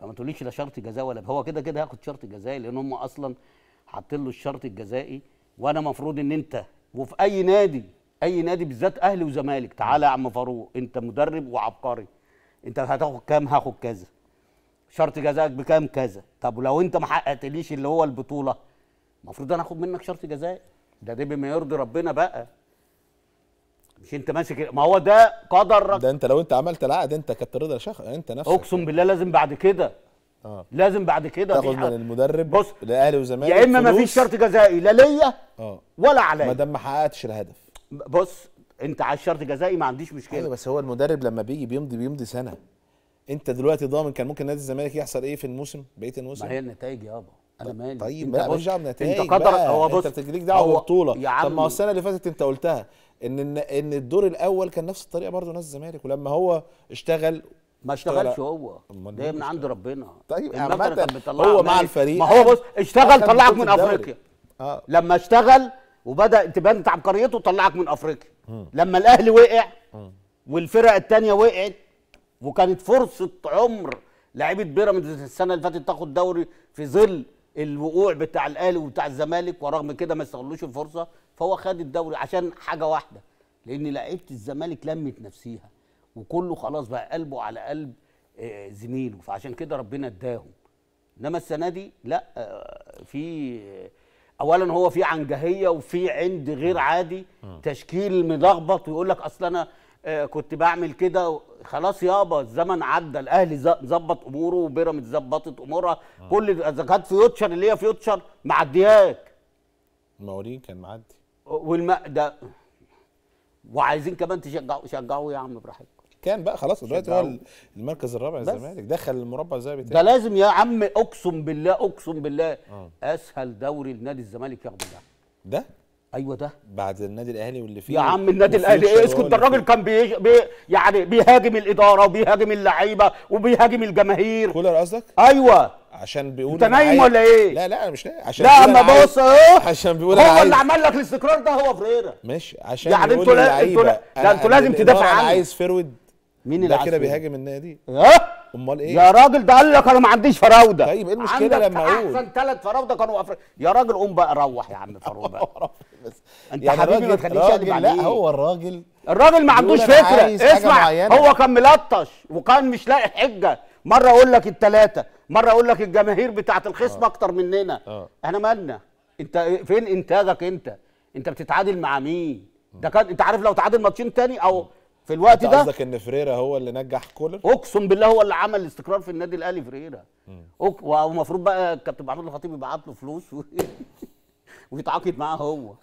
Speaker 4: فما تقوليش لا شرط جزاء ولا هو كده كده هياخد شرط جزائي لأن هم أصلا حاطين له الشرط الجزائي. وأنا مفروض إن أنت وفي أي نادي أي نادي بالذات أهلي وزمالك تعالى يا عم فاروق أنت مدرب وعبقري. أنت هتاخد كام؟ هاخد كذا. شرط جزائك بكام؟ كذا. طب ولو أنت ما حققتليش اللي هو البطولة المفروض أنا آخد منك شرط جزائي. ده ده بما يرضي ربنا بقى. مش انت ماسك ما هو ده قدر
Speaker 1: ده انت لو انت عملت العقد انت كابتن رضا شخ انت نفسك.
Speaker 4: اقسم بالله لازم بعد كده.
Speaker 1: آه.
Speaker 4: لازم بعد كده.
Speaker 1: تاخد من المدرب
Speaker 4: بص
Speaker 1: الاهلي والزمالك
Speaker 4: يا إما
Speaker 1: فلوس.
Speaker 4: مفيش شرط جزائي لا ليا
Speaker 1: آه.
Speaker 4: ولا
Speaker 1: ما
Speaker 4: عليا
Speaker 1: دام ما حققتش الهدف.
Speaker 4: بص انت عايز شرط جزائي ما عنديش
Speaker 1: أيوه
Speaker 4: مشكله
Speaker 1: بس هو المدرب لما بيجي بيمضي بيمضي سنة. انت دلوقتي ضامن كان ممكن نادي الزمالك يحصل إيه في الموسم؟ بقية الموسم.
Speaker 4: ما هي النتائج يابا. أنا مالي.
Speaker 1: طيب لا ماليش دعوه بنتائج
Speaker 4: انت قدر. هو بص
Speaker 1: انت بتجيليك دعوة
Speaker 4: يا
Speaker 1: طب ما هو السنة اللي فاتت انت قلتها. إن إن الدور الأول كان نفس الطريقة برضه نادي الزمالك ولما هو اشتغل
Speaker 4: ما
Speaker 1: اشتغل-
Speaker 4: اشتغلش هو. ده من عند ربنا.
Speaker 1: طيب
Speaker 4: بتطلعها
Speaker 1: هو مع؟ الفريق.
Speaker 4: ما هو بص اشتغل طلعك من. أفريقيا.
Speaker 1: آه.
Speaker 4: لما اشتغل وبدأ تبان عبقريته طلعك من أفريقيا. لما الأهلي وقع والفرق التانية وقعت وكانت فرصة عمر لعيبة بيراميدز السنة اللي فاتت تاخد دوري في ظل الوقوع بتاع الأهلي وبتاع الزمالك ورغم كده ما استغلوش الفرصة. فهو خد الدوري عشان حاجة واحدة لأن لعيبة الزمالك لمت نفسيها وكله خلاص بقى قلبه على قلب آه، زميله فعشان كده ربنا اداهم. إنما السنة دي لا آه، في اولا هو في عنجهية وفي عند غير عادي تشكيل ملخبط ويقول لك أصل أنا آه، كنت بعمل كده خلاص يابا الزمن عدى الأهلي ظبط أموره وبيراميدز ظبطت أمورها كل إذا كانت فيوتشر اللي هي فيوتشر معدياك.
Speaker 1: المقاولين كان معدي.
Speaker 4: والم ده وعايزين كمان تشجعوا شجعوا يا عم براحتكم
Speaker 1: كان بقى خلاص دلوقتي هو. المركز الرابع. الزمالك. دخل المربع الذهبي
Speaker 4: ده
Speaker 1: تاني
Speaker 4: لازم يا عم أقسم بالله أقسم بالله
Speaker 1: آه.
Speaker 4: أسهل دوري لنادي الزمالك ياخده ده.
Speaker 1: ده؟
Speaker 4: أيوه ده.
Speaker 1: بعد النادي الأهلي واللي فيه
Speaker 4: يا عم النادي الأهلي
Speaker 1: إيه
Speaker 4: اسكت ده الراجل. كان بي بي يعني بيهاجم الإدارة وبيهاجم اللعيبة وبيهاجم الجماهير.
Speaker 1: كولر قصدك؟
Speaker 4: أيوه.
Speaker 1: عشان بيقول
Speaker 4: انت نايم ولا إيه؟
Speaker 1: لا لا أنا مش نايم. عشان
Speaker 4: لا
Speaker 1: أما
Speaker 4: بص أهو.
Speaker 1: عشان بيقول أنا
Speaker 4: هو اللي عمل لك الاستقرار ده هو فيريرا.
Speaker 1: ماشي عشان
Speaker 4: يعني أنتوا لا- أنتوا لا- أنتوا لازم تدافع عنه.
Speaker 1: عايز forward
Speaker 4: مين اللي
Speaker 1: كده؟ بيهاجم النادي.
Speaker 4: ها؟
Speaker 1: أمال إيه؟
Speaker 4: يا راجل ده قال لك أنا ما عنديش فراودة.
Speaker 1: طيب إيه المشكلة
Speaker 4: عندك
Speaker 1: لما أقول؟
Speaker 4: احسن ثلاث فراودة كانوا يا راجل قوم بقى روح يا عم
Speaker 1: بس.
Speaker 4: أنت حبيبي ما تخليش اقلب عليك
Speaker 1: لا هو الراجل
Speaker 4: الراجل ما عندوش
Speaker 1: فكرة.
Speaker 4: اسمع. هو كان ملطش وكان مش لاقي حجة. مرة أقول لك الثلاثه مرة أقول لك الجماهير بتاعت الخصم أكتر مننا.
Speaker 1: آه.
Speaker 4: إحنا مالنا؟ أنت فين إنتاجك أنت؟ أنت بتتعادل مع مين؟ ده كان أنت عارف لو تعادل ماتشين تاني أو في الوقت ده
Speaker 1: قصدك إن فريرا هو اللي نجح كولر
Speaker 4: أقسم بالله هو اللي عمل الاستقرار في النادي الأهلي فريرة أك- ومفروض بقى كابتن محمود الخطيب يبعت له فلوس و... ويتعاقد معاه هو.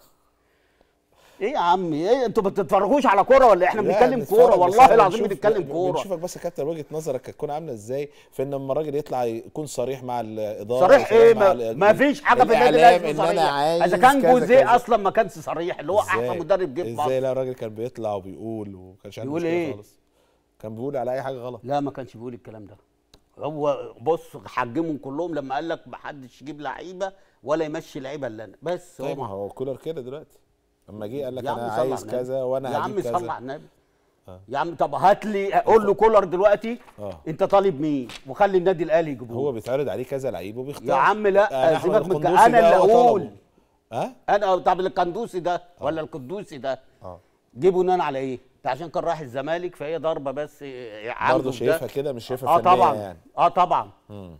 Speaker 4: إيه يا عم؟ إيه أنتوا ما بتتفرجوش على كورة ولا إحنا
Speaker 1: لا،
Speaker 4: بنتكلم
Speaker 1: كورة
Speaker 4: والله
Speaker 1: إحنا
Speaker 4: العظيم بنتكلم كورة.
Speaker 1: بنشوفك بس يا كابتن وجهة نظرك هتكون عاملة إزاي في إن لما الراجل يطلع يكون صريح مع الإدارة
Speaker 4: صريح إيه؟
Speaker 1: مع
Speaker 4: ما, ما فيش حاجة في النادي الاهلي اسمه
Speaker 1: إن أنا
Speaker 4: صريح.
Speaker 1: عايز
Speaker 4: إذا كان جوزيه. أصلا ما كانش صريح اللي هو
Speaker 1: أحسن؟
Speaker 4: مدرب جه في إزاي
Speaker 1: لا الراجل كان بيطلع وبيقول وما كانش عنده
Speaker 4: بيقول
Speaker 1: مشكلة
Speaker 4: إيه؟
Speaker 1: خالص؟ كان بيقول على أي حاجة غلط.
Speaker 4: لا ما كانش بيقول الكلام ده. هو بص حجمهم كلهم لما قال لك ما حدش يجيب لعيبة ولا يمشي لعيبة إلا أنا. بس
Speaker 1: طيب
Speaker 4: هو
Speaker 1: كولر كده دلوقتي. لما جه قال لك
Speaker 4: أنا
Speaker 1: عايز. كذا وأنا
Speaker 4: يا عم صل على النبي. يا عم طب هات لي قول له كولر دلوقتي
Speaker 1: آه.
Speaker 4: أنت طالب مين؟ وخلي النادي الأهلي يجيبوه.
Speaker 1: هو بيتعرض عليه كذا لعيب وبيختار.
Speaker 4: يا عم لا سيبك من
Speaker 1: القندوسي أنا
Speaker 4: اللي
Speaker 1: أقول. ها
Speaker 4: أنا طب القندوسي ده ولا القدوسي ده؟
Speaker 1: آه.
Speaker 4: جيبوا بناء على إيه؟ ده عشان كان رايح الزمالك فهي ضربة بس عنده
Speaker 1: برضه شايفها
Speaker 4: ده.
Speaker 1: كده مش شايفها
Speaker 4: آه
Speaker 1: فنية
Speaker 4: طبعا.
Speaker 1: يعني.
Speaker 4: آه طبعا.
Speaker 1: مم.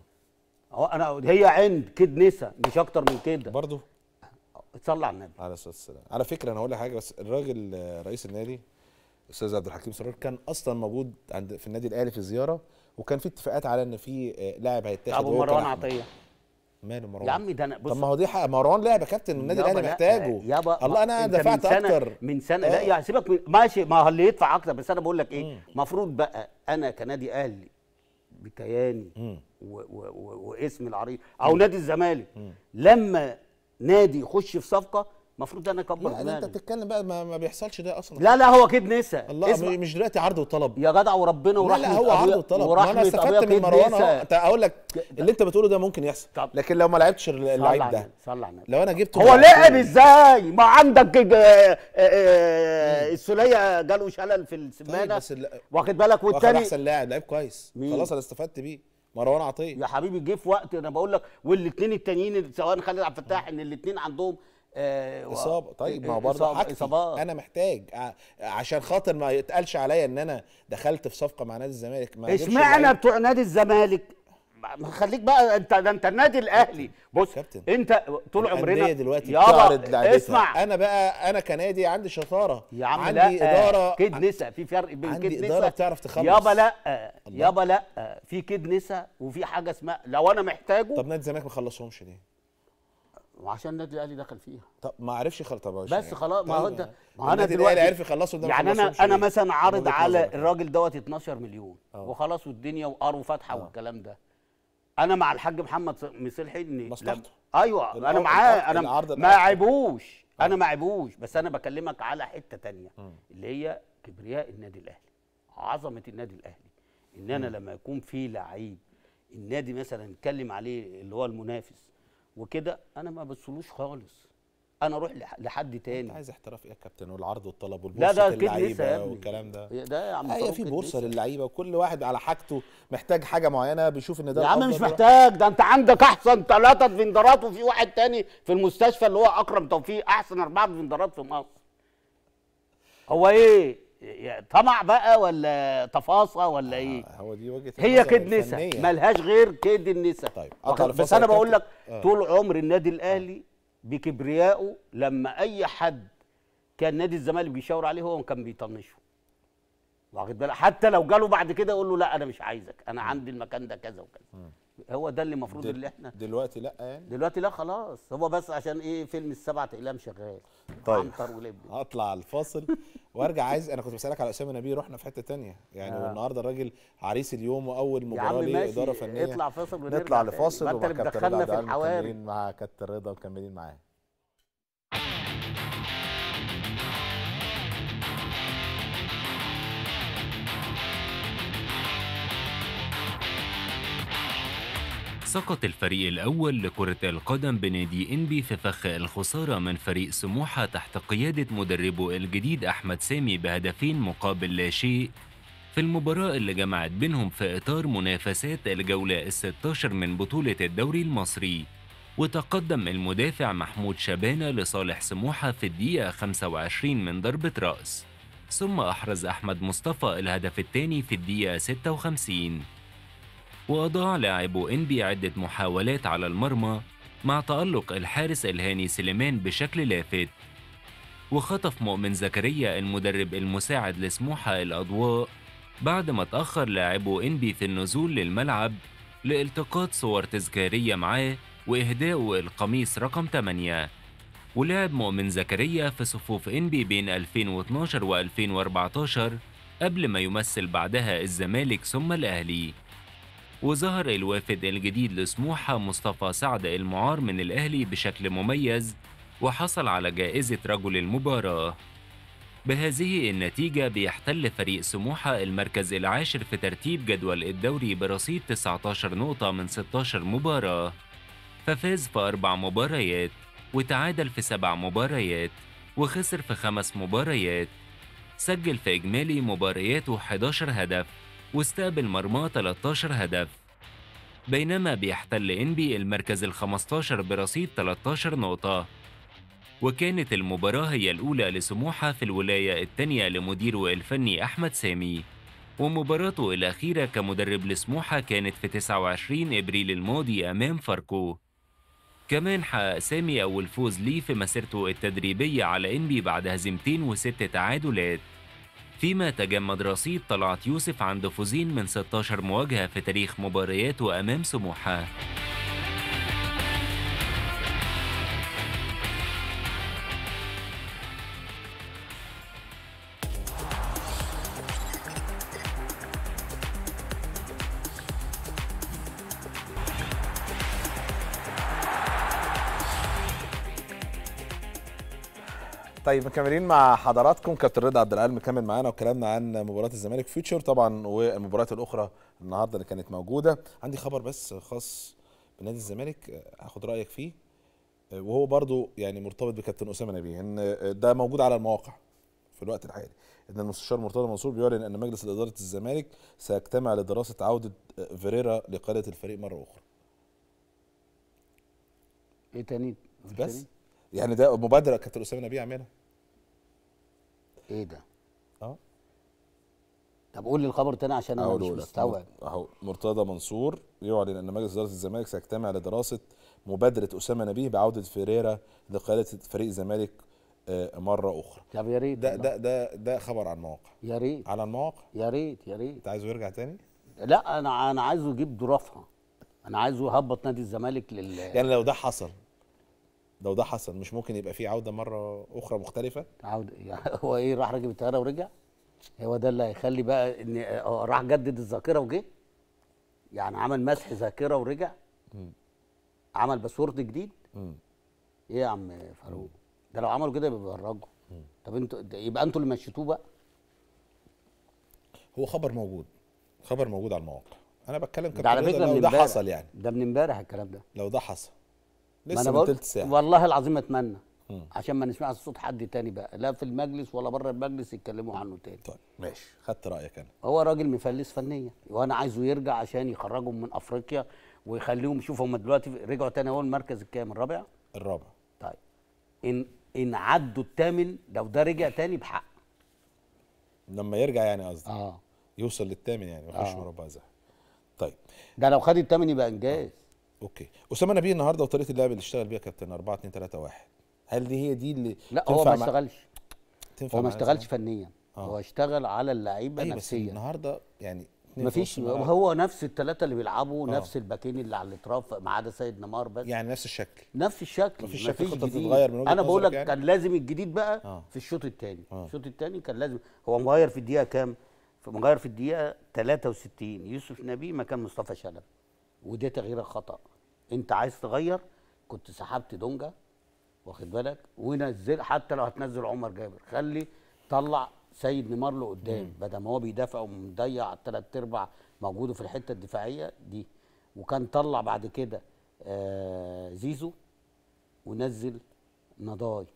Speaker 4: هو أنا هي عند كد نسا مش أكتر من كده.
Speaker 1: برضه
Speaker 4: صلى على النبي.
Speaker 1: على الصلاة والسلام. على فكرة أنا هقول لك حاجة بس الراجل آه، رئيس النادي أستاذ عبد الحكيم سرور كان أصلا موجود عند في النادي الأهلي في زياره وكان في اتفاقات على إن في آه، لاعب هيتاخد أبو
Speaker 4: مروان. عطية.
Speaker 1: ماله مروان؟
Speaker 4: يا عم ده أنا بص.
Speaker 1: طب ما هو دي حق مروان لاعب يا كابتن النادي الأهلي
Speaker 4: لا،
Speaker 1: محتاجه.
Speaker 4: يابا
Speaker 1: الله
Speaker 4: أنا من
Speaker 1: دفعت
Speaker 4: سنة
Speaker 1: أكتر.
Speaker 4: من سنه لا
Speaker 1: آه.
Speaker 4: يعني سيبك من ماشي ما هو اللي يدفع أكتر بس أنا بقول لك إيه المفروض بقى أنا كنادي أهلي بكياني
Speaker 1: مم.
Speaker 4: و و و واسم العريض أو نادي الزمالك لما نادي يخش في صفقة المفروض أنا أكبر
Speaker 1: لا ده انت بتتكلم بقى ما, ما بيحصلش ده أصلا.
Speaker 4: لا لا هو كده نسا
Speaker 1: الله
Speaker 4: اسمع.
Speaker 1: مش دلوقتي عرض وطلب.
Speaker 4: يا جدع وربنا
Speaker 1: لا
Speaker 4: ورحمة
Speaker 1: لا هو
Speaker 4: أبويا-
Speaker 1: عرض وطلب. ما أنا استفدت من مروان. اهو أقول لك اللي أنت بتقوله ده ممكن يحصل.
Speaker 4: طب.
Speaker 1: لكن لو ما لعبتش اللعيب ده.
Speaker 4: صلى على
Speaker 1: لو أنا جبته
Speaker 4: هو لعب إزاي؟ ما عندك آه، آه، آه، السوليه جاله شلل في
Speaker 1: السمانة. ال-
Speaker 4: واخد بالك؟
Speaker 1: واخد
Speaker 4: والتاني
Speaker 1: أحسن لاعب لعيب كويس؟ خلاص أنا استفدت بيه. مروان عطيه.
Speaker 4: يا حبيبي جه في وقت أنا بقول لك والاثنين التانيين سواء خالد عبد الفتاح ان الاثنين عندهم آه،
Speaker 1: إصابة. طيب ما هو برضه
Speaker 4: إصابات.
Speaker 1: أنا محتاج ع- عشان خاطر ما يتقالش عليا إن أنا دخلت في صفقة مع نادي الزمالك ما إشمعنى.
Speaker 4: بتوع نادي الزمالك؟ ما خليك بقى انت ده انت النادي الأهلي بص
Speaker 1: كابتن،
Speaker 4: انت طول عمرنا
Speaker 1: دلوقتي بتعرض لعيبتها
Speaker 4: اسمع
Speaker 1: أنا بقى أنا كنادي عندي شطارة
Speaker 4: يا عم
Speaker 1: عندي
Speaker 4: لا
Speaker 1: إدارة
Speaker 4: كيد نسا في فرق بين
Speaker 1: عندي
Speaker 4: كيد نسا
Speaker 1: بتعرف تخلص.
Speaker 4: يابا لا
Speaker 1: الله.
Speaker 4: يابا لا في كيد نسا وفي حاجة اسمها لو أنا محتاجه
Speaker 1: طب نادي الزمالك ما خلصهمش ليه؟
Speaker 4: وعشان النادي الأهلي دخل فيها
Speaker 1: طب ما عرفش يخلص طب
Speaker 4: بس
Speaker 1: باشا.
Speaker 4: خلاص ما هو
Speaker 1: طيب
Speaker 4: انت ما
Speaker 1: أنا
Speaker 4: دلوقتي
Speaker 1: عرف يخلصه ده
Speaker 4: يعني أنا
Speaker 1: أنا؟
Speaker 4: مثلا عارض على. الراجل دوت 12 مليون
Speaker 1: آه.
Speaker 4: وخلاص والدنيا وقار وفاتحه والكلام ده أنا مع الحاج محمد مسلحي ان
Speaker 1: مصلحته.
Speaker 4: أيوه
Speaker 1: أنا
Speaker 4: معاه أنا ما. عيبوش أنا ما عيبوش. بس أنا بكلمك على حتة تانية اللي هي كبرياء النادي الأهلي عظمة النادي الأهلي. إن أنا لما يكون في لعيب النادي مثلا نتكلم عليه اللي هو المنافس وكده أنا ما بصلوش خالص. أنا أروح لح- لحد تاني
Speaker 1: عايز احتراف إيه يا كابتن والعرض والطلب والبورصة
Speaker 4: لا ده اللعيبة
Speaker 1: والكلام ده
Speaker 4: ده يا عم
Speaker 1: هي
Speaker 4: فاروق
Speaker 1: في
Speaker 4: بورصة.
Speaker 1: للعيبة وكل واحد على حاجته محتاج حاجة معينة بيشوف إن ده
Speaker 4: يا عم مش. محتاج ده انت عندك أحسن ثلاثة فندرات وفي واحد تاني في المستشفى اللي هو أكرم توفيق أحسن أربعة فندرات في مصر هو إيه طمع بقى ولا تفاصة ولا إيه
Speaker 1: آه، هو دي وجهة
Speaker 4: هي كيد نسا. ملهاش غير كيد النسا
Speaker 1: طيب،
Speaker 4: بس
Speaker 1: أنا
Speaker 4: بقول لك.
Speaker 1: آه.
Speaker 4: طول عمر النادي الأهلي بكبريائه لما أي حد كان نادي الزمالك بيشاور عليه هو كان بيطنشه. واخد بالك؟ حتى لو جاله بعد كده يقول له لا أنا مش عايزك أنا عندي المكان ده كذا وكذا. هو ده اللي المفروض اللي إحنا
Speaker 1: دلوقتي لأ يعني؟
Speaker 4: دلوقتي لأ خلاص. هو بس عشان إيه؟ فيلم السبعة اقلام شغال.
Speaker 1: طيب.
Speaker 4: عنتر ولبني.
Speaker 1: هطلع على الفاصل. وأرجع عايز أنا كنت بسألك على اسامه نبيه رحنا في حتة تانية. يعني
Speaker 4: آه.
Speaker 1: والنهاردة الراجل عريس اليوم وأول
Speaker 4: مباراة
Speaker 1: ليه إدارة فنية.
Speaker 4: اطلع فاصل ونرجع
Speaker 1: نطلع
Speaker 4: تاني.
Speaker 1: لفاصل ومع كابتن رضا مكملين مع كابتن رضا ومكملين معاه.
Speaker 3: سقط الفريق الأول لكرة القدم بنادي إنبي في فخ الخسارة من فريق سموحة تحت قيادة مدربه الجديد أحمد سامي بهدفين مقابل لا شيء. في المباراة اللي جمعت بينهم في إطار منافسات الجولة الستاشر من بطولة الدوري المصري. وتقدم المدافع محمود شبانة لصالح سموحة في الدقيقة 25 من ضربة رأس. ثم أحرز أحمد مصطفى الهدف الثاني في الدقيقة 56 وأضاع لاعبو إنبي عدة محاولات على المرمى مع تألق الحارس الهاني سليمان بشكل لافت. وخطف مؤمن زكريا المدرب المساعد لسموحة الأضواء بعد ما تأخر لاعبو إنبي في النزول للملعب لالتقاط صور تذكارية معاه وإهدائه القميص رقم 8 ولعب مؤمن زكريا في صفوف إنبي بين 2012 و 2014 قبل ما يمثل بعدها الزمالك ثم الأهلي. وظهر الوافد الجديد لسموحة مصطفى سعد المعار من الأهلي بشكل مميز وحصل على جائزة رجل المباراة. بهذه النتيجة بيحتل فريق سموحة المركز العاشر في ترتيب جدول الدوري برصيد 19 نقطة من 16 مباراة. ففاز في أربع مباريات وتعادل في سبع مباريات وخسر في خمس مباريات. سجل في إجمالي مبارياته 11 هدف. واستقبل مرماه 13 هدف. بينما بيحتل إنبي المركز ال 15 برصيد 13 نقطة. وكانت المباراة هي الأولى لسموحة في الولاية الثانية لمديره الفني أحمد سامي. ومباراته الأخيرة كمدرب لسموحة كانت في 29 إبريل الماضي أمام فاركو. كمان حقق سامي أول فوز ليه في مسيرته التدريبية على إنبي بعد هزيمتين وست تعادلات. فيما تجمد رصيد طلعت يوسف عند فوزين من 16 مواجهة في تاريخ مبارياته أمام سموحة.
Speaker 1: طيب مكملين مع حضراتكم. كابتن رضا عبد العال مكمل معانا وكلامنا عن مباراة الزمالك فيوتشر طبعا والمباريات الأخرى النهارده اللي كانت موجودة. عندي خبر بس خاص بنادي الزمالك هاخد رأيك فيه. وهو برضو يعني مرتبط بكابتن أسامة نبيه إن ده موجود على المواقع في الوقت الحالي إن المستشار مرتضى منصور بيعلن إن مجلس إدارة الزمالك سيجتمع لدراسة عودة فيريرا لقياده الفريق مرة أخرى.
Speaker 4: إيه تاني؟
Speaker 1: بس؟ يعني ده مبادرة كابتن اسامه نبيه عاملها
Speaker 4: إيه ده؟
Speaker 1: آه.
Speaker 4: طب قول لي الخبر تاني عشان أنا مش. مستوعب.
Speaker 1: أهو مرتضى منصور يعلن أن مجلس إدارة الزمالك سيجتمع لدراسة مبادرة أسامة نبيه بعودة فيريرا لقيادة فريق الزمالك آه، مرة أخرى.
Speaker 4: طب يا ريت
Speaker 1: ده. ده ده ده خبر عن المواقع
Speaker 4: يا ريت.
Speaker 1: على المواقع؟
Speaker 4: يا ريت يا ريت.
Speaker 1: أنت عايزه يرجع تاني؟
Speaker 4: لا أنا أنا عايزه يجيب ظروفها أنا عايزه يهبط نادي الزمالك لل
Speaker 1: يعني لو ده حصل لو ده حصل مش ممكن يبقى في عودة مرة أخرى مختلفة؟
Speaker 4: عود يعني هو إيه راح راكب الطيارة ورجع؟ هو ده اللي هيخلي بقى إن آه، راح جدد الذاكرة وجه؟ يعني عمل مسح ذاكرة ورجع؟ عمل باسورد جديد؟
Speaker 1: مم.
Speaker 4: إيه يا عم فاروق؟ ده لو عملوا كده يبقى بيهرجوا طب أنتوا يبقى أنتوا اللي مشيتوه بقى؟
Speaker 1: هو خبر موجود خبر موجود على المواقع. أنا بتكلم
Speaker 4: ده على
Speaker 1: كابتن
Speaker 4: فكرة
Speaker 1: لو ده حصل يعني.
Speaker 4: ده من امبارح الكلام ده.
Speaker 1: لو ده حصل. لسه من تلت ساعة.
Speaker 4: والله العظيم أتمنى.
Speaker 1: مم.
Speaker 4: عشان ما نسمعش صوت حد تاني بقى. لا في المجلس ولا بره المجلس يتكلموا عنه تاني.
Speaker 1: طيب ماشي. خدت رأيك أنا.
Speaker 4: هو راجل مفلس فنيا وأنا عايزه يرجع عشان يخرجهم من أفريقيا ويخليهم شوف هم دلوقتي رجعوا تاني هو المركز الكام؟ الرابع؟
Speaker 1: الرابع.
Speaker 4: طيب. ان إن عدوا الثامن لو ده رجع تاني بحق.
Speaker 1: لما يرجع يعني قصدي
Speaker 4: آه.
Speaker 1: يوصل للثامن يعني ما يخش
Speaker 4: آه.
Speaker 1: مربع ذهبي طيب.
Speaker 4: ده لو خد الثامن يبقى إنجاز.
Speaker 1: okay أسامة نبيه النهارده وطريقة اللعب اللي اشتغل بيها كابتن 4 2 3 1 هل دي هي دي اللي
Speaker 4: لا هو ما اشتغلش
Speaker 1: تنفع
Speaker 4: هو ما اشتغلش؟ فنيا
Speaker 1: آه.
Speaker 4: هو اشتغل على
Speaker 1: اللعيبة بس
Speaker 4: نفسيا
Speaker 1: النهارده يعني
Speaker 4: مفيش. هو نفس الثلاثه اللي بيلعبوا
Speaker 1: آه.
Speaker 4: نفس الباكين اللي على الاطراف ما عدا سيد نيمار بس
Speaker 1: يعني نفس الشكل
Speaker 4: نفس الشكل
Speaker 1: مفيش
Speaker 4: مفيش جديد
Speaker 1: تتغير من
Speaker 4: أنا بقول لك
Speaker 1: يعني؟
Speaker 4: كان لازم الجديد بقى
Speaker 1: آه.
Speaker 4: في الشوط الثاني
Speaker 1: آه.
Speaker 4: الشوط الثاني كان لازم هو مغير في الدقيقة كام مغير في الدقيقة 63 يوسف نبي مكان مصطفى شلبي وده تغيير خطا انت عايز تغير كنت سحبت دونجا واخد بالك؟ ونزل حتى لو هتنزل عمر جابر. خلي طلع سيد نيمار له قدام بدل ما هو بيدافع ومضيع الثلاث ارباع موجوده في الحتة الدفاعية دي. وكان طلع بعد كده آه زيزو ونزل نضاي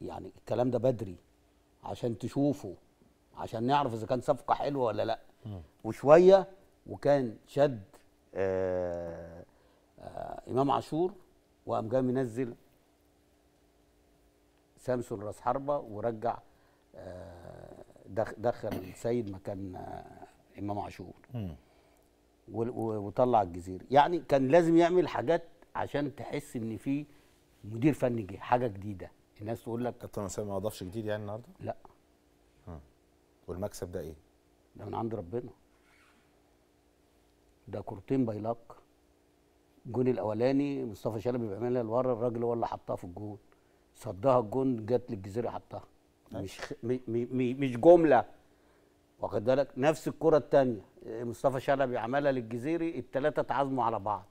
Speaker 4: يعني الكلام ده بدري عشان تشوفه عشان نعرف إذا كان صفقة حلوة ولا لأ. وشوية وكان شد آه آه إمام عاشور وقام جاي منزل سامسون راس حربة ورجع آه دخ دخل السيد مكان آه إمام عاشور. وطلع الجزيري يعني كان لازم يعمل حاجات عشان تحس إن في مدير فني جه حاجة جديدة. الناس تقول لك
Speaker 1: كابتن اسامه ما اضافش جديد يعني النهارده؟
Speaker 4: لا.
Speaker 1: والمكسب ده إيه؟
Speaker 4: ده من عند ربنا. ده كورتين بايلاك الجون الأولاني مصطفى شلبي بيعملها لورا الراجل هو اللي حطها في الجون. صدها الجون جت للجزيري حطها. مش خ... م... م... مش جملة. واخد بالك؟ نفس الكرة الثانية مصطفى شلبي عملها للجزيري الثلاثه اتعازموا على بعض.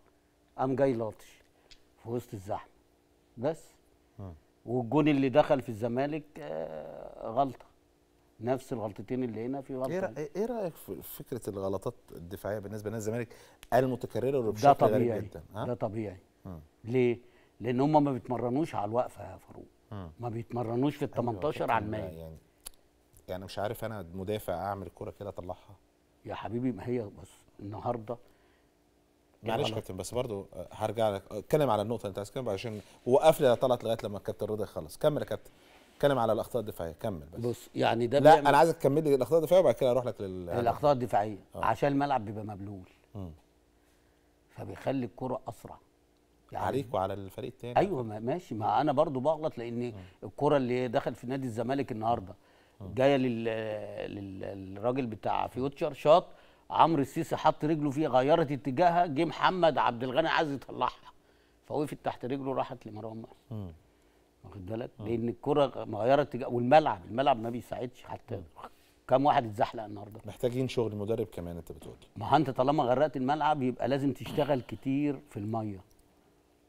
Speaker 4: قام جاي لاطش في وسط الزحمة. بس. والجون اللي دخل في الزمالك آه غلطة. نفس الغلطتين اللي هنا في
Speaker 1: غلطة. إيه إيه رأيك في فكرة الغلطات الدفاعية بالنسبة لنادي الزمالك المتكررة واللي
Speaker 4: ده
Speaker 1: بشكل غريب
Speaker 4: طبيعي
Speaker 1: جدا
Speaker 4: ده طبيعي. ليه؟ لأن هم ما بيتمرنوش على الوقفة يا فاروق. ما بيتمرنوش في ال 18 على الماء
Speaker 1: يعني يعني مش عارف أنا مدافع أعمل الكره كده أطلعها؟
Speaker 4: يا حبيبي ما هي بص النهارده
Speaker 1: معلش
Speaker 4: غلط.
Speaker 1: كابتن بس برضو آه، هرجع لك. أتكلم على النقطة اللي أنت عايز تتكلم عشان وقف لي طلعت لغاية لما الكابتن رضا يخلص كمل يا كابتن. اتكلم على الأخطاء الدفاعية. كمل بس.
Speaker 4: بص يعني ده
Speaker 1: لا
Speaker 4: بيعمل
Speaker 1: أنا عايزك تكمل لي الأخطاء الدفاعية وبعد كده أروح لك لل
Speaker 4: الأخطاء الدفاعية. عشان الملعب بيبقى مبلول. فبيخلي الكرة أسرع. يعني
Speaker 1: عليك وعلى الفريق الثاني
Speaker 4: أيوه ما ماشي. ما أنا برضو بغلط لأن الكرة اللي دخل في نادي الزمالك النهارده جاية لل... لل... للراجل بتاع فيوتشر شاط. عمرو السيسي حط رجله فيها غيرت اتجاهها. جه محمد عبد الغني عايز يطلعها. فوقفت تحت رجله راحت لمروان محسن واخد بالك؟ لأن الكرة مغيره اتجاه والملعب الملعب ما بيساعدش حتى كم واحد اتزحلق النهارده.
Speaker 1: محتاجين شغل مدرب كمان انت بتقول.
Speaker 4: ما انت طالما غرقت الملعب يبقى لازم تشتغل كتير في المية.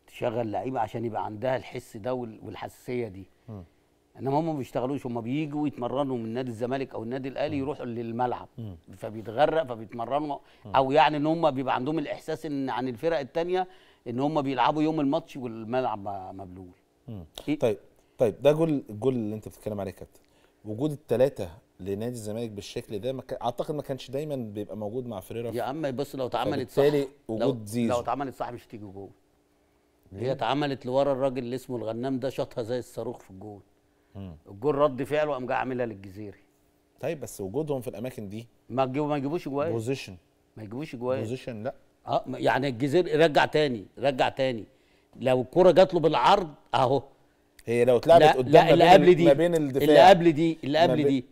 Speaker 4: تشغل لعيبة عشان يبقى عندها الحس ده وال- والحساسية دي. إنما هم ما بيشتغلوش هم بييجوا يتمرنوا من نادي الزمالك أو النادي الأهلي يروحوا للملعب. فبيتغرق فبيتمرنوا. أو يعني إن هم بيبقى عندهم الإحساس إن عن الفرق التانية إن هم بيلعبوا يوم الماتش والملعب م- مبلول. إيه؟
Speaker 1: طيب طيب ده جول الجول اللي انت بتتكلم عليه يا كابتن. وجود الثلاثه لنادي الزمالك بالشكل ده ما كان- أعتقد ما كانش دايما بيبقى موجود مع فريرا
Speaker 4: يا عم بص لو اتعملت صح
Speaker 1: فبالتالي
Speaker 4: لو,
Speaker 1: وجود زيزو.
Speaker 4: لو اتعملت صح مش هتيجي جول. هي اتعملت لورا الراجل اللي اسمه الغنام ده شاطها زي الصاروخ في الجول. الجول رد فعله قام جاي عاملها للجزيري.
Speaker 1: طيب بس وجودهم في الأماكن دي
Speaker 4: ما تجيبوا ما يجيبوش جوان.
Speaker 1: position
Speaker 4: ما يجيبوش جوان.
Speaker 1: position لا.
Speaker 4: آه يعني الجزيري رجع تاني رجع تاني. لو الكرة جات له بالعرض أهو.
Speaker 1: هي لو اتلعبت قدام
Speaker 4: لا
Speaker 1: ما
Speaker 4: اللي
Speaker 1: بين
Speaker 4: قبل
Speaker 1: ال-
Speaker 4: دي
Speaker 1: ما بين الدفاع.
Speaker 4: اللي قبل دي اللي قبل دي.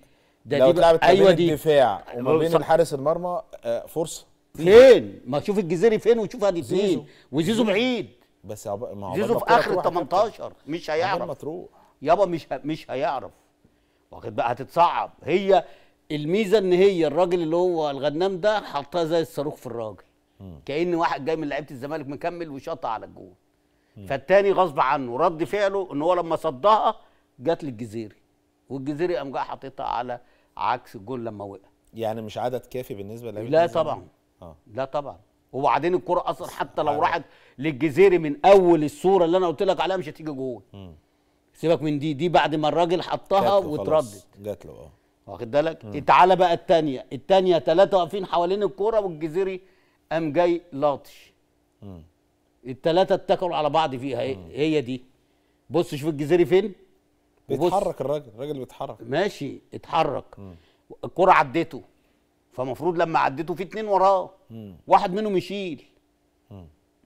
Speaker 4: ده
Speaker 1: لو
Speaker 4: دي بقى-
Speaker 1: اتلعبت ما
Speaker 4: أيوه
Speaker 1: بين
Speaker 4: دي.
Speaker 1: الدفاع وما بين
Speaker 4: صح.
Speaker 1: الحارس المرمى آه، فرصة.
Speaker 4: فين؟ ما شوف الجزيري فين وشوف ادي. اتنين وزيزو بعيد.
Speaker 1: بس عب... ما عقبال
Speaker 4: زيزو
Speaker 1: ما
Speaker 4: في آخر ال
Speaker 1: تروح يا كابتن.
Speaker 4: 18 مش
Speaker 1: عقبال ما
Speaker 4: هيعرف.
Speaker 1: تروح
Speaker 4: يابا مش ه... مش هيعرف. واخد بقى هتتصعب. هي الميزة إن هي الراجل اللي هو الغنام ده حطها زي الصاروخ في الراجل. كأن واحد جاي من لعيبة الزمالك مكمل وشاطها على الجول فالتاني غصب عنه رد فعله إن هو لما صدها جت للجزيري والجزيري قام جاي حاططها على عكس الجول لما وقع.
Speaker 1: يعني مش عدد كافي بالنسبة
Speaker 4: لا
Speaker 1: الزمالك؟
Speaker 4: طبعا.
Speaker 1: آه.
Speaker 4: لا طبعا. وبعدين الكرة أصلا حتى لو راحت للجزيري من أول الصورة اللي أنا قلت لك عليها مش هتيجي جول سيبك من دي دي بعد ما الراجل حطها. واتردت.
Speaker 1: جات له آه.
Speaker 4: واخد بالك؟ تعالى بقى التانية. التانية ثلاثة واقفين حوالين الكورة والجزيري قام جاي لاطش. الثلاثة اتكلوا على بعض فيها. هي, هي دي. بص شوف الجزيري فين.
Speaker 1: بيتحرك الراجل. الراجل بيتحرك.
Speaker 4: ماشي. اتحرك. الكرة عدته. فمفروض لما عدته في اتنين وراه. واحد منهم يشيل.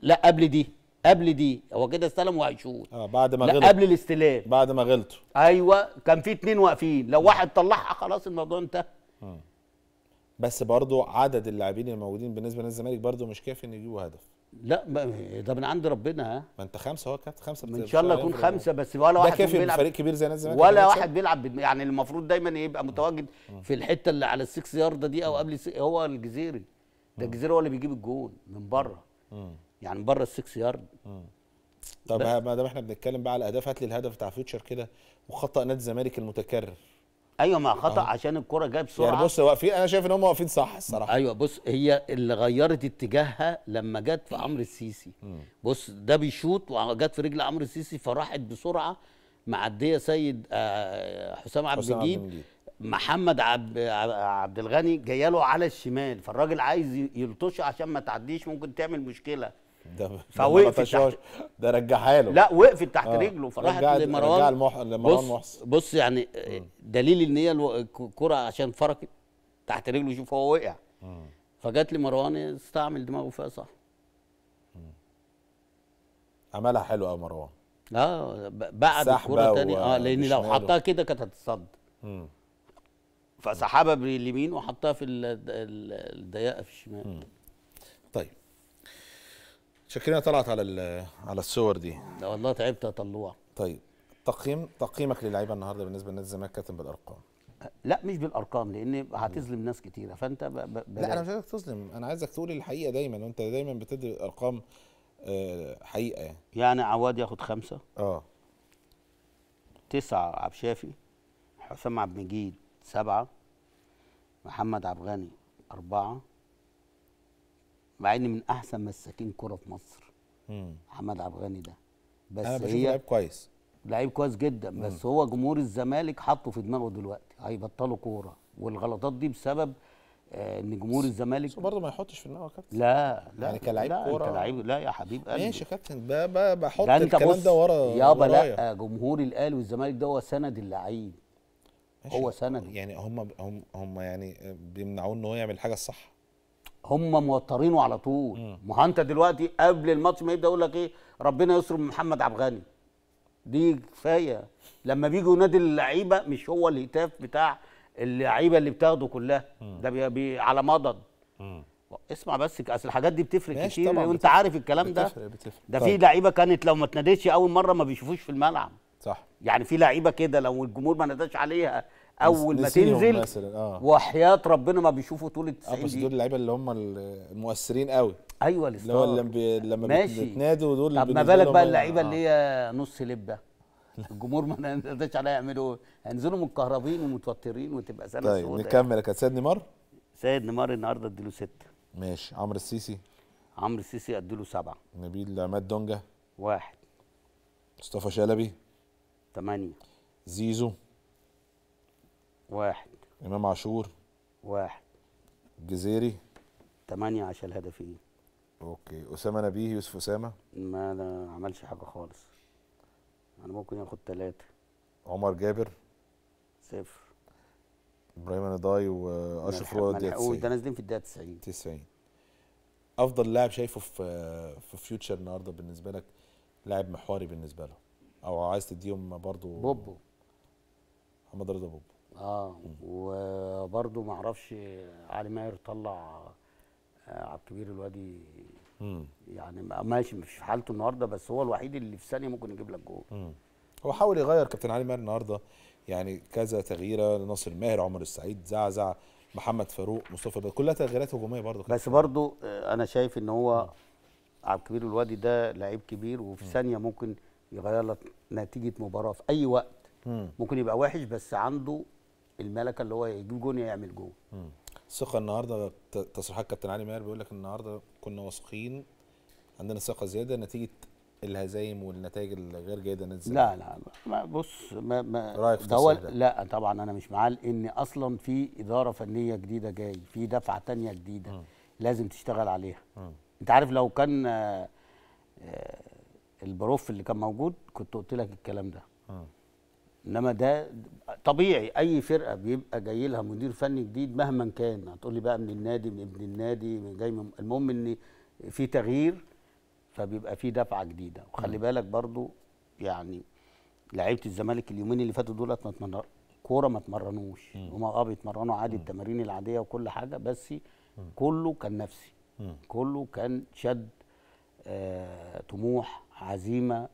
Speaker 4: لا قبل دي. قبل دي. هو كده استلم وهيشوط.
Speaker 1: آه بعد ما غلط.
Speaker 4: قبل الاستلام.
Speaker 1: بعد ما غلطوا.
Speaker 4: أيوه. كان في اتنين واقفين. لو واحد طلعها خلاص الموضوع انتهى.
Speaker 1: بس برضو عدد اللاعبين الموجودين بالنسبة للزمالك برضو مش كافي إن يجيبوا هدف.
Speaker 4: لا ده من عند ربنا.
Speaker 1: ما انت خمسة اهو كابتن خمسة
Speaker 4: ان شاء الله يكون خمسة بس ولا واحد
Speaker 1: كافي
Speaker 4: بيلعب.
Speaker 1: فريق كبير زي نادي الزمالك
Speaker 4: ولا؟ واحد بيلعب يعني المفروض دايما يبقى متواجد في الحتة اللي على ال six yard دي أو قبل هو الجزيري. ده الجزيري هو اللي بيجيب الجون من بره. يعني من بره ال six
Speaker 1: yard. طب ما دام إحنا بنتكلم بقى على الأهداف هات لي الهدف بتاع فيوتشر كده وخطا نادي الزمالك المتكرر.
Speaker 4: أيوه ما خطأ عشان الكرة جاية بسرعة.
Speaker 1: يعني بص واقفين أنا شايف إن هم واقفين صح الصراحة.
Speaker 4: أيوه بص هي اللي غيرت اتجاهها لما جت في عمرو السيسي. بص ده بيشوط وجت في رجل عمرو السيسي فراحت بسرعة معدية سيد آه، حسام عبد المجيد. محمد عبد عبد الغني جاية له على الشمال فالراجل عايز ي- يلطشها عشان ما تعديش ممكن تعمل مشكلة.
Speaker 1: ده ده
Speaker 4: فوقف
Speaker 1: رجعها له.
Speaker 4: لا وقفت تحت
Speaker 1: آه.
Speaker 4: رجله فراحت لمروان.
Speaker 1: رجع المح- لمروان
Speaker 4: بص
Speaker 1: محسن.
Speaker 4: بص يعني آه، دليل إن هي الكرة عشان فركت تحت رجله شوف هو وقع. فجات لي مروان استعمل دماغه فيها صح.
Speaker 1: عملها حلو قوي مروان.
Speaker 4: آه بعد الكرة تاني. آه لأن لو. حطها كده كانت هتتصد. فسحبها باليمين وحطها في ال- ال- الضيقة في الشمال.
Speaker 1: شكرا طلعت على على الصور دي.
Speaker 4: ده والله تعبت يا طلوع.
Speaker 1: طيب تقييم تقييمك للعيبه النهارده بالنسبة لنادي الزمالك كابتن بالأرقام.
Speaker 4: لا مش بالأرقام لأن هتظلم ناس كتيرة فأنت ب... ب...
Speaker 1: لا أنا مش عايزك تظلم. أنا عايزك تقول الحقيقة دايما وأنت دايما بتدي ارقام آه، حقيقة يعني.
Speaker 4: يعني عواد ياخد خمسة؟
Speaker 1: آه.
Speaker 4: تسعة عبد الشافي حسام عبد المجيد سبعة محمد عبد الغني أربعة. مع إن من أحسن مساكين كرة في مصر.
Speaker 1: مم.
Speaker 4: محمد عبد الغني ده. بس
Speaker 1: أنا بشوف
Speaker 4: هي
Speaker 1: لعيب كويس.
Speaker 4: لعيب كويس جدا. بس هو جمهور الزمالك حطه في دماغه دلوقتي. هيبطلوا كورة. والغلطات دي بسبب آه إن جمهور الزمالك
Speaker 1: بس برضه ما يحطش في دماغه يا كابتن.
Speaker 4: لا لا
Speaker 1: يعني كلاعب
Speaker 4: لا
Speaker 1: كورة.
Speaker 4: انت لعيب لا يا حبيب قلبي.
Speaker 1: ماشي يا كابتن. بحط الكلام ده ورا
Speaker 4: يابا. لا جمهور الأهلي والزمالك ده هو سند اللعيب. هو سند.
Speaker 1: يعني هم هم هم يعني بيمنعوه إن هو يعمل الحاجة الصح.
Speaker 4: هم موترينه على طول. ما هو انت دلوقتي قبل الماتش ما يبدأ يقول لك إيه؟ ربنا يستر من محمد عبد الغني دي كفاية. لما بيجوا ينادي اللعيبة مش هو الهتاف بتاع اللعيبة اللي بتاخده كلها. ده بي بي على مضض. اسمع بس أصل الحاجات دي بتفرق كتير وأنت
Speaker 1: بتفرق.
Speaker 4: عارف الكلام ده.
Speaker 1: بتفرق بتفرق.
Speaker 4: ده في
Speaker 1: طيب.
Speaker 4: لعيبة كانت لو ما اتنادتش أول مرة ما بيشوفوش في الملعب.
Speaker 1: صح.
Speaker 4: يعني في لعيبة كده لو الجمهور ما ناداش عليها أول ما تنزل
Speaker 1: مثلاً، آه.
Speaker 4: وحياة ربنا ما بيشوفوا طول ال
Speaker 1: آه
Speaker 4: 90
Speaker 1: بس دول اللعيبة اللي هم المؤثرين قوي.
Speaker 4: أيوه
Speaker 1: اللي هو
Speaker 4: ال star.
Speaker 1: لما بي... لما
Speaker 4: ماشي.
Speaker 1: بيتنادوا دول
Speaker 4: طب ما بالك بقى اللعيبة
Speaker 1: آه.
Speaker 4: اللي هي نص لبه الجمهور ما نقدرش عليها يعملوا إيه. هينزلوا متكهربين ومتوترين وتبقى سنة
Speaker 1: طيب
Speaker 4: سودة
Speaker 1: نكمل. يا كابتن سيد نيمار؟
Speaker 4: سيد نيمار النهارده اديله ستة.
Speaker 1: ماشي. عمرو السيسي؟
Speaker 4: عمرو السيسي اديله سبعة.
Speaker 1: نبيل عماد دونجا؟
Speaker 4: واحد.
Speaker 1: مصطفى شلبي؟
Speaker 4: ثمانيه
Speaker 1: زيزو؟
Speaker 4: واحد.
Speaker 1: إمام عاشور.
Speaker 4: واحد.
Speaker 1: الجزيري.
Speaker 4: ثمانيه عشان الهدفين.
Speaker 1: okay. أسامة نبيه يوسف أسامة.
Speaker 4: ما لا عملش حاجة خالص. أنا ممكن ياخد ثلاثة
Speaker 1: عمر جابر.
Speaker 4: صفر.
Speaker 1: إبراهيما نداي واشرف روقا الدقيقه
Speaker 4: ملحقوش
Speaker 1: 90
Speaker 4: ده نازلين في الدقيقة 90
Speaker 1: 90 أفضل لاعب شايفه في في فيوتشر النهارده بالنسبة لك لاعب محوري بالنسبة له؟ أو عايز تديهم برضو
Speaker 4: بوبو.
Speaker 1: محمد رضا بوبو.
Speaker 4: آه وبرضه ما أعرفش علي ماهر طلع آه، على الكبير الوادي. يعني ما- ماشي مش في حالته النهارده بس هو الوحيد اللي في ثانية ممكن يجيب لك جول.
Speaker 1: هو حاول يغير كابتن علي ماهر النهارده يعني كذا تغييرة ناصر ماهر عمر السعيد زعزع محمد فاروق مصطفى بدر كلها تغييرات هجومية برضه
Speaker 4: بس برضه آه، أنا شايف إن هو عبد الكبير الوادي ده لعيب كبير وفي ثانية ممكن يغير لك نتيجة مباراة في أي وقت
Speaker 1: مم.
Speaker 4: ممكن يبقى وحش بس عنده الملكة اللي هو يجيب جون يعمل جون.
Speaker 1: الثقه النهارده تصريحات كابتن علي ماهر بيقول لك النهارده كنا واثقين عندنا ثقة زيادة نتيجة الهزايم والنتائج الغير جيدة الزمالك.
Speaker 4: لا لا ما بص ما ما
Speaker 1: رأيك في
Speaker 4: ده؟ لا طبعا أنا مش معاه لأن أصلا في إدارة فنية جديدة جاي في دفعة تانية جديدة لازم تشتغل عليها
Speaker 1: مم.
Speaker 4: أنت عارف لو كان آه، آه، البروف اللي كان موجود كنت قلت لك الكلام ده
Speaker 1: مم.
Speaker 4: إنما ده طبيعي. أي فرقة بيبقى جاي لها مدير فني جديد مهما كان هتقول لي بقى من النادي من ابن النادي من جاي من المهم إن في تغيير فبيبقى في دفعة جديدة. وخلي بالك برضو يعني لعيبة الزمالك اليومين اللي فاتوا دولت ما اتمرن كورة ما اتمرنوش. هم آه بيتمرنوا عادي التمارين العادية وكل حاجة بس كله كان نفسي. كله كان شد آه طموح عزيمة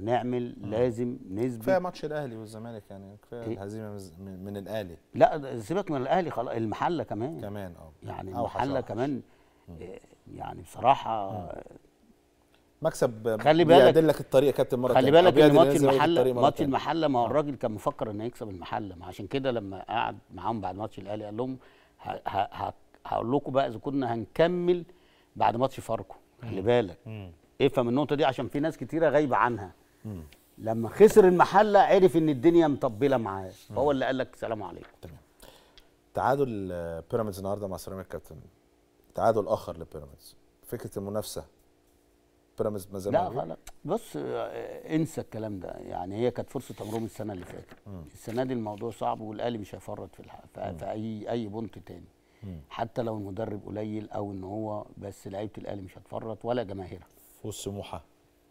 Speaker 4: نعمل لازم نثبت.
Speaker 1: كفاية ماتش الأهلي والزمالك يعني كفاية
Speaker 4: إيه؟
Speaker 1: الهزيمة من- الأهلي.
Speaker 4: لا سيبك من الأهلي خلاص المحلة كمان.
Speaker 1: كمان آه.
Speaker 4: يعني
Speaker 1: أوحش
Speaker 4: المحلة
Speaker 1: أوحش.
Speaker 4: كمان آه، يعني بصراحة
Speaker 1: مكسب
Speaker 4: خلي بالك-
Speaker 1: بيعدل لك الطريق يا كابتن مره
Speaker 4: خلي
Speaker 1: أو
Speaker 4: بالك
Speaker 1: إن
Speaker 4: ماتش
Speaker 1: المحلة
Speaker 4: ماتش. المحلة ما هو الراجل كان مفكر إنه يكسب المحلة ما عشان كده لما قعد معاهم بعد ماتش الأهلي قال لهم هقول لكم بقى إذا كنا هنكمل بعد ماتش فاركو. خلي بالك.
Speaker 1: مم.
Speaker 4: افهم النقطة دي عشان في ناس كتيرة غايبة عنها. لما خسر المحلة عرف إن الدنيا مطبلة معاه. فهو اللي قال لك سلام عليكم.
Speaker 1: تمام. تعادل آه، بيراميدز النهارده مع سيراميكا كابتن. تعادل آخر لبيراميدز. فكرة المنافسة. بيراميدز ما زال
Speaker 4: لا؟ خلاص بص آه، انسى الكلام ده. يعني هي كانت فرصة عمرهم السنة اللي فاتت. السنة دي الموضوع صعب والأهلي مش هيفرط في. في, في أي أي بونت تاني. حتى لو المدرب قليل أو إن هو بس لعيبة الأهلي مش هتفرط ولا جماهيرها.
Speaker 1: فوز سموحة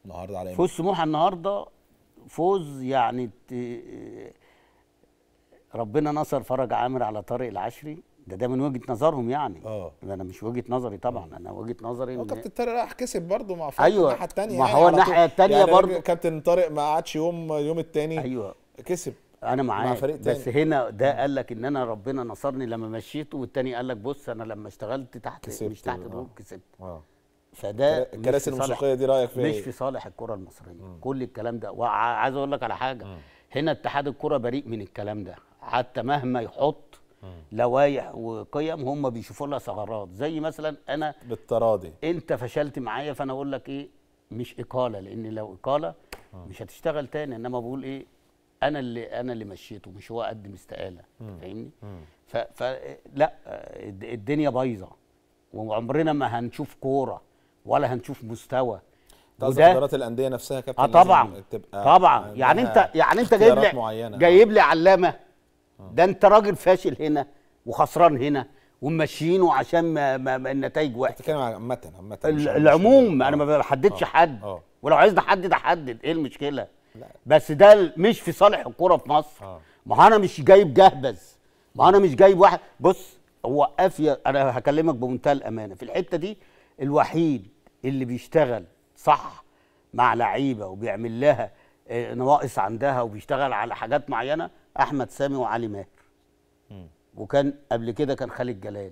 Speaker 1: النهارده على
Speaker 4: فوز سموحة النهارده فوز يعني ت... ربنا نصر فرج عامر على طارق العشري ده ده من وجهة نظرهم يعني
Speaker 1: آه.
Speaker 4: أنا مش وجهة نظري طبعا أنا وجهة نظري
Speaker 1: هو
Speaker 4: إن
Speaker 1: كابتن طارق راح كسب برضه مع فرق
Speaker 4: أيوة.
Speaker 1: الناحية الثانية
Speaker 4: ما هو الناحية التانية
Speaker 1: يعني
Speaker 4: برضه.
Speaker 1: كابتن طارق ما قعدش يوم يوم الثاني
Speaker 4: أيوه
Speaker 1: كسب
Speaker 4: أنا معاك
Speaker 1: فريق
Speaker 4: بس
Speaker 1: تاني.
Speaker 4: هنا ده قال لك إن أنا ربنا نصرني لما مشيته والتاني قال لك بص أنا لما اشتغلت تحت
Speaker 1: كسبت،
Speaker 4: مش تحت
Speaker 1: آه.
Speaker 4: دول كسبت
Speaker 1: آه
Speaker 4: فده
Speaker 1: الكراسي الموسيقية دي رأيك فيها
Speaker 4: مش
Speaker 1: إيه؟
Speaker 4: في صالح الكرة المصرية. كل الكلام ده. وعايز أقول لك على حاجة. هنا اتحاد الكرة بريء من الكلام ده. حتى مهما يحط لوائح وقيم هم بيشوفوا لها ثغرات. زي مثلا أنا
Speaker 1: بالتراضي.
Speaker 4: أنت فشلت معايا فأنا أقول لك إيه؟ مش إقالة لأن لو إقالة مش هتشتغل تاني. إنما بقول إيه؟ أنا اللي أنا اللي مشيته مش هو قدم استقاله فاهمني؟ ف, ف لأ الد- الدنيا بايظة. وعمرنا ما هنشوف كورة ولا هنشوف مستوى. وده
Speaker 1: إدارات الأندية نفسها يا كابتن آه
Speaker 4: طبعا.
Speaker 1: تبقى
Speaker 4: طبعا. يعني انت يعني أنت جايب لي
Speaker 1: معينة.
Speaker 4: جايب لي علامة. ده أنت راجل فاشل هنا وخسران هنا وماشيينه عشان ما, ما, ما النتائج وحشة.
Speaker 1: بتتكلم
Speaker 4: عامة
Speaker 1: عامة
Speaker 4: العموم.
Speaker 1: آه.
Speaker 4: أنا ما بحددش
Speaker 1: آه.
Speaker 4: حد.
Speaker 1: آه.
Speaker 4: ولو عايز نحدد أحدد. إيه المشكلة؟
Speaker 1: لا.
Speaker 4: بس ده مش في صالح الكورة في مصر.
Speaker 1: آه.
Speaker 4: ما هو أنا مش جايب جهبذ ما أنا مش جايب واحد. بص هو افيا أنا هكلمك بمنتهى الأمانة. في الحتة دي الوحيد اللي بيشتغل صح مع لعيبة وبيعمل لها آه، نواقص عندها وبيشتغل على حاجات معينة أحمد سامي وعلي ماهر. وكان قبل كده كان خالد جلال.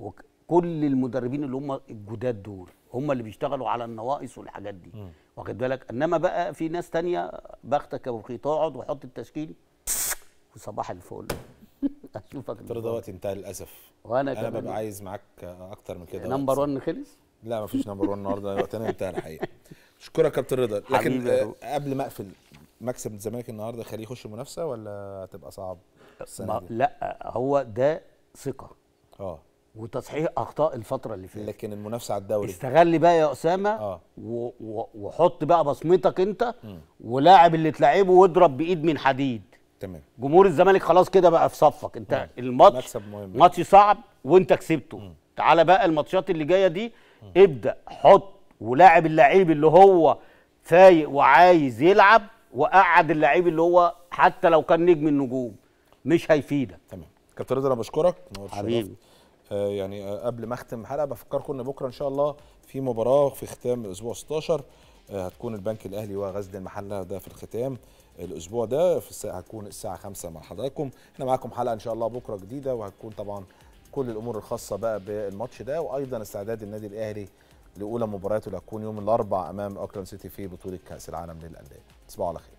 Speaker 4: وكل المدربين اللي هم الجداد دول هم اللي بيشتغلوا على النواقص والحاجات دي. واخد بالك؟ إنما بقى في ناس تانية بختك يا أبو اقعد وحط التشكيل وصباح الفل. أشوفك.
Speaker 1: دوت انتهى
Speaker 4: للأسف.
Speaker 1: وأنا
Speaker 4: أنا
Speaker 1: ببقى عايز معاك أكتر من كده.
Speaker 4: number 1 خلص؟
Speaker 1: لا مفيش number 1 النهارده. وقتنا انتهى الحقيقة. أشكرك يا كابتن رضا. لكن آه،. قبل ما أقفل مكسب الزمالك النهارده يخليه يخش المنافسة ولا هتبقى صعب
Speaker 4: السنة
Speaker 1: دي؟
Speaker 4: لا هو ده ثقة.
Speaker 1: آه.
Speaker 4: وتصحيح أخطاء الفترة اللي فاتت.
Speaker 1: لكن المنافسة على الدوري.
Speaker 4: استغل بقى يا أسامة
Speaker 1: آه.
Speaker 4: وحط بقى بصمتك أنت ولاعب اللي تلعبه واضرب بإيد من حديد.
Speaker 1: تمام.
Speaker 4: جمهور الزمالك خلاص كده بقى في صفك. أنت الماتش. ماتش صعب وأنت كسبته. تعالى بقى الماتشات اللي جاية دي ابدأ حط ولاعب اللعيب اللي هو فايق وعايز يلعب وقعد اللعيب اللي هو حتى لو كان نجم النجوم مش هيفيدك.
Speaker 1: تمام. كابتن رضا أنا بشكرك.
Speaker 4: حبيبي.
Speaker 1: آه يعني آه قبل ما أختم الحلقة بفكركم إن بكرة إن شاء الله في مباراة في ختام الأسبوع 16 آه هتكون البنك الأهلي وغزل المحلة ده في الختام الأسبوع ده. في الساعة هتكون الساعة 5 مع حضراتكم. إحنا معاكم حلقة إن شاء الله بكرة جديدة وهتكون طبعا كل الأمور الخاصة بقى بالماتش ده وأيضا استعداد النادي الأهلي لأولى مبارياته اللي هتكون يوم الأربعاء أمام أوكلاند سيتي في بطولة كأس العالم للأندية. تصبحوا على خير.